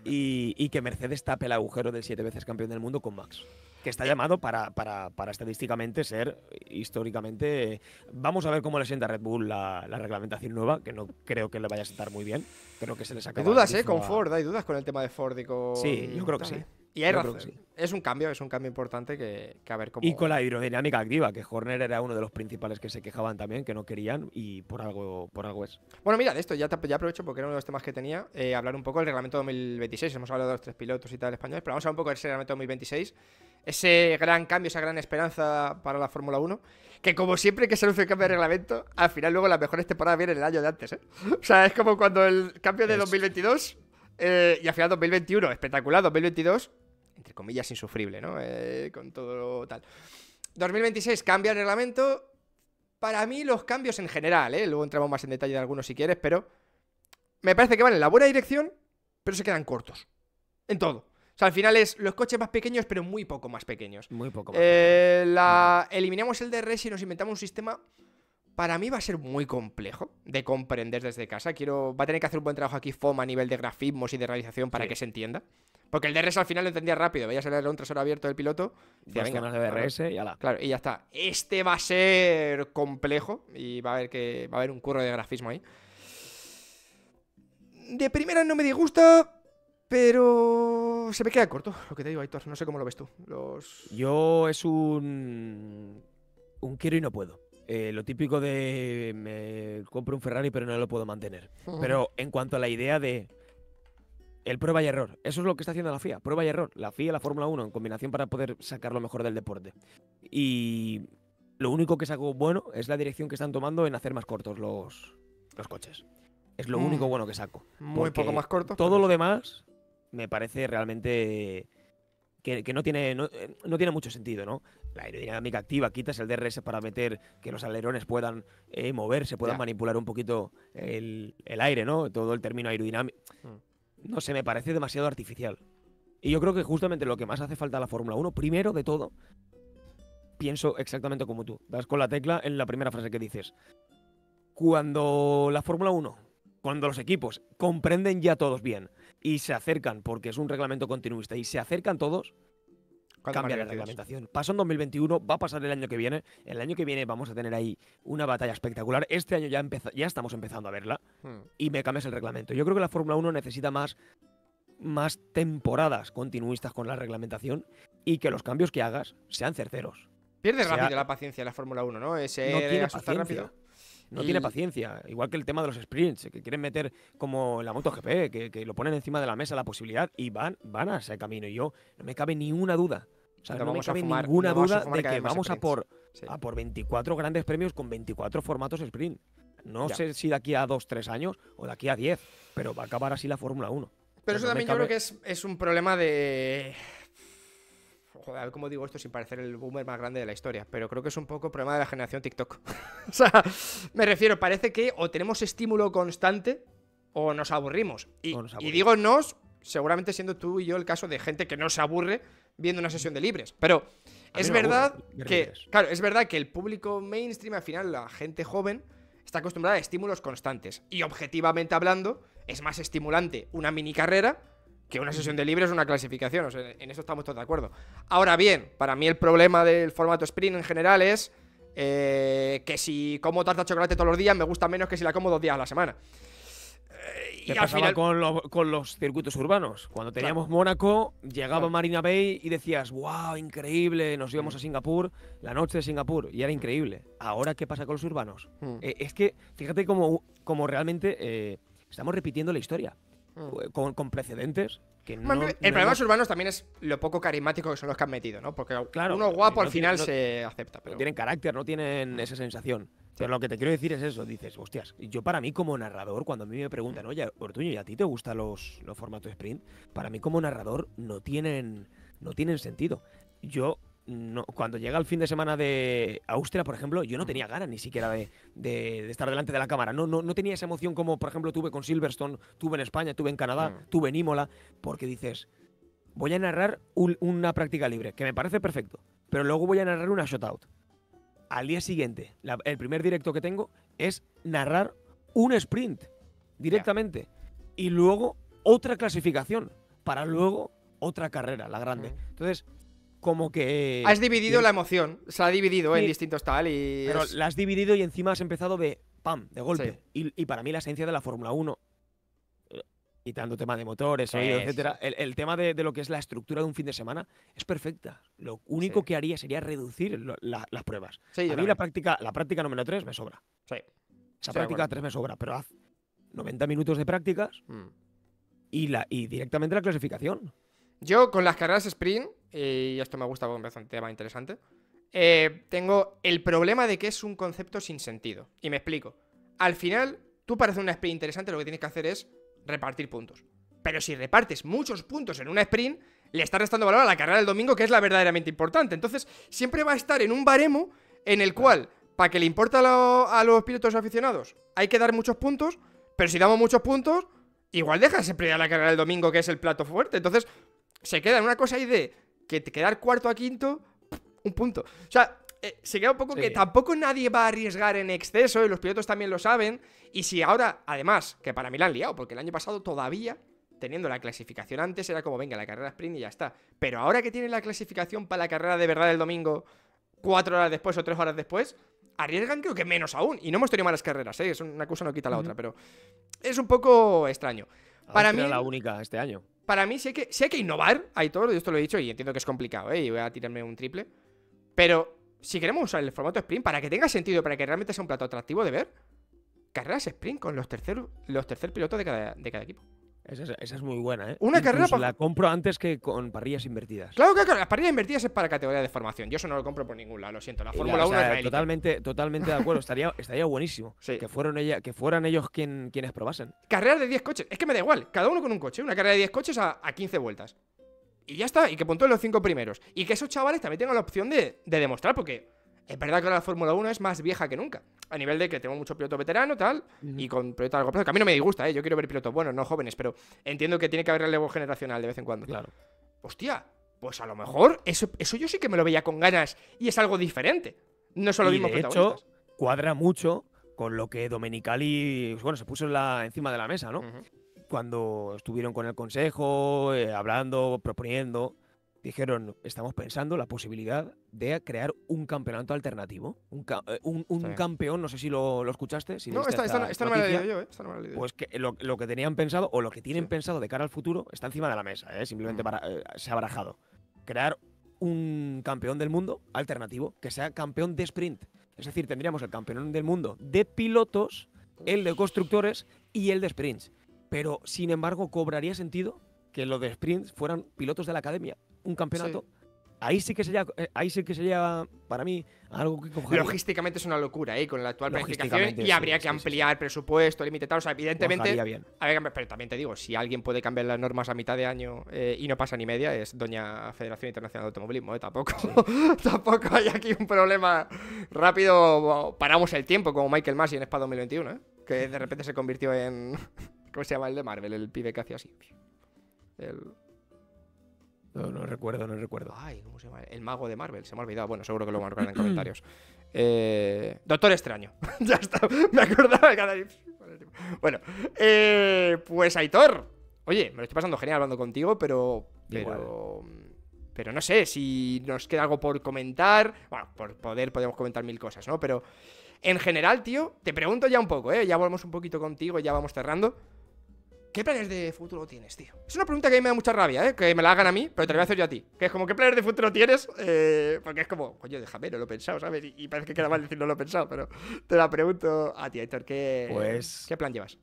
y, y que Mercedes tape el agujero del siete veces campeón del mundo con Max. Que está llamado para, para, para estadísticamente ser históricamente. Vamos a ver cómo le sienta a Red Bull la, la reglamentación nueva, que no creo que le vaya a sentar muy bien. Creo que se les Hay acaba el dudas, ¿eh? Con a- Ford, hay dudas con el tema de Ford y con. Sí, yo creo que sí. Y hay razón. sí. Es un cambio, es un cambio importante que, que a ver cómo. Y con la hidrodinámica activa, que Horner era uno de los principales que se quejaban también, que no querían, y por algo, por algo es. Bueno, mira, de esto ya, te- ya aprovecho porque era uno de los temas que tenía. eh, hablar un poco del reglamento 2026. Hemos hablado de los tres pilotos y tal españoles, pero vamos a hablar un poco del reglamento 2026. Ese gran cambio, esa gran esperanza para la Fórmula 1. Que como siempre que se anuncia el cambio de reglamento, al final luego las mejores temporadas vienen el año de antes, ¿eh? <laughs> O sea, es como cuando el cambio de Es- 2022 eh, y al final 2021, espectacular, 2022, entre comillas, insufrible, ¿no? Eh, con todo lo tal. 2026 cambia el reglamento. Para mí los cambios en general, ¿eh? Luego entramos más en detalle de algunos si quieres, pero me parece que van en la buena dirección, pero se quedan cortos. En todo. O sea, al final es los coches más pequeños, pero muy poco más pequeños. Muy poco más. Eh, la... Eliminamos el DRS y nos inventamos un sistema. Para mí va a ser muy complejo de comprender desde casa. Quiero. Va a tener que hacer un buen trabajo aquí FOM a nivel de grafismos y de realización para Sí. que se entienda. Porque el DRS al final lo entendía rápido. Veías el alerón trasero abierto del piloto. decía, Dos "Venga, zonas de claro". DRS y ala. Claro, y ya está. Este va a ser complejo y va a haber que va a haber un curro de grafismo ahí. De primera no me disgusta, pero se me queda corto, lo que te digo, Aitor. No sé cómo lo ves tú. Los Yo es un. Un quiero y no puedo. Eh, lo típico de me compro un Ferrari pero no lo puedo mantener. Pero en cuanto a la idea de el prueba y error, eso es lo que está haciendo la FIA, prueba y error. La FIA y la Fórmula 1 en combinación para poder sacar lo mejor del deporte. Y lo único que saco bueno es la dirección que están tomando en hacer más cortos los, los coches. Es lo único Mm. bueno que saco. Muy poco más corto. Todo lo demás me parece realmente que, que no, tiene, no, eh, no tiene mucho sentido, ¿no? La aerodinámica activa, quitas el DRS para meter que los alerones puedan eh, moverse, puedan Ya. manipular un poquito el, el aire, ¿no? Todo el término aerodinámico. Mm. No sé, me parece demasiado artificial. Y yo creo que justamente lo que más hace falta a la Fórmula 1, primero de todo, pienso exactamente como tú. Das con la tecla en la primera frase que dices. Cuando la Fórmula 1, cuando los equipos comprenden ya todos bien y se acercan, porque es un reglamento continuista, y se acercan todos, ¿Cuánto cambia la reglamentación. Pasó en 2021, va a pasar el año que viene. El año que viene vamos a tener ahí una batalla espectacular. Este año ya, ya estamos empezando a verla Hmm. y me cambias el reglamento. Yo creo que la Fórmula 1 necesita más, más temporadas continuistas con la reglamentación y que los cambios que hagas sean certeros. Pierde sea- rápido la paciencia la Fórmula 1, ¿no? Ese No tiene paciencia. rápido. No tiene paciencia. Igual que el tema de los sprints, que quieren meter como en la MotoGP, que, que lo ponen encima de la mesa la posibilidad y van, van a ese camino. Y yo no me cabe ni una duda. O sea, no me vamos a cabe fumar- ninguna duda de que vamos a por, Sí. a por 24 grandes premios con 24 formatos sprint. No Ya. sé si de aquí a 2-3 años o de aquí a 10, pero va a acabar así la Fórmula 1. Pero sea, eso no también yo creo que es, es un problema de. Joder, a ver cómo digo esto sin parecer el boomer más grande de la historia. Pero creo que es un poco problema de la generación TikTok. <laughs> o sea, me refiero, parece que o tenemos estímulo constante o nos aburrimos. Y, O nos y aburrimos. digo nos, seguramente siendo tú y yo el caso de gente que no se aburre viendo una sesión de libres. Pero es aburre verdad ver que. Claro, es verdad que el público mainstream, al final, la gente joven, está acostumbrada a estímulos constantes. Y objetivamente hablando, es más estimulante una mini carrera que una sesión de libres o una clasificación. O sea, en eso estamos todos de acuerdo. Ahora bien, para mí el problema del formato sprint en general es eh, que si como tarta de chocolate todos los días me gusta menos que si la como dos días a la semana. Eh, y ¿Qué al final. con, lo- con los circuitos urbanos? Cuando teníamos Mónaco, llegaba Claro. Marina Bay y decías, wow, increíble, nos íbamos Mm. a Singapur, la noche de Singapur, y era increíble. Ahora, ¿qué pasa con los urbanos? Mm, Eh, es que, fíjate cómo, cómo realmente estamos repitiendo la historia, mm. Con, con precedentes que no... No el problema de los urbanos también es lo poco carismático que son los que han metido, ¿no? Porque Claro, uno guapo no al final no- se acepta. no Pero... tienen carácter, no tienen esa sensación. Pero lo que te quiero decir es eso, dices, hostias, yo para mí como narrador, cuando a mí me preguntan, oye, Ortuño, ¿y a ti te gustan los, los formatos sprint? Para mí como narrador no tienen, no tienen sentido. Yo, no, cuando llega el fin de semana de Austria, por ejemplo, yo no tenía ganas ni siquiera de, de- de estar delante de la cámara. No, no, no tenía esa emoción como, por ejemplo, tuve con Silverstone, tuve en España, tuve en Canadá, Mm. tuve en Imola, porque dices, voy a narrar un- una práctica libre, que me parece perfecto, pero luego voy a narrar una shutout. Al día siguiente, la- el primer directo que tengo es narrar un sprint directamente y luego otra clasificación para luego otra carrera, la grande. Mm. Entonces, como que... Has dividido la emoción, se ha dividido en Sí. distintos tal y. Pero es- la has dividido y encima has empezado de pam, de golpe. Y, y para mí la esencia de la Fórmula 1, eh, quitando tema de motores, etcétera, el, el tema de, de lo que es la estructura de un fin de semana es perfecta. Lo único que haría sería reducir lo- la- las pruebas. A mí también. la práctica, la práctica número 3 me sobra. Sí. Esa práctica acuerdo. 3 me sobra, pero haz 90 minutos de prácticas Mm. y, la, y directamente la clasificación. Yo con las carreras sprint, y esto me gusta porque me parece un tema interesante, eh, tengo el problema de que es un concepto sin sentido. Y me explico. Al final, tú para una sprint interesante lo que tienes que hacer es repartir puntos. Pero si repartes muchos puntos en una sprint, le estás restando valor a la carrera del domingo, que es la verdaderamente importante. Entonces, siempre va a estar en un baremo en el cual, para que le importa a los pilotos aficionados, hay que dar muchos puntos, pero si damos muchos puntos, igual dejas siempre a la carrera del domingo, que es el plato fuerte. Entonces, se queda en una cosa ahí de que te quedar cuarto a quinto, un punto. O sea, eh, se queda un poco Sí. que tampoco nadie va a arriesgar en exceso y los pilotos también lo saben. Y si ahora, además, que para mí la han liado, porque el año pasado todavía, teniendo la clasificación antes, era como, venga, la carrera sprint y ya está. Pero ahora que tienen la clasificación para la carrera de verdad del domingo, cuatro horas después o tres horas después, arriesgan creo que menos aún. Y no hemos tenido malas carreras, ¿eh? Es una cosa no quita la otra, pero es un poco extraño. Para mí- la única este año. Para mí sí hay que, sí hay que innovar, Aitor, yo esto lo he dicho y entiendo que es complicado, ¿eh? Y voy a tirarme un triple. Pero si queremos usar el formato sprint para que tenga sentido, para que realmente sea un plato atractivo de ver, carreras sprint con los tercer, los tercer pilotos de cada, de cada equipo. Esa es, esa es muy buena, ¿eh? Una carrera Incluso pa- La compro antes que con parrillas invertidas. Claro, claro, claro, las parrillas invertidas es para categoría de formación. Yo eso no lo compro por ningún lado, lo siento. La la- Fórmula o 1 sea, es la élite. totalmente, totalmente de acuerdo. Estaría, <laughs> estaría buenísimo. Sí. Que, fueron ella, que fueran ellos quien, quienes probasen. Carreras de 10 coches. Es que me da igual. Cada uno con un coche. Una carrera de 10 coches a, a 15 vueltas. Y ya está. Y que puntúen los 5 primeros. Y que esos chavales también tengan la opción de, de demostrar. Porque es verdad que la Fórmula 1 es más vieja que nunca. A nivel de que tenemos mucho piloto veterano, tal. Y con pilotos a largo plazo. Que a mí no me disgusta, ¿eh? Yo quiero ver pilotos buenos, no jóvenes. Pero entiendo que tiene que haber relevo generacional de vez en cuando. Claro. Hostia. Pues a lo mejor eso, eso yo sí que me lo veía con ganas. Y es algo diferente. No Y mismos de hecho, cuadra mucho con lo que Domenicali, bueno, se puso en la, encima de la mesa, ¿no? Cuando estuvieron con el consejo, eh, hablando, proponiendo, dijeron, estamos pensando la posibilidad de crear un campeonato alternativo. Un, ca- eh, un- un Sí. campeón, no sé si lo, lo escuchaste. Si No, esta, esta, esta no me la he noticia, leído yo, ¿eh? Esta no me la he leído yo. Pues que lo, lo que tenían pensado, o lo que tienen Sí. pensado de cara al futuro, está encima de la mesa, ¿eh? simplemente Mm. para- eh, se ha barajado. Crear un campeón del mundo alternativo, que sea campeón de sprint. Es decir, tendríamos el campeón del mundo de pilotos, el de constructores y el de sprints. Pero, sin embargo, cobraría sentido que los de sprints fueran pilotos de la academia. Un campeonato. Ahí sí que sería, eh, ahí sí que sería para mí algo que cogería. Logísticamente es una locura, ¿eh? Con la actual planificación. Y sí, habría que ampliar presupuesto, límite tal. O sea, evidentemente. Bien. pero también te digo, si alguien puede cambiar las normas a mitad de año eh, y no pasa ni media, es Doña Federación Internacional de Automovilismo, ¿eh? Tampoco, <laughs> tampoco hay aquí un problema rápido. Paramos el tiempo, como Michael Massey en Spa 2021, ¿eh? Que de repente se convirtió en. <laughs> ¿Cómo se llama el de Marvel? El pibe que hacía así. El. No, no recuerdo, no recuerdo. Ay, ¿cómo se llama? El mago de Marvel, se me ha olvidado. Bueno, seguro que lo marcarán en comentarios. <clears throat> Eh, Doctor Extraño. <laughs> ya está, me acordaba de cada. Bueno, eh, pues Aitor. Oye, me lo estoy pasando genial hablando contigo, pero. Pero. Pero no sé si nos queda algo por comentar. Bueno, por poder podemos comentar mil cosas, ¿no? Pero en general, tío, te pregunto ya un poco, ¿eh? Ya volvemos un poquito contigo, ya vamos cerrando. ¿Qué planes de futuro tienes, tío? Es una pregunta que a mí me da mucha rabia, ¿eh? Que me la hagan a mí, pero te la voy a hacer yo a ti. Que es como, ¿qué planes de futuro tienes? Eh, porque es como, coño, déjame, no lo he pensado, ¿sabes? Y, y parece que queda mal decir no lo he pensado, pero te la pregunto a ti, Héctor. ¿qué, Pues- ¿Qué plan llevas?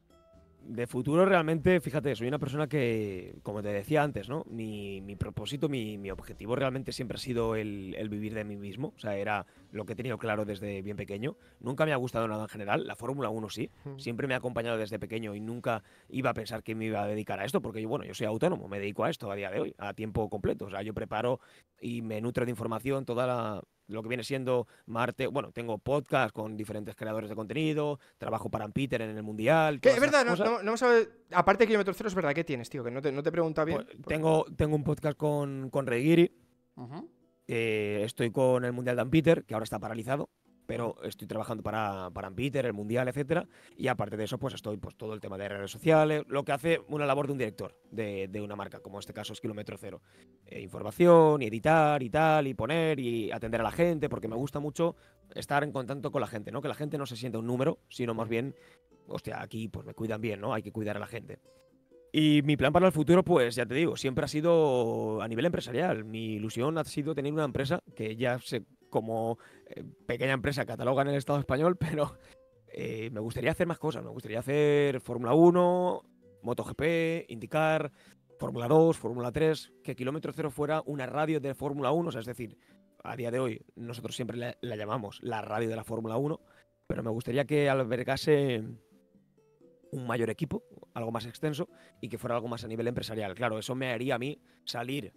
De futuro realmente, fíjate, soy una persona que, como te decía antes, ¿no? Mi, mi propósito, mi, mi objetivo realmente siempre ha sido el, el vivir de mí mismo. O sea, era lo que he tenido claro desde bien pequeño. Nunca me ha gustado nada en general. La Fórmula 1 sí. Siempre me ha acompañado desde pequeño y nunca iba a pensar que me iba a dedicar a esto, porque yo, bueno, yo soy autónomo, me dedico a esto a día de hoy, a tiempo completo. O sea, yo preparo y me nutro de información toda la, lo que viene siendo Marte. Bueno, tengo podcast con diferentes creadores de contenido, trabajo para Peter en el Mundial. Es verdad, no, no, no sabe- Aparte de kilómetro cero, es verdad, ¿qué tienes, tío? Que no te, no te he preguntado bien. Pues, tengo, tengo un podcast con, con eh, estoy con el Mundial de Peter, que ahora está paralizado, pero estoy trabajando para, para Peter, el Mundial, etcétera. Y aparte de eso, pues estoy pues, todo el tema de redes sociales, lo que hace una labor de un director de, de una marca, como en este caso es Kilómetro Cero. Eh, información, y editar y tal, y poner y atender a la gente, porque me gusta mucho estar en contacto con la gente, ¿no? Que la gente no se sienta un número, sino más bien, hostia, aquí pues me cuidan bien, ¿no? Hay que cuidar a la gente. Y mi plan para el futuro, pues ya te digo, siempre ha sido a nivel empresarial. Mi ilusión ha sido tener una empresa que ya sé como eh, pequeña empresa cataloga en el Estado español, <laughs> pero eh, me gustaría hacer más cosas. Me gustaría hacer Fórmula 1, MotoGP, IndyCar, Fórmula 2, Fórmula 3, que Kilómetro Cero fuera una radio de Fórmula 1. o sea, es decir, a día de hoy nosotros siempre la, la llamamos la radio de la Fórmula 1, pero me gustaría que albergase un mayor equipo, algo más extenso, y que fuera algo más a nivel empresarial. Claro, eso me haría a mí salir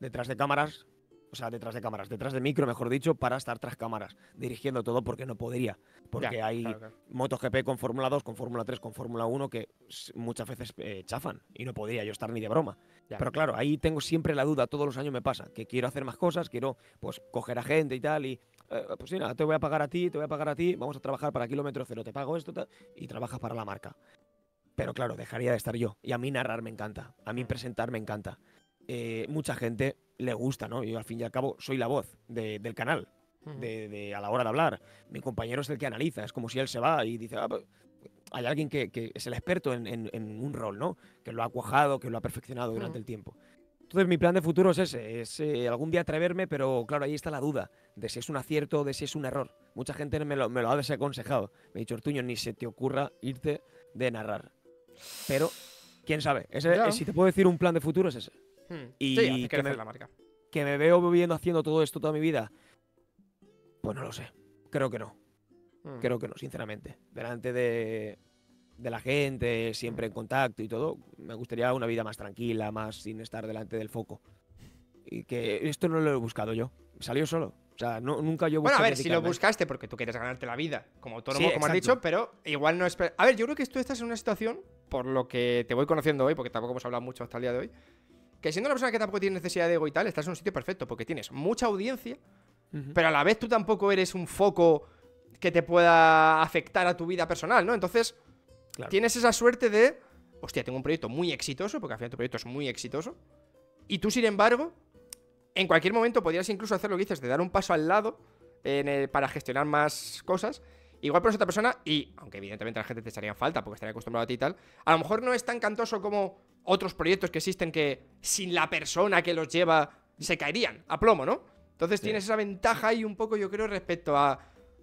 detrás de cámaras, o sea, detrás de cámaras, detrás de micro, mejor dicho, para estar tras cámaras, dirigiendo todo porque no podría. Porque Ya, hay claro, claro. MotoGP con Fórmula 2, con Fórmula 3, con Fórmula 1 que muchas veces eh, chafan y no podría yo estar ni de broma. Ya. Pero claro, ahí tengo siempre la duda, todos los años me pasa, que quiero hacer más cosas, quiero pues coger a gente y tal, y eh, pues sí, nada, te voy a pagar a ti, te voy a pagar a ti, vamos a trabajar para kilómetro cero, te pago esto tal, y trabajas para la marca. Pero claro, dejaría de estar yo. Y a mí narrar me encanta, a mí presentar me encanta. Eh, mucha gente le gusta, ¿no? Yo al fin y al cabo soy la voz de- del canal, de, de- a la hora de hablar. Mi compañero es el que analiza, es como si él se va y dice, "Ah, pues, hay alguien que, que es el experto en, en- en un rol, ¿no? Que lo ha cuajado, que lo ha perfeccionado durante el tiempo. Entonces mi plan de futuro es ese, es eh, algún día atreverme, pero claro, ahí está la duda de si es un acierto o de si es un error. Mucha gente me lo, me lo ha desaconsejado. Me ha dicho, Ortuño, ni se te ocurra irte de narrar. Pero, quién sabe. Ese- si te puedo decir un plan de futuro es ese. Hmm. Y sí, hace que me- la marca. ¿Que me veo viviendo haciendo todo esto toda mi vida? Pues no lo sé. Creo que no. Hmm. Creo que no, sinceramente. Delante de, de la gente, siempre en contacto y todo, me gustaría una vida más tranquila, más sin estar delante del foco. Y que esto no lo he buscado yo. Salió solo. O sea, no- nunca yo Bueno, busqué a ver, si lo buscaste porque tú quieres ganarte la vida como autónomo, Sí, como has exacto. dicho, pero igual no. A ver, yo creo que tú estás en una situación, por lo que te voy conociendo hoy, porque tampoco hemos hablado mucho hasta el día de hoy, que siendo una persona que tampoco tiene necesidad de ego y tal, estás en un sitio perfecto, porque tienes mucha audiencia, pero a la vez tú tampoco eres un foco que te pueda afectar a tu vida personal, ¿no? Entonces, Claro. tienes esa suerte de, hostia, tengo un proyecto muy exitoso, porque al final tu proyecto es muy exitoso, y tú, sin embargo, en cualquier momento podrías incluso hacer lo que dices, de dar un paso al lado en el- para gestionar más cosas. Igual por otra persona, y aunque evidentemente la gente te echaría en falta porque estaría acostumbrado a ti y tal, a lo mejor no es tan cantoso como otros proyectos que existen que sin la persona que los lleva se caerían a plomo, ¿no? Entonces Sí. tienes esa ventaja ahí un poco, yo creo, respecto a,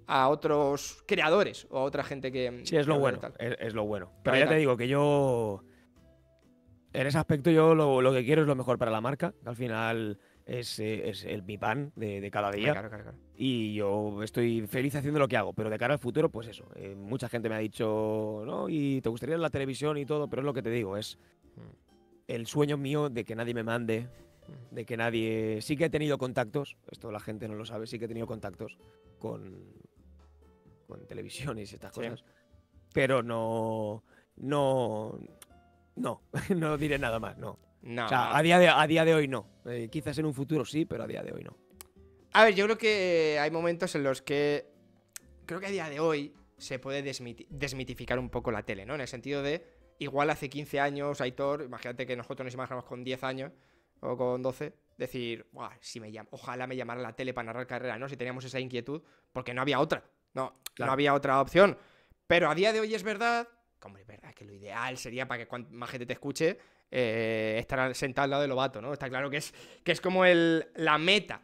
a otros creadores o a otra gente que. Sí, es lo bueno. Es, es lo bueno. Pero Ahí ya te digo que yo. En ese aspecto, yo lo, lo que quiero es lo mejor para la marca. que Al final es, eh, es el, mi pan de, de cada día. Claro, claro, claro. Y yo estoy feliz haciendo lo que hago. Pero de cara al futuro, pues eso. eh, mucha gente me ha dicho, ¿no? Y te gustaría la televisión y todo. Pero es lo que te digo. Es el sueño mío de que nadie me mande. De que nadie. Sí que he tenido contactos. Esto la gente no lo sabe. Sí que he tenido contactos con. Con televisiones y estas Sí. cosas. Pero no. No. No. <laughs> no diré nada más. No. No. O sea, a día de, a día de hoy no. Eh, quizás en un futuro sí, pero a día de hoy no. A ver, yo creo que hay momentos en los que creo que a día de hoy se puede desmiti- desmitificar un poco la tele, ¿no? En el sentido de, igual hace 15 años, Aitor, imagínate que nosotros nos imaginamos con 10 años o con 12, decir, "Buah, si me ojalá me llamara la tele para narrar carrera, ¿no? Si teníamos esa inquietud, porque no había otra, no, Claro. no había otra opción. Pero a día de hoy es verdad, como es verdad que lo ideal sería para que más gente te escuche, eh, estar sentado al lado de Lobato, ¿no? Está claro que es, que es como el, la meta.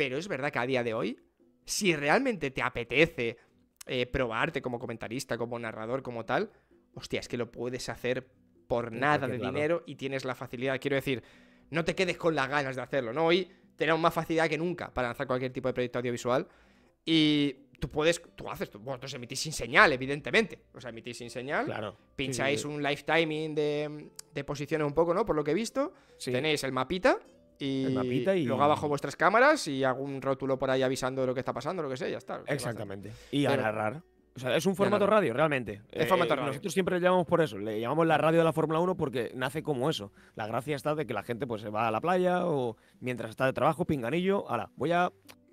Pero es verdad que a día de hoy, si realmente te apetece eh, probarte como comentarista, como narrador, como tal, hostia, es que lo puedes hacer por nada de lado. dinero y tienes la facilidad. Quiero decir, no te quedes con las ganas de hacerlo, ¿no? Hoy tenemos más facilidad que nunca para lanzar cualquier tipo de proyecto audiovisual y tú puedes, tú haces, tú, vosotros emitís sin señal, evidentemente. O sea, emitís sin señal. Claro. Pincháis Sí, sí, un live timing de, de posiciones un poco, ¿no? Por lo que he visto. Tenéis el mapita y, El mapita y- luego abajo vuestras cámaras y algún rótulo por ahí avisando de lo que está pasando, lo que sea, ya está. Exactamente. Y a narrar. O sea, es un formato radio, realmente. Es formato Eh, radio. Nosotros siempre le llamamos por eso. Le llamamos la radio de la Fórmula 1 porque nace como eso. La gracia está de que la gente pues se va a la playa o mientras está de trabajo, pinganillo. Ahora, voy a,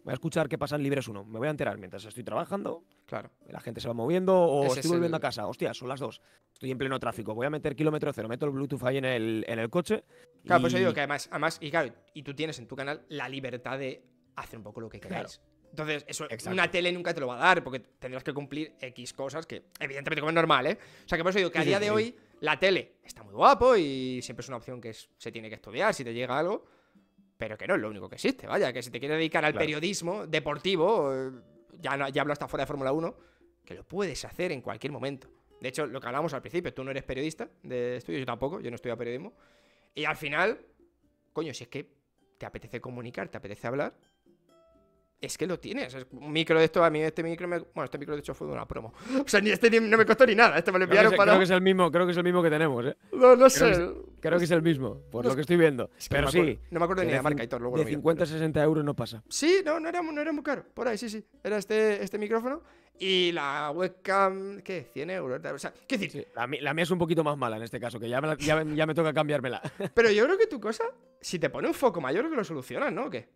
voy a escuchar qué pasa en Libres 1. Me voy a enterar mientras estoy trabajando. Claro. La gente se va moviendo o Ese estoy es volviendo el- a casa. Hostia, son las dos. Estoy en pleno tráfico. Voy a meter kilómetro cero. Meto el Bluetooth ahí en el, en el coche. Claro, por eso y- digo que además, además, y claro, y tú tienes en tu canal la libertad de hacer un poco lo que queráis. Entonces, eso Exacto. una tele nunca te lo va a dar, porque tendrás que cumplir X cosas que, evidentemente, como es normal, ¿eh? O sea, que por eso digo que a día de hoy la tele está muy guapo y siempre es una opción que es- se tiene que estudiar si te llega algo, pero que no es lo único que existe, vaya, que si te quieres dedicar al Claro. periodismo deportivo, eh, ya, no- ya hablo hasta fuera de Fórmula 1, que lo puedes hacer en cualquier momento. De hecho, lo que hablábamos al principio, tú no eres periodista de estudio, yo tampoco, yo no estudio periodismo. Y al final, coño, si es que te apetece comunicar, te apetece hablar, es que lo tienes. Es un micro de esto, a mí este micro me... Bueno, este micro de hecho fue de una promo. <laughs> O sea, ni este ni- no me costó ni nada, este me lo Creo enviaron es, para... creo que es el mismo, creo que es el mismo que tenemos, ¿eh? No, no sé. creo Creo que es el mismo, por No lo que estoy viendo. Es que Pero no me acuerdo- sí, No me acuerdo ni de la marca y todo, luego de lo miro. 50 a 60 euros no pasa. Sí, no, no era, no era muy caro. Por ahí, sí, sí. Era este, este micrófono. Y la webcam, ¿qué? 100 euros. O sea, ¿qué decir? Sí, la, mía es un poquito más mala en este caso, que ya me, la- ya, ya me toca cambiármela. <laughs> Pero yo creo que tu cosa, si te pone un foco mayor, que lo solucionas, ¿no? ¿O qué?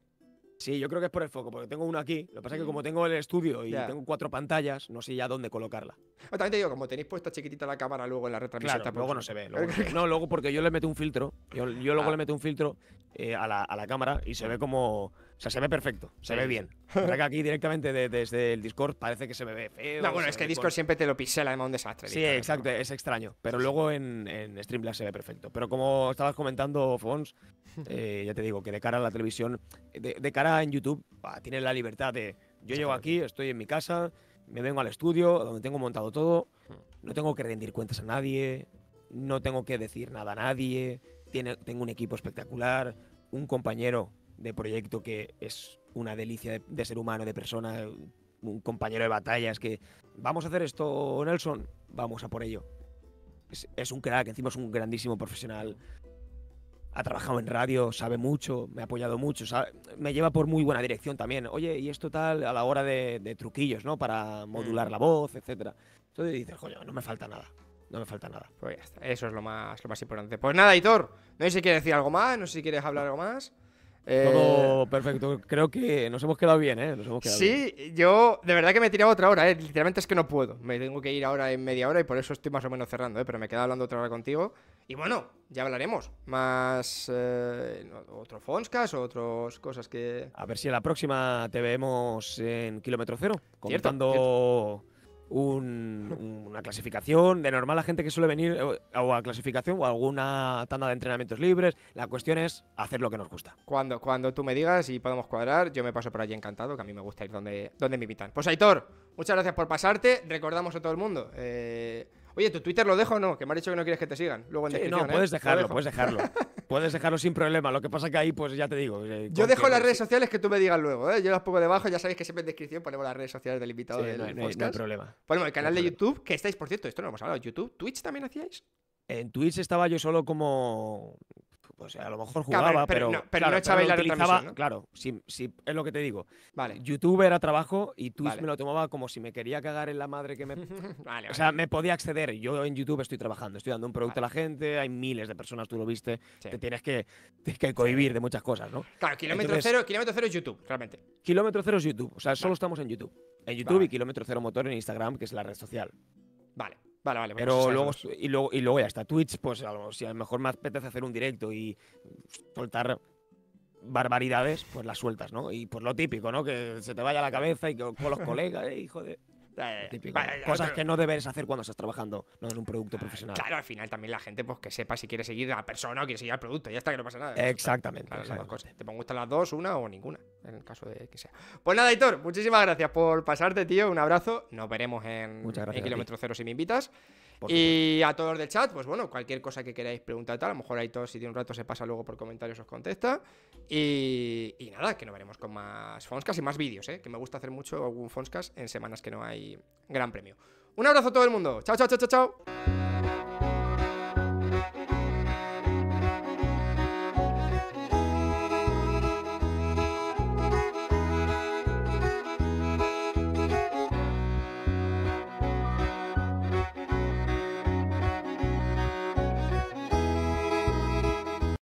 Sí, yo creo que es por el foco, porque tengo uno aquí. Lo que pasa es que Mm. como tengo el estudio y tengo cuatro pantallas, no sé ya dónde colocarla. También te digo, como tenéis puesta chiquitita la cámara luego en la retransmisión. Claro, luego no se ve. <laughs> luego no, Luego. No, porque yo le meto un filtro. Yo, yo luego Ah. le meto un filtro eh, a, la, a la cámara y se ve como. O sea, se ve perfecto. Se Sí, ve bien. <laughs> O sea que aquí directamente de- desde el Discord parece que se me ve feo. No, bueno, es que Discord siempre te lo pixela, además un desastre. Sí, exacto, es extraño. Pero luego en, en Streamlabs se ve perfecto. Pero como estabas comentando, Fons, <laughs> eh, ya te digo que de cara a la televisión, de, de cara en YouTube, bah, tienes la libertad de. Yo llego aquí, estoy en mi casa, me vengo al estudio, donde tengo montado todo, no tengo que rendir cuentas a nadie, no tengo que decir nada a nadie, tiene, tengo un equipo espectacular, un compañero de proyecto que es una delicia de, de ser humano, de persona, un compañero de batallas que vamos a hacer esto, Nelson, vamos a por ello. Es, es un crack, encima es un grandísimo profesional. Ha trabajado en radio, sabe mucho, me ha apoyado mucho, sabe- me lleva por muy buena dirección también. Oye, y esto tal a la hora de, de truquillos, ¿no? Para modular Mm. la voz, etcétera. Entonces dices, coño, no me falta nada. No me falta nada. Pues ya está, eso es lo más, lo más importante. Pues nada, Hitor, no sé si quieres decir algo más, no sé si quieres hablar algo más. Eh, Todo perfecto. Creo que nos hemos quedado bien, ¿eh? Nos hemos quedado bien. Sí, yo de verdad que me he tirado otra hora, ¿eh? Literalmente es que no puedo. Me tengo que ir ahora en media hora y por eso estoy más o menos cerrando, ¿eh? Pero me quedo hablando otra hora contigo. Y bueno, ya hablaremos. Más. Eh, otro Fonscas otras cosas que. A ver si a la próxima te vemos en kilómetro cero, Cierto, comentando un- una clasificación. De normal, la gente que suele venir eh, o a clasificación o a alguna tanda de entrenamientos libres. La cuestión es hacer lo que nos gusta. Cuando, cuando tú me digas y podemos cuadrar, yo me paso por allí encantado, que a mí me gusta ir donde, donde me invitan. Pues Aitor, muchas gracias por pasarte. Recordamos a todo el mundo. eh, Oye, ¿tu Twitter lo dejo o no? Que me has dicho que no quieres que te sigan. Luego en Sí, descripción, no, ¿eh? puedes dejarlo, dejo. puedes dejarlo. <laughs> puedes dejarlo sin problema. Lo que pasa que ahí, pues ya te digo. eh, Yo dejo las redes sociales que tú me digas luego, ¿eh? Yo las pongo debajo, ya sabéis que siempre en descripción ponemos las redes sociales del invitado sí, del no, hay- no problema. Ponemos el canal de problema. YouTube, que estáis, por cierto, esto no lo hemos hablado, YouTube, Twitch también hacíais. En Twitch estaba yo solo como. Pues a lo mejor Claro, jugaba, pero- pero. no- pero claro, no echabais lo la utilizaba- retransmisión, ¿no? Claro, sí, sí, es lo que te digo. Vale. YouTube era trabajo y Twitch Vale. me lo tomaba como si me quería cagar en la madre que me. vale, <laughs> vale. O sea, me podía acceder. Yo en YouTube estoy trabajando, estoy dando un producto a la gente, hay miles de personas, tú lo viste. Sí. Te tienes que, tienes que cohibir de muchas cosas, ¿no? claro, kilómetro entonces- cero, kilómetro cero es YouTube, realmente. Kilómetro cero es YouTube, o sea, solo estamos en YouTube. En YouTube y Kilómetro Cero Motor en Instagram, que es la red social. Vale, vale, vale. bueno, Pero pues luego, y luego, y luego ya está Twitch, pues a lo, si a lo mejor me apetece hacer un directo y soltar barbaridades, pues las sueltas, ¿no? Y pues lo típico, ¿no? Que se te vaya la cabeza y que con los <laughs> colegas, eh, hijo de... Eh, Típico. vale, ya, Cosas pero- que no debes hacer cuando estás trabajando, no en un producto profesional. Claro, al final también la gente, pues que sepa si quiere seguir a la persona o quiere seguir al producto. Ya está, que no pasa nada. Exactamente. Claro. Te gustar las dos, una o ninguna, en el caso de que sea. Pues nada, Hitor, muchísimas gracias por pasarte, tío. Un abrazo. Nos veremos en. Kilómetro Cero si me invitas. Y a todos del chat, pues bueno, cualquier cosa que queráis preguntar, tal, a lo mejor Aitor, si tiene un rato, se pasa luego por comentarios, os contesta. Y, y nada, que nos veremos con más Fonscas y más vídeos, ¿eh? que me gusta hacer mucho algún Fonscas en semanas que no hay gran premio. Un abrazo a todo el mundo. Chao, chao, chao, chao, chao.